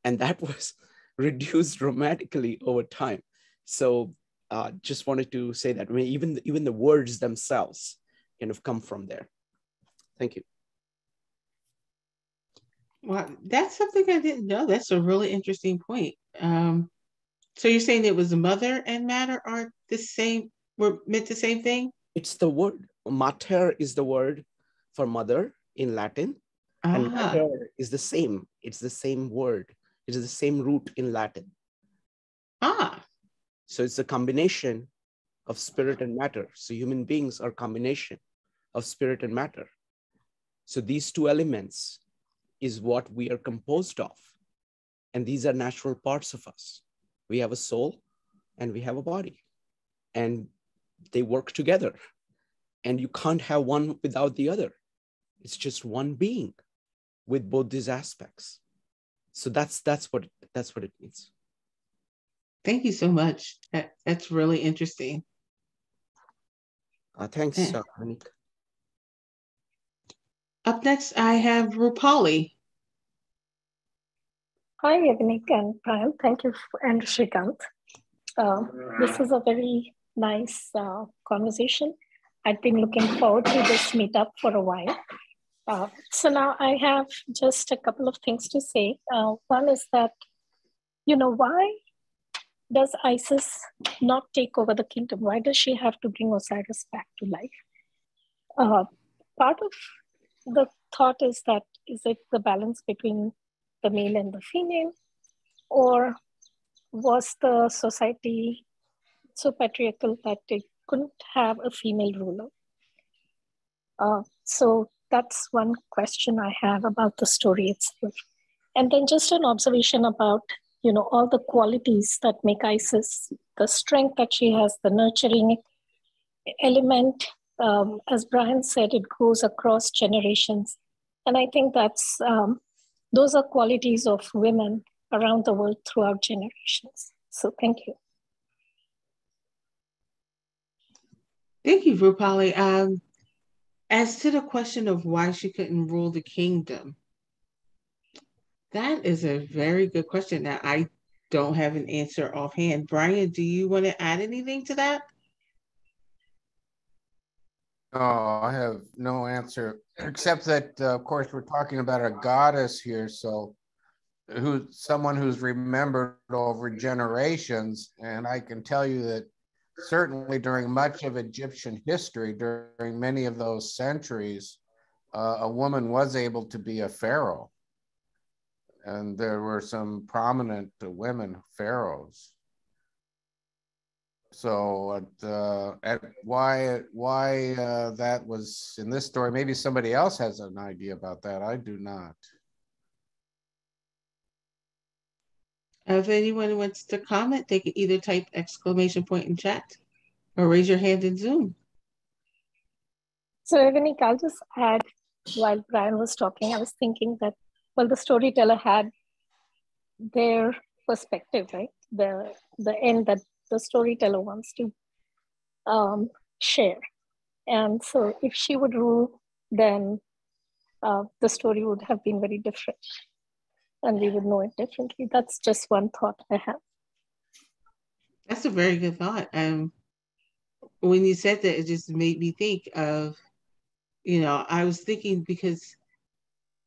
And that (laughs) was reduced dramatically over time. So uh, just wanted to say that. I mean, even, even the words themselves kind of come from there. Thank you. Well, that's something I didn't know. That's a really interesting point. Um, so you're saying it was mother and matter are the same, were meant the same thing? It's the word, mater is the word for mother in Latin. And Ah, matter is the same. It's the same word. It is the same root in Latin. ah, So it's a combination of spirit and matter. So human beings are combination of spirit and matter. So these two elements is what we are composed of. And these are natural parts of us. We have a soul and we have a body. And they work together. And you can't have one without the other. It's just one being with both these aspects. So that's that's what that's what it means. Thank you so much. That, that's really interesting. Uh, thanks, Yeah. uh, Anik. Up next, I have Rupali. Hi, Yagnik and Brian. Thank you, f- and Shrikant. Uh, this is a very nice uh, conversation. I've been looking forward to this meetup for a while. Uh, so now I have just a couple of things to say. Uh, one is that, you know, why does ISIS not take over the kingdom? Why does she have to bring Osiris back to life? Uh, part of the thought is that is it the balance between the male and the female, or was the society so patriarchal that they couldn't have a female ruler? Uh, so that's one question I have about the story itself. And then just an observation about, you know, all the qualities that make Isis, the strength that she has, the nurturing element. Um, as Brian said, it goes across generations. And I think that's, um, those are qualities of women around the world throughout generations. So thank you. Thank you, Rupali. Um, as to the question of why she couldn't rule the kingdom, that is a very good question that I don't have an answer offhand. Brian, do you want to add anything to that? No, I have no answer, except that, uh, of course, we're talking about a goddess here. So, who someone who's remembered over generations. And I can tell you that certainly during much of Egyptian history, during many of those centuries, uh, a woman was able to be a pharaoh. And there were some prominent women pharaohs. So uh, at why why uh, that was in this story, maybe somebody else has an idea about that. I do not. If anyone wants to comment, they can either type exclamation point in chat or raise your hand in Zoom. So, Evanique, I'll just add while Brian was talking, I was thinking that, well, the storyteller had their perspective, right? The, the end that the storyteller wants to um, share. And so, if she would rule, then uh, the story would have been very different and we would know it differently. That's just one thought I have. That's a very good thought. Um, when you said that, it just made me think of, you know, I was thinking because,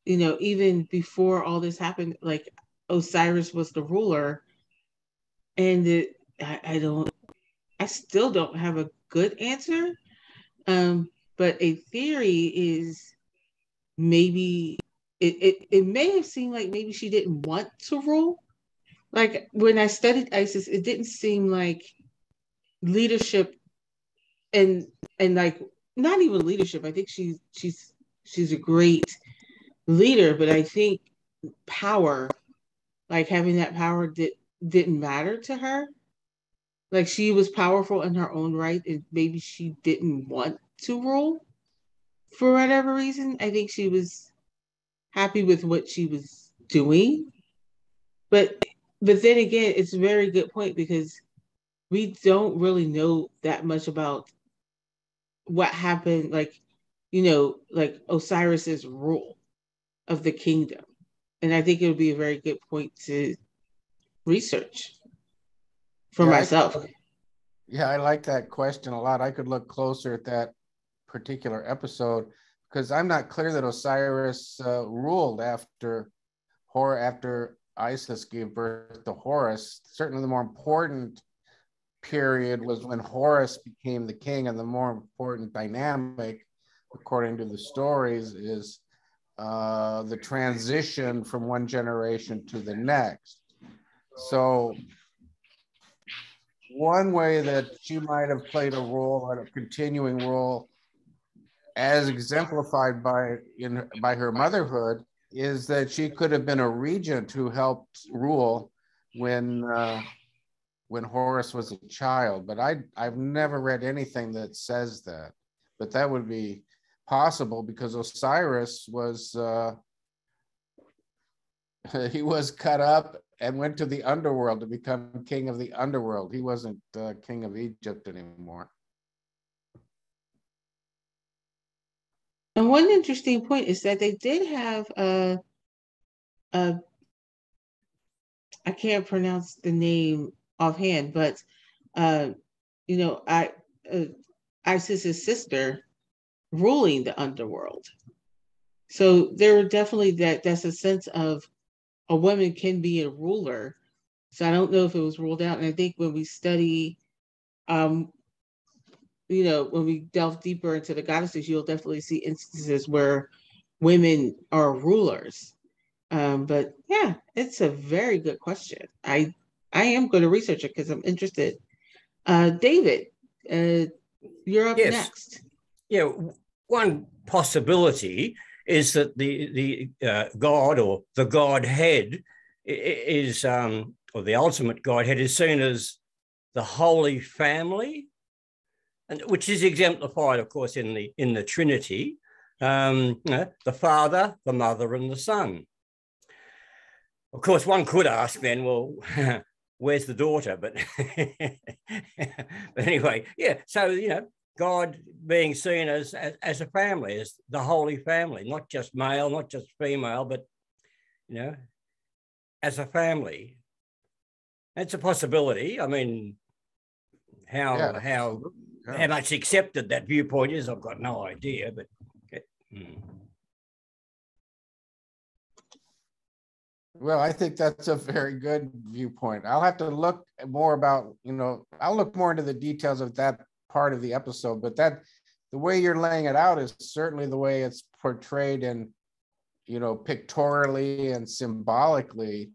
you know, even before all this happened, like Osiris was the ruler, and it, I, I don't, I still don't have a good answer. Um, but a theory is maybe it, it, it may have seemed like maybe she didn't want to rule. Like when I studied Isis, it didn't seem like leadership and and like not even leadership. I think she's she's she's a great leader, but I think power, like having that power did didn't matter to her. Like she was powerful in her own right, and maybe she didn't want to rule for whatever reason. I think she was happy with what she was doing. But but then again, it's a very good point because we don't really know that much about what happened, like, you know, like Osiris's rule of the kingdom. And I think it would be a very good point to research for yeah, myself. I, yeah, I like that question a lot. I could look closer at that particular episode because I'm not clear that Osiris uh, ruled after Hor after Isis gave birth to Horus. Certainly, the more important period was when Horus became the king, and the more important dynamic, according to the stories, is uh, the transition from one generation to the next. So, one way that she might have played a role, a continuing role, as exemplified by in by her motherhood is that she could have been a regent who helped rule when uh, when Horus was a child. But I I've never read anything that says that. But that would be possible because Osiris was uh, (laughs) he was cut up and went to the underworld to become king of the underworld. He wasn't uh, king of Egypt anymore. And one interesting point is that they did have a, a I can't pronounce the name offhand, but uh, you know, I uh, Isis's sister ruling the underworld. So there were definitely that that's a sense of a woman can be a ruler. So I don't know if it was ruled out. And I think when we study um, you know, when we delve deeper into the goddesses, you'll definitely see instances where women are rulers. Um, but yeah, it's a very good question. I I am going to research it because I'm interested. Uh, David, uh, you're up yes. next. Yeah, one possibility is that the the uh, god or the godhead is um, or the ultimate godhead is seen as the holy family and which is exemplified, of course, in the in the Trinity, um, you know, the Father, the Mother, and the Son. Of course, one could ask then, well, (laughs) where's the daughter? But, (laughs) but anyway, yeah. So you know, God being seen as, as as a family, as the Holy Family, not just male, not just female, but you know, as a family. It's a possibility. I mean, how yeah. how How much accepted that viewpoint is, I've got no idea, but. Okay. Hmm. Well, I think that's a very good viewpoint. I'll have to look more about, you know, I'll look more into the details of that part of the episode, but that the way you're laying it out is certainly the way it's portrayed in, you know, pictorially and symbolically,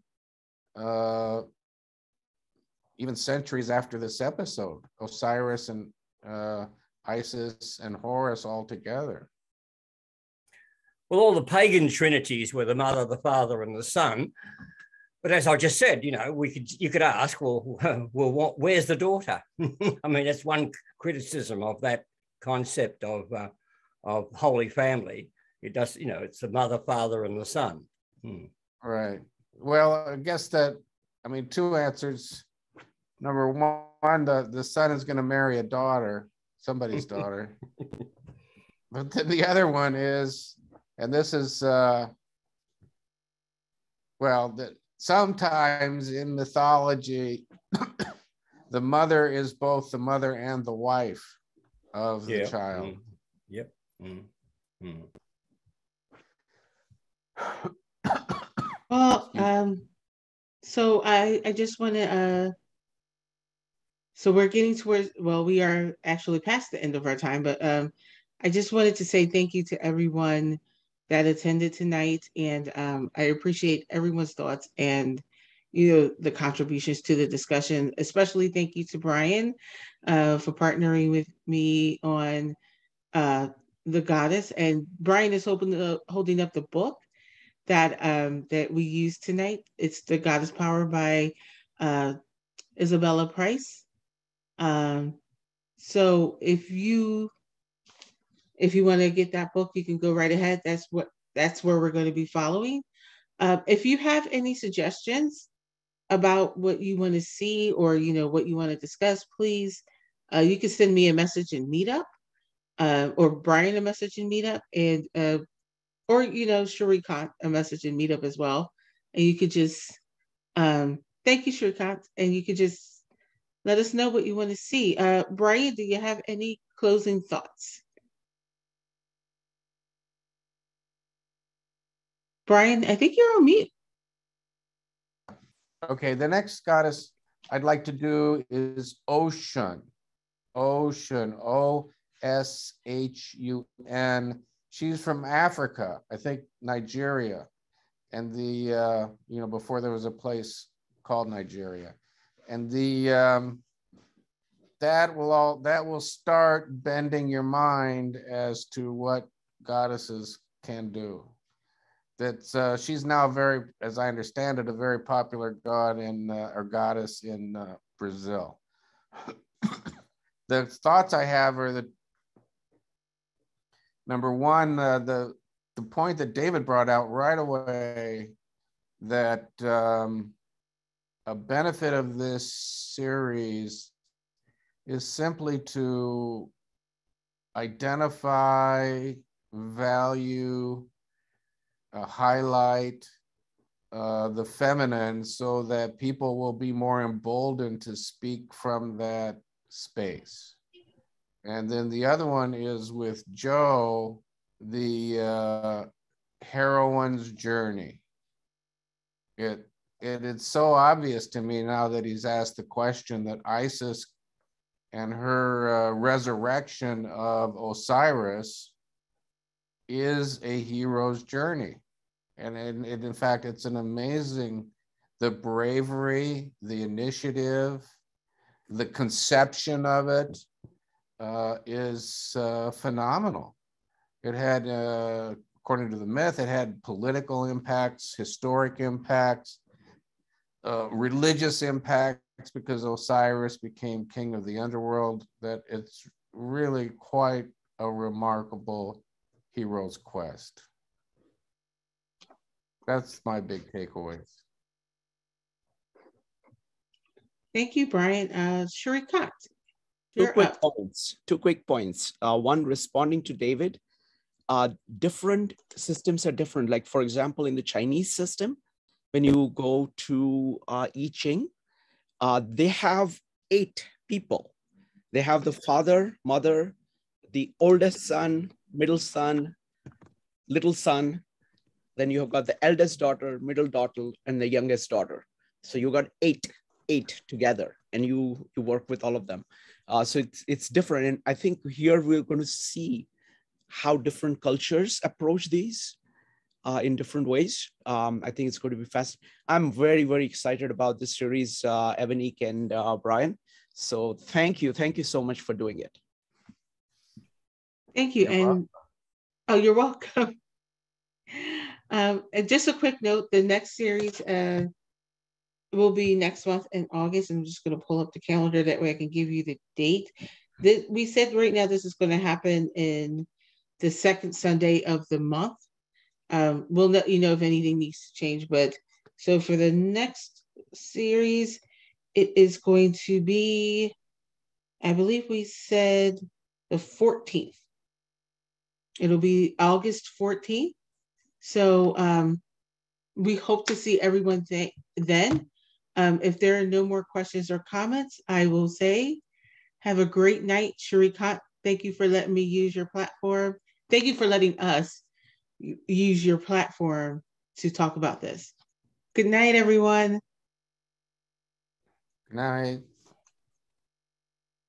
uh, even centuries after this episode, Osiris and uh, Isis and Horus all together. Well, all the pagan trinities were the mother, the father, and the son. But as I just said, you know, we could you could ask, well, (laughs) well, what, where's the daughter? (laughs) I mean, that's one criticism of that concept of uh, of holy family. It does, you know, it's the mother, father, and the son. Hmm. Right. Well, I guess that I mean two answers. Number one, the, the son is going to marry a daughter, somebody's (laughs) daughter. but then the other one is, and this is, uh, well, the, sometimes in mythology, (coughs) the mother is both the mother and the wife of the Yeah. child. Mm. Yep. Mm. Mm. (coughs) Well, um, so I, I just want to, uh, so we're getting towards, well, we are actually past the end of our time, but, um, I just wanted to say thank you to everyone that attended tonight. And, um, I appreciate everyone's thoughts and, you know, the contributions to the discussion, especially thank you to Brian, uh, for partnering with me on, uh, the goddess. And Brian is holding up the book that um that we use tonight. It's The Goddess Power by uh Isabella Price. Um so if you if you want to get that book, you can go right ahead. That's what that's where we're going to be following. Uh, if you have any suggestions about what you want to see or you know what you want to discuss, please uh, you can send me a message in Meetup uh, or Brian a message in Meetup, and uh, or you know Shrikant a message in Meetup as well, and you could just um, thank you Shrikant, and you could just let us know what you want to see. Uh, Brian, do you have any closing thoughts? Brian, I think you're on mute. Okay, the next goddess I'd like to do is Oshun. Oshun, O S H U N. She's from Africa, I think Nigeria. And the, uh, you know, before there was a place called Nigeria. And the, um, that will all, that will start bending your mind as to what goddesses can do that uh, she's now very, as I understand it, a very popular god in uh, or goddess in uh, Brazil. the thoughts I have are that number one, uh, the the point that David brought out right away that um, a benefit of this series is simply to identify, value, uh, highlight uh, the feminine so that people will be more emboldened to speak from that space. And then the other one is with Joe, the uh, heroine's journey. It, it it's so obvious to me now that he's asked the question that Isis and her uh, resurrection of Osiris is a hero's journey. And, in fact, it's an amazing, the bravery, the initiative, the conception of it uh, is uh, phenomenal. It had, uh, according to the myth, it had political impacts, historic impacts, uh, religious impacts because Osiris became king of the underworld. That it's really quite a remarkable hero's quest. That's my big takeaways. Thank you, Brian. Uh, Shrikant, 2 quick up. points. Two quick points. Uh, one responding to David. Uh, different systems are different. Like for example, in the Chinese system, when you go to uh, I Ching, uh, they have eight people They have the father, mother, the oldest son, middle son, little son. Then you have got the eldest daughter, middle daughter, and the youngest daughter. So you got eight, eight together, and you you work with all of them. Uh, so it's it's different, and I think here we're going to see how different cultures approach these uh, in different ways. Um, I think it's going to be fast. I'm very, very excited about this series, uh, Evanique and uh, Brian. So thank you. Thank you so much for doing it. Thank you. You're and welcome. oh, you're welcome. (laughs) um, and just a quick note, the next series uh, will be next month in August. I'm just going to pull up the calendar. That way I can give you the date. That we said right now this is going to happen in the second Sunday of the month. Um, we'll let you know if anything needs to change. But so for the next series, it is going to be, I believe we said the 14th. It'll be August 14th. So um, we hope to see everyone th- then. Um, if there are no more questions or comments, I will say have a great night. Shrikant, thank you for letting me use your platform. Thank you for letting us use your platform to talk about this. Good night, everyone. Good night.